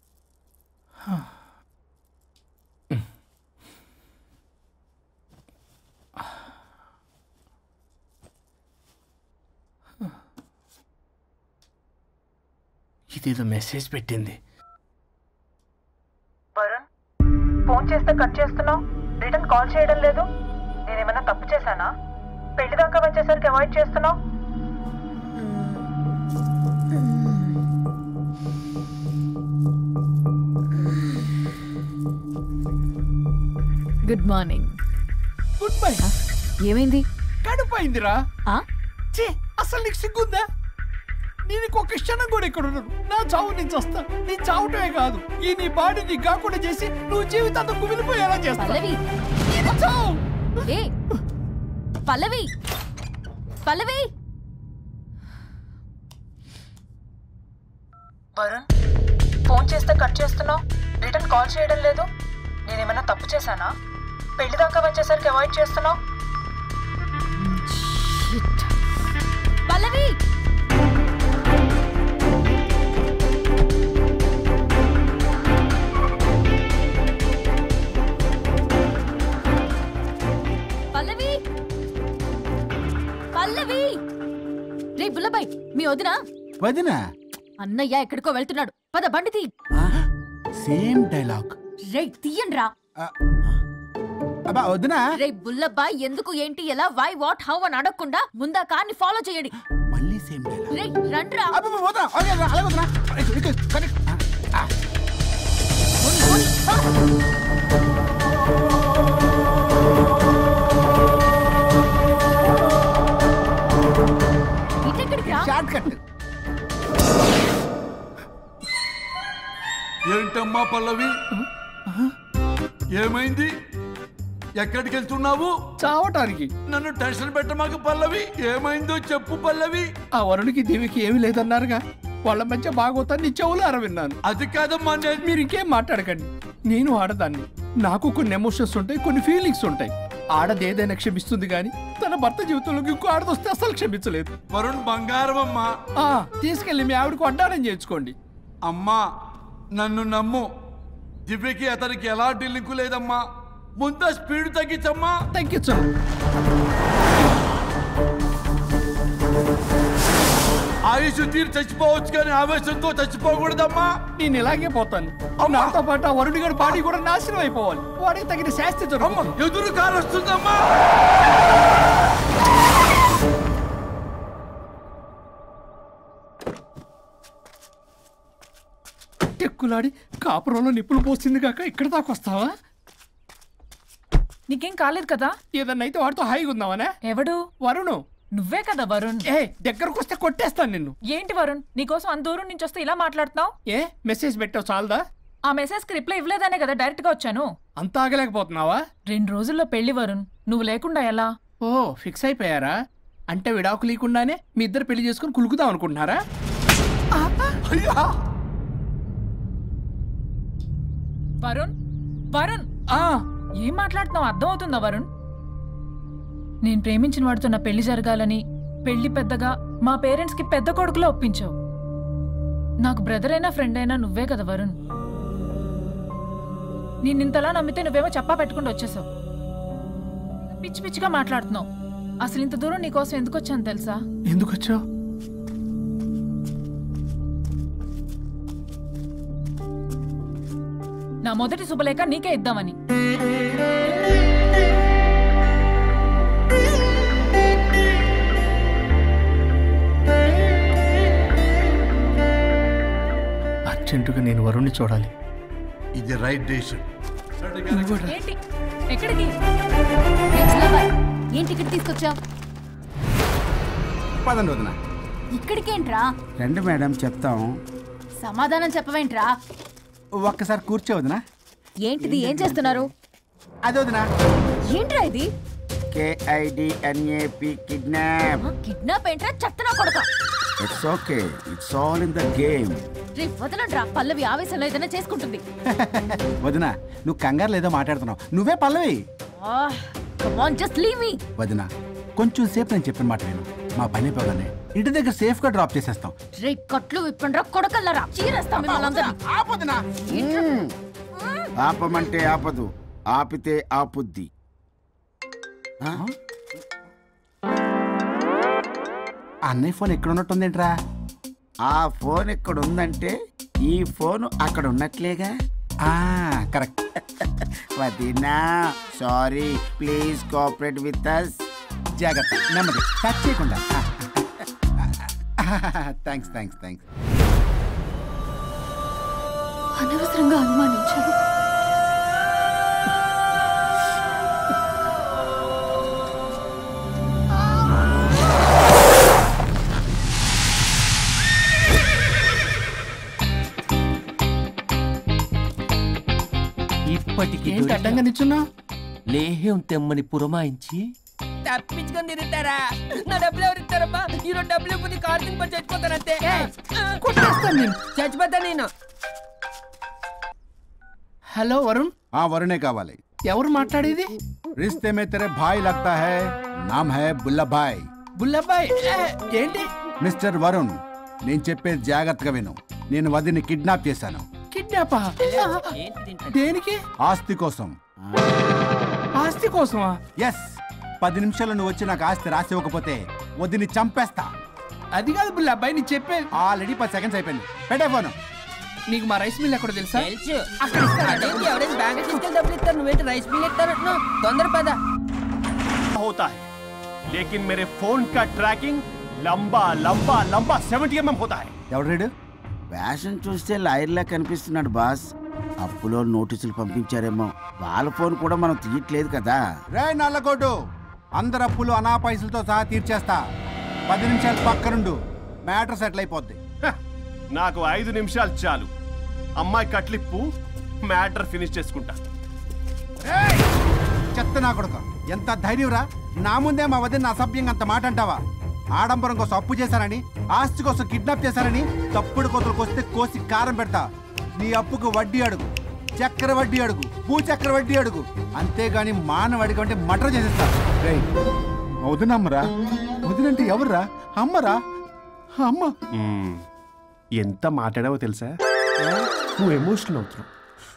ఇదేదో మెసేజ్ పెట్టింది. వరుణ్ ఫోన్ చేస్తే కట్ చేస్తున్నావు. రిటర్న్ కాల్ చేయడం లేదు. నేనేమైనా తప్పు చేశానా? పెళ్ళి దాకా వచ్చేసరికి అవాయిడ్ చేస్తున్నావు. గుడ్ మార్నింగ్ గుడ్ బై ఏమైంది? కడుపైందిరా. ఆ? ఛీ, అసలు నీకు సిగ్గుందా? నేను ఇంకొక క్షణం కూడా ఇక్కడ ఉండను నా చావు నేను చస్తా. నీ చావటమే కాదు. ఈ నీ బాడీ నీకు కాకుండా చేసి నువ్వు జీవితాంతం కుమిలిపోయేలా చేస్తా. పల్లవి. ఏ? పల్లవి. పల్లవి. వరుణ్ ఫోన్ చేస్తే కట్ చేస్తున్నావు. రిటర్న్ కాల్ చేయడం లేదు. నేనేమైనా తప్పు చేశానా? పెళ్ళి దాకా వచ్చేసరికి అవాయిడ్ చేస్తున్నావు? పల్లవి! పల్లవి! పల్లవి! రే బుల్లబాయ్ మీ వదిన? వదినా? అన్నయ్య ఎక్కడికో వెళ్తున్నాడు. పద బండి తీ సేమ్ డైలాగ్. రే తీయండి రా అబ్బా వదినా. రే బుల్లబాయ్ ఎందుకు ఏంటి ఎలా వై వాట్ హౌ అని అడగకుండా ముందా కార్ని ఫాలో చేయండి. మళ్ళీ సేమ్ రే రండ్రా. ఇటెక్కడికి రా? షార్ట్ కట్ ఏంటమ్మా పల్లవి? ఏమైంది? ఎక్కడికి వెళ్తున్నావు? చావటానికి. నన్ను టెన్షన్ పెట్టమాక పల్లవి. ఏమైందో చెప్పు పల్లవి. ఆ వరుడికి దేవికి ఏమీ లేదన్నారుగా? వాళ్ళ మధ్య బాగోతాన్ని చెవులు అరవిన్నాను. అది కాదమ్మా నేను మీరు ఇంకేం మాట్లాడకండి. నేను ఆడదాన్ని. నాకు కొన్ని ఎమోషన్స్ ఉంటాయి కొన్ని ఫీలింగ్స్ ఉంటాయి. ఆడది ఏదైనా క్షమిస్తుంది కానీ తన భర్త జీవితంలోకి ఇంకో ఆడదొస్తే అసలు క్షమించలేదు. వరుణ్ బంగారం అమ్మా ఆ, తీసుకెళ్ళి మీ ఆవిడకు వడ్డానం చేయించుకోండి. అమ్మా నన్ను నమ్ము. దివ్యకి అతనికి ఎలాంటి లింకు లేదమ్మా. ముందు స్పీడ్ తగ్గించమ్మా. తగ్గించను ఆయుష్ తీరు చచ్చిపోవచ్చు కానీ ఆవేశంతో చచ్చిపోకూడదమ్మా. నేను ఇలాగే పోతాను. నాతో పాటు ఆ గారి బాడీ కూడా నాశనం అయిపోవాలి. వాడికి తగిన శాస్తి ఎదురు కారు వస్తుందమ్మా. టెక్కులాడి కాపురంలో నిప్పులు పోసింది కాక ఇక్కడ దాకా వస్తావా? నీకేం కాలేదు కదా? ఏదన్నా అయితే వాడితో హాయిగా ఉందామనే? ఎవడు? వరుణు. నువ్వే కదా వరుణ్. ఏ దగ్గరకు వస్తే కొట్టేస్తాను నిన్ను. ఏంటి వరుణ్? నీకోసం అంత దూరం నుంచి వస్తే ఇలా మాట్లాడుతున్నావు? ఏ మెసేజ్ పెట్టావు చాలదా? ఆ మెసేజ్కి రిప్లై ఇవ్వలేదనే కదా డైరెక్ట్గా వచ్చాను. అంత ఆగలేకపోతున్నావా? రెండు రోజుల్లో పెళ్ళి వరుణ్. నువ్వు లేకుండా ఎలా? ఓ ఫిక్స్ అయిపోయారా? అంటే విడాకు లేకుండానే మీ ఇద్దరు పెళ్ళి చేసుకుని కులుకుదాం అనుకుంటున్నారా? వరుణ్? వరుణ్? ఆ! ఏం మాట్లాడుతున్నావు? అర్థం అవుతుందా వరుణ్? నేను ప్రేమించిన వాడితో నా పెళ్ళి జరగాలని పెళ్ళి పెద్దగా మా పేరెంట్స్కి పెద్ద కొడుకులో ఒప్పించావు. నాకు బ్రదర్ అయినా ఫ్రెండ్ అయినా నువ్వే కదా వరుణ్. నేను ఇంతలా నమ్మితే నువ్వేమో చెప్పా పెట్టుకుంటూ వచ్చేసావు. పిచ్చి పిచ్చిగా మాట్లాడుతున్నావు. అసలు ఇంత దూరం నీకోసం ఎందుకు వచ్చాను తెలుసా? ఎందుకు వచ్చావు? నా మొదటి శుభలేఖ నీకే ఇద్దామని. అర్జెంటుగా నేను వరుణ్ణి చూడాలి. ఇది రైట్ డేషన్ ఏంటి? ఎక్కడికి? ఏంటి ఇక్కడ తీసుకొచ్చావు? పదండి వదిన. ఇక్కడికేంట్రా? రండి మేడం చెప్తాం. సమాధానం చెప్పవేంట్రా? ఒక్కసారి కూర్చో వదిన. ఏంటిది? ఏం చేస్తున్నారు? అదే వదిన. ఏంట్రా ఇది? కేఐడిఎన్ఏపి కిడ్నాప్ కిడ్నాప్ ఏంట్రా? చెత్తనా కొడక? It's okay it's all in the game రే వదలండ్రా. పల్లవి ఆవేశంలో ఏదైనా చేసుకుంటుంది. వదిన నువ్వు కంగారు లేదో మాట్లాడుతున్నావు. నువ్వే Pallavi. Come on just leave me వదిన కొంచెం సేపు నేను చెప్పిన మాట విను. మా పని అయిపోగానే ఇంటి దగ్గర సేఫ్గా డ్రాప్ చేసేస్తాం. రే కట్లు విప్పండ్రా కొడకల్లరా? చీరేస్తాం ఆపమంటే ఆపదు ఆపితే ఆపుద్ది. ఆ? అన్నయ్య ఫోన్ ఎక్కడ ఉన్నట్టుందేంట్రా ఆ ఫోన్ ఇక్కడ ఉందంటే ఈ ఫోన్ అక్కడ ఉన్నట్లేగా కరెక్ట్. వదినా sorry please cooperate with us జాగ్రత్త నెమ్మది టచ్ చేయకుండా థ్యాంక్స్ థ్యాంక్స్ థ్యాంక్స్ అనవసరంగా అనుమానించాను. ఇప్పటికి ఏంటి అడ్డంగా నిల్చున్నావు లేహ్యం తెమ్మని పురమాయించి తప్పించుకొని తిరుగుతారా? నా డబ్బులు ఎవరు ఇస్తారమ్మా? ఈరోజు డబ్బులు ఇవ్వకపోతే కార్తీక్ పని చచ్చిపోతాను అంతే. కొట్టేస్తాను నేను. చచ్చిపోతాను నేను. హలో వరుణ్. ఆ వరుణే కావాలి. ఎవరు మాట్లాడేది? రిస్తే మే తెరే భాయ్ లగ్తా హై నామ్ హై బుల్లభాయ్ బుల్లభాయ్ ఏంటి? మిస్టర్ వరుణ్ నేను చెప్పేది జాగ్రత్తగా విను. నేను వదిని కిడ్నాప్ చేశాను. కిడ్నాపా? దేనికి? ఆస్తి కోసం. ఆస్తి కోసమా? ఎస్ పది నిమిషాలు నువ్వు వచ్చి నాకు ఆస్తి రాసి ఇవ్వకపోతే వదిని చంపేస్తా అది కాదు బుల్లబ్బాయ్ నీ చెప్పే ఆల్రెడీ పది సెకండ్స్ అయిపోయింది పెట్టే ఫోను నీకు మా రైస్ మిల్ ఎక్కడ తెలుసా తెలుసు అదేంటి ఎవరైనా బ్యాంక్ తీసుకెళ్ళి డబ్బులు ఇస్తారు నువ్వేంటి రైస్ బిల్ ఇస్తారంటున్నావు తొందర పద होता है लेकिन मेरे फोन का ट्रैकिंग लंबा लंबा लंबा 70 एमएम होता है ఎవడు రేడు ఫ్యాషన్ చూస్తే లాయర్లా కనిపిస్తున్నాడు బాస్ అప్పులో నోటీసులు పంపించారేమో వాళ్ళ ఫోన్ కూడా మనం తీయట్లేదు కదా రే నల్లగొడ్డు అందరు అప్పులు అనా పైసలతో సహా తీర్చేస్తా. పది నిమిషాలు పక్కనుండు. మ్యాటర్ సెటిల్ అయిపోద్ది. నాకు ఐదు నిమిషాలు చాలు. అమ్మాయి కట్లిప్పు మ్యాటర్ ఫినిష్ చేసుకుంటా. చెత్త నా కొడుక. ఎంత ధైర్యంరా? నా ముందే మా వదిన అసభ్యంగా అంత మాట అంటావా? ఆడంబరం కోసం అప్పు చేశారని ఆస్తి కోసం కిడ్నాప్ చేశారని తప్పుడు కొతులకు వస్తే కోసి కారం పెడతా. నీ అప్పుకు వడ్డీ అడుగు. చక్కెర వడ్డీ అడుగు భూ చక్కెర వడ్డీ అడుగు. అంతేగాని మానవ అడిగి అంటే మటర్ చేసేస్తా రేయ్, మా వదిన అమ్మరా వదినంటే ఎవర్రా? అమ్మరా? అమ్మ. మ్మ్. ఎంత మాట్లాడావో తెలుసా? నువ్వు ఎమోషనల్ అవుతున్నావు.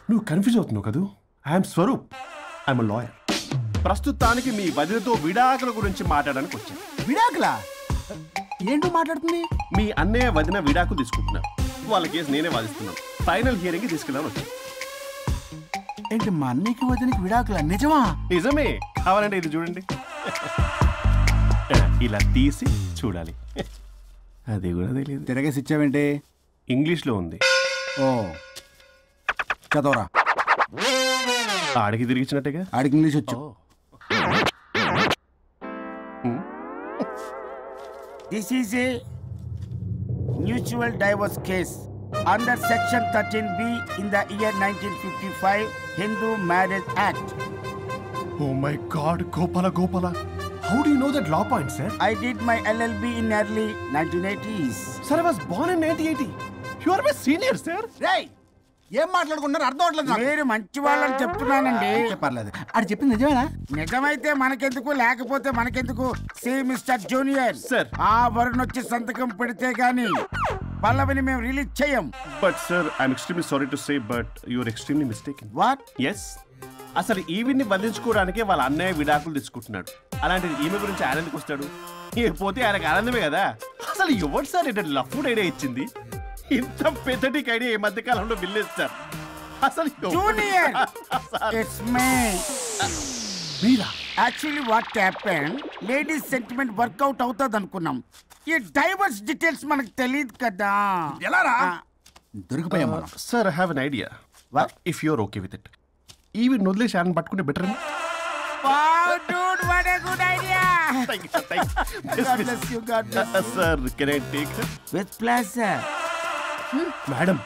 నువ్వు కన్ఫ్యూజ్ అవుతున్నావు కదూ? ఐఎమ్ స్వరూప్ ఐఎమ్ లాయర్ ప్రస్తుతానికి మీ వదినతో విడాకుల గురించి మాట్లాడడానికి వచ్చాను విడాకులా? ఏంటో మాట్లాడుతుంది? మీ అన్నయ్య వదిన విడాకులు తీసుకుంటున్నారు వాళ్ళ కేసు నేనే వాదిస్తున్నాను. ఫైనల్ హియరింగ్ తీసుకెళ్ళాలని వచ్చాను ఏంటి మా అన్నయ్యకి వదినకి విడాకులా? నిజమా? నిజమే. కావాలంటే ఇది చూడండి. ఇలా తీసి చూడాలి. అది కూడా తెలియదు తిరగేసి ఇచ్చావేంటి? ఇంగ్లీష్లో ఉంది. ఓ. చదవరా? ఆడికి తిరిగిచ్చినట్టుగా? ఆడికి ఇంగ్లీష్ వచ్చు. This is a mutual divorce case under section thirteen B in the year nineteen fifty five Hindu marriage act oh my God Gopala Gopala how do you know that law point sir I did my LLB in early nineteen eighties sir I was born in 1980 you are my senior sir రేయ్ ఏం మాట్లాడుకుంటున్నారు? అర్థం అవట్లేదు. మీరు మంచి వాళ్ళని చెప్తున్నానండి. అయితే పర్లేదు. అది చెప్పింది నిజమేనా? నిజమైతే మనకెందుకు? లేకపోతే మనకెందుకు? C mister junior. సార్ ఆ వరుణ్ వచ్చి సంతకం పెడితే గాని పల్లవిని మేము రిలీజ్ చేయం. But sir I'm extremely sorry to say but you are extremely mistaken what's అసలు ఈవిడ్ని బంధించుకోవడానికే వాళ్ళ అన్నయ్య విడాకులు తీసుకుంటున్నాడు. అలాంటిది ఈమె గురించి ఆయన ఎందుకు వస్తాడు? పోతే ఆయనకు ఆనందమే కదా? అసలు ఎవరు సార్ ఏంటంటే లఫ్డ్ ఐడియా ఇచ్చింది? ఇంత పెద్దటికి ఐడియా ఈ మధ్య కాలంలో బిల్లేస్తారు అసలు సార్, మీరా? Actually what happen ladies sentiment work out అవుతుంది అనుకున్నాం ఈ డైవర్స్ డీటెయిల్స్ మనకు తెలియదు కదా. ఎలా రా దొరికిపోయాం మనం. Sir I have an idea if you're okay with it ఈవిడ్ వదిలేసి ఆయన పట్టుకుంటే better Wow, dude, what a good idea! God bless you, God bless you. Sir can I take With pleasure. Madam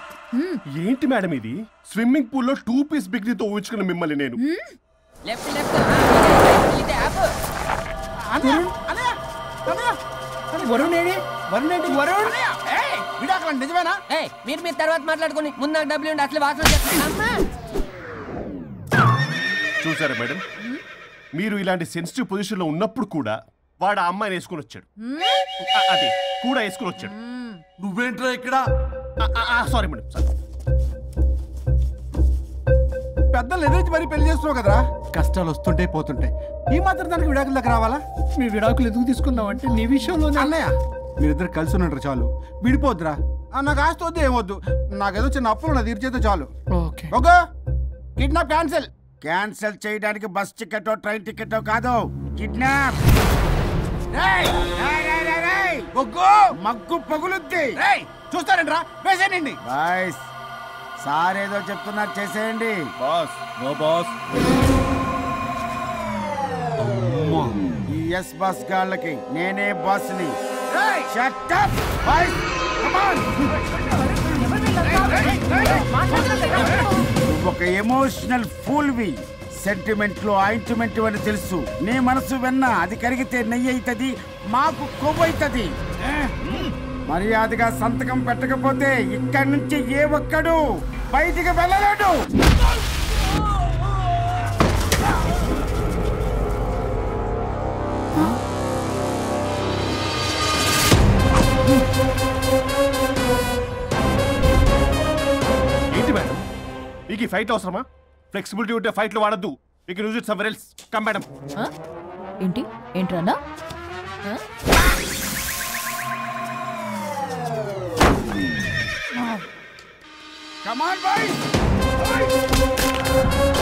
ఏంటి మేడం ఇది? Swimming పూల్లో two piece బిగ్నీతో ఊహించుకున్న మిమ్మల్ని నేను. లెఫ్ట్ లెఫ్ట్ ఇది యాప్ వరుణ్ ఏడి వరుణ్? ఏంటి వరుణ్ విడాకులు నిజమేనా? ఏ మీరు మీరు తర్వాత మాట్లాడుకుని ముందు నాకు డబ్బులు ఉండి అసలు వాసన అమ్మా! చూసారా మేడం? మీరు ఇలాంటి సెన్సిటివ్ పొజిషన్లో ఉన్నప్పుడు కూడా వాడు ఆ అమ్మాయిని వేసుకుని వచ్చాడు. అదే కూడా వేసుకుని వచ్చాడు. నువ్వేంట్రా ఇక్కడ? సారీ మేడం సారీ పెద్దలు ఎదురించి మరీ పెళ్ళి చేస్తున్నావు కదరా? కష్టాలు వస్తుంటే పోతుంటాయి. ఈ మాత్రం దానికి విడాకుల దగ్గర రావాలా? మీ విడాకులు ఎందుకు తీసుకున్నావు అంటే నీ విషయంలోనే. అన్నయ్య! మీరిద్దరు కలిసి ఉన్నట్టు చాలు. విడిపోద్దురా. నాకు ఆస్తి వద్దు ఏమొద్దు. నాకేదో చిన్న అప్పులు నా తీర్చేదో చాలు. Okay. Okay kidnap cancel. Cancel చేయడానికి బస్ టికెట్ ట్రైన్ టికెట్ కాదు. కిడ్నాప్. మగ్గు పగులుద్ది. చూస్తారంట్రా వేసేయండి. సార్ ఏదో చెప్తున్నారు చేసేయండి. Boss no boss. Yes boss గాళ్ళకి నేనే on. నువ్వు ఒక ఎమోషనల్ ఫూల్వి సెంటిమెంట్లో ఆయింట్మెంట్ అని తెలుసు. నీ మనసు వెన్న అది కరిగితే నెయ్యి అవుతుంది మాకు కొవ్వు అవుతుంది మర్యాదగా సంతకం పెట్టకపోతే ఇక్కడి నుంచి ఏ ఒక్కడు బయటికి వెళ్ళలేడు. మీకు ఈ ఫైట్ అవసరమా ఫ్లెక్సిబిలిటీ ఉంటే ఫైట్లో వాడద్దు మీకు use it somewhere else come madam? ఏంటి ఏంట్రన్నా? Come on, boys!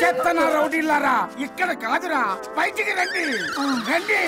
చెత్తన రౌడీలారా ఇక్కడ కాదురా బయటికి రండి రండి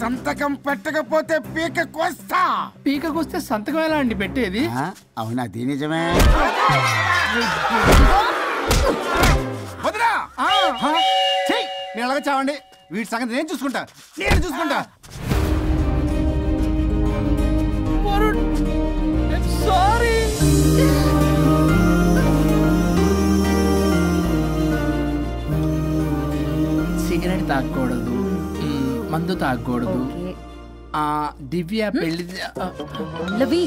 సంతకం పెట్టకపోతే పీక కోస్తా. పీకకొస్తే సంతకం ఎలా అండి పెట్టేది? అవునా అది నిజమే. వదిరా చెయ్యి నేను అలాగే చావండి. వీటి సంగతి నేను చూసుకుంటా. నేను చూసుకుంటా. సారీ తాగకూడదు. మందు తాగకూడదు. ఆ దివ్య పెళ్ళి లవి.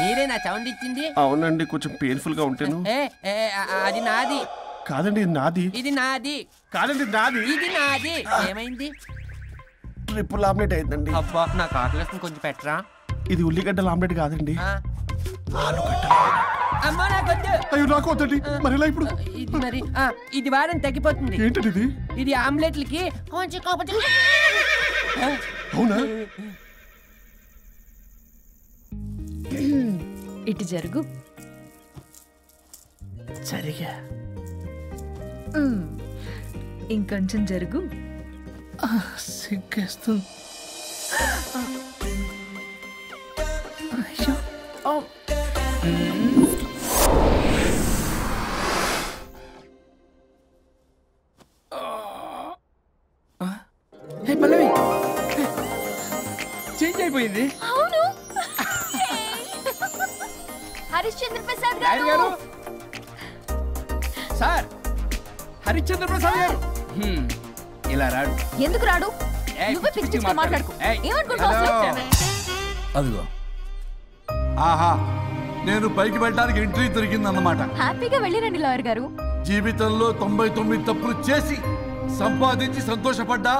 మీరే నా సౌండ్ ఇచ్చింది అవునండి కొంచెం పెయిన్ఫుల్గా ఉంటాను. ఏ ఏ, ఆ, అది నాది. కాదండి ఇది నాది. ఇది నాది. కాదండి నాది. ఇది నాది. ఏమైంది? ట్రిపుల్ ఆమ్లెట్ అయిందండి. అబ్బా నాకు ఆకలిస్తుంది కొంచెం పెట్టరా? ఇది ఉల్లిగడ్డల ఆమ్లెట్ కాదండి. ఆ. అమ్మా నాకొద్దు. అయ్యో నాకు వద్దండి. మరి ఇలా ఇప్పుడు? ఇది మరి ఆ, ఇది వారం తగ్గిపోతుంది. ఏంటది ఇది? ఇది ఆమ్లెట్లకి కొంచెం కాకపోతే అవునా? ఇటు జరుగు. సరిగా. ఇంకొంచెం జరుగు. సిగ్గేస్తుంది. పల్లవి. చేంజ్ అయిపోయింది. అవును. హరిశ్చంద్ర ప్రసాద్ గారు. సార్. హరిశ్చంద్ర ప్రసాద్ గారు ఇలా రాడు. ఎందుకు రాడు? నువ్వే పిచ్చి పిచ్చిగా మాట్లాడుకో? అదిగో. ఆహా నేను పైకి వెళ్ళడానికి ఎంట్రీ దొరికిందన్నమాట. హ్యాపీగా వెళ్ళిరండి లాయర్ గారు. జీవితంలో తొంభై తొమ్మిది తప్పులు చేసి సంపాదించి సంతోషపడ్డా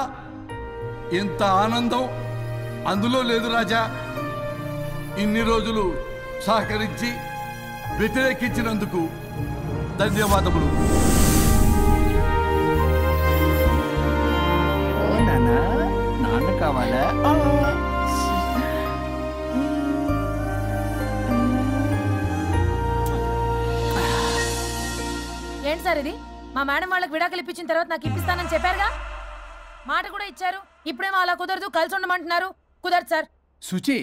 ఇంత ఆనందం. అందులో లేదు రాజా. ఇన్ని రోజులు సహకరించి వ్యతిరేకించినందుకు ధన్యవాదములు. నాన్న నాన్న కావాలా? ఏంటి సార్ ఇది? మా మేడం వాళ్ళకి విడాకులు ఇప్పించిన తర్వాత నాకు ఇప్పిస్తానని చెప్పారుగా? మాట కూడా ఇచ్చారు. ఇప్పుడేమో అలా కుదరదు కలిసి ఉండమంటున్నారు. కుదరదు సార్. సుచి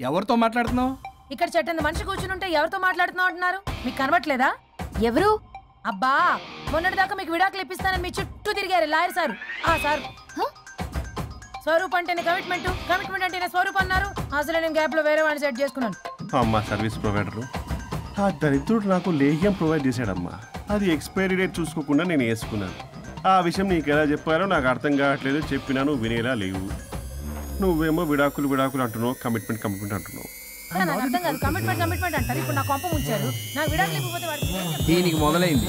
ఎవరితో మాట్లాడుతున్నావు? ఇక్కడ చెట్టంత మనిషి కూర్చుని ఉంటే ఎవరితో మాట్లాడుతున్నావు అంటున్నారు? మీకు కనబట్లేదా ఎవరు? అబ్బా! మొన్నటిదాకా మీకు విడాకులు ఇప్పిస్తానని మీ చుట్టూ తిరిగారు లాయర్ సార్. ఆ సార్. స్వరూప్ అంటేనే కమిట్మెంట్ కమిట్మెంట్ అంటేనే స్వరూప్ అన్నారు. అసలు నేను గ్యాప్లో వేరే వాడిని సెట్ చేసుకున్నాను. అమ్మా సర్వీస్ ప్రొవైడరు ఆ దరిద్రుడు నాకు లేహ్యం ప్రొవైడ్ చేశాడమ్మా. అది ఎక్స్పైరీ డేట్ చూసుకోకుండా నేను వేసుకున్నాను. ఆ విషయం నీకు ఎలా చెప్పారో నాకు అర్థం కావట్లేదు చెప్పినా నువ్వు వినేలా లేవు. నువ్వేమో విడాకులు విడాకులు అంటున్నావు కమిట్మెంట్ కమిట్మెంట్ అంటున్నావు. సార్, నాకు అర్థం కాదు. కమిట్మెంట్ కమిట్మెంట్ అంటారు. ఇప్పుడు నా కొంప ముంచారు. నాకు విడాకులు ఇవ్వకపోతే వాడికి దీనికి మొదలైంది.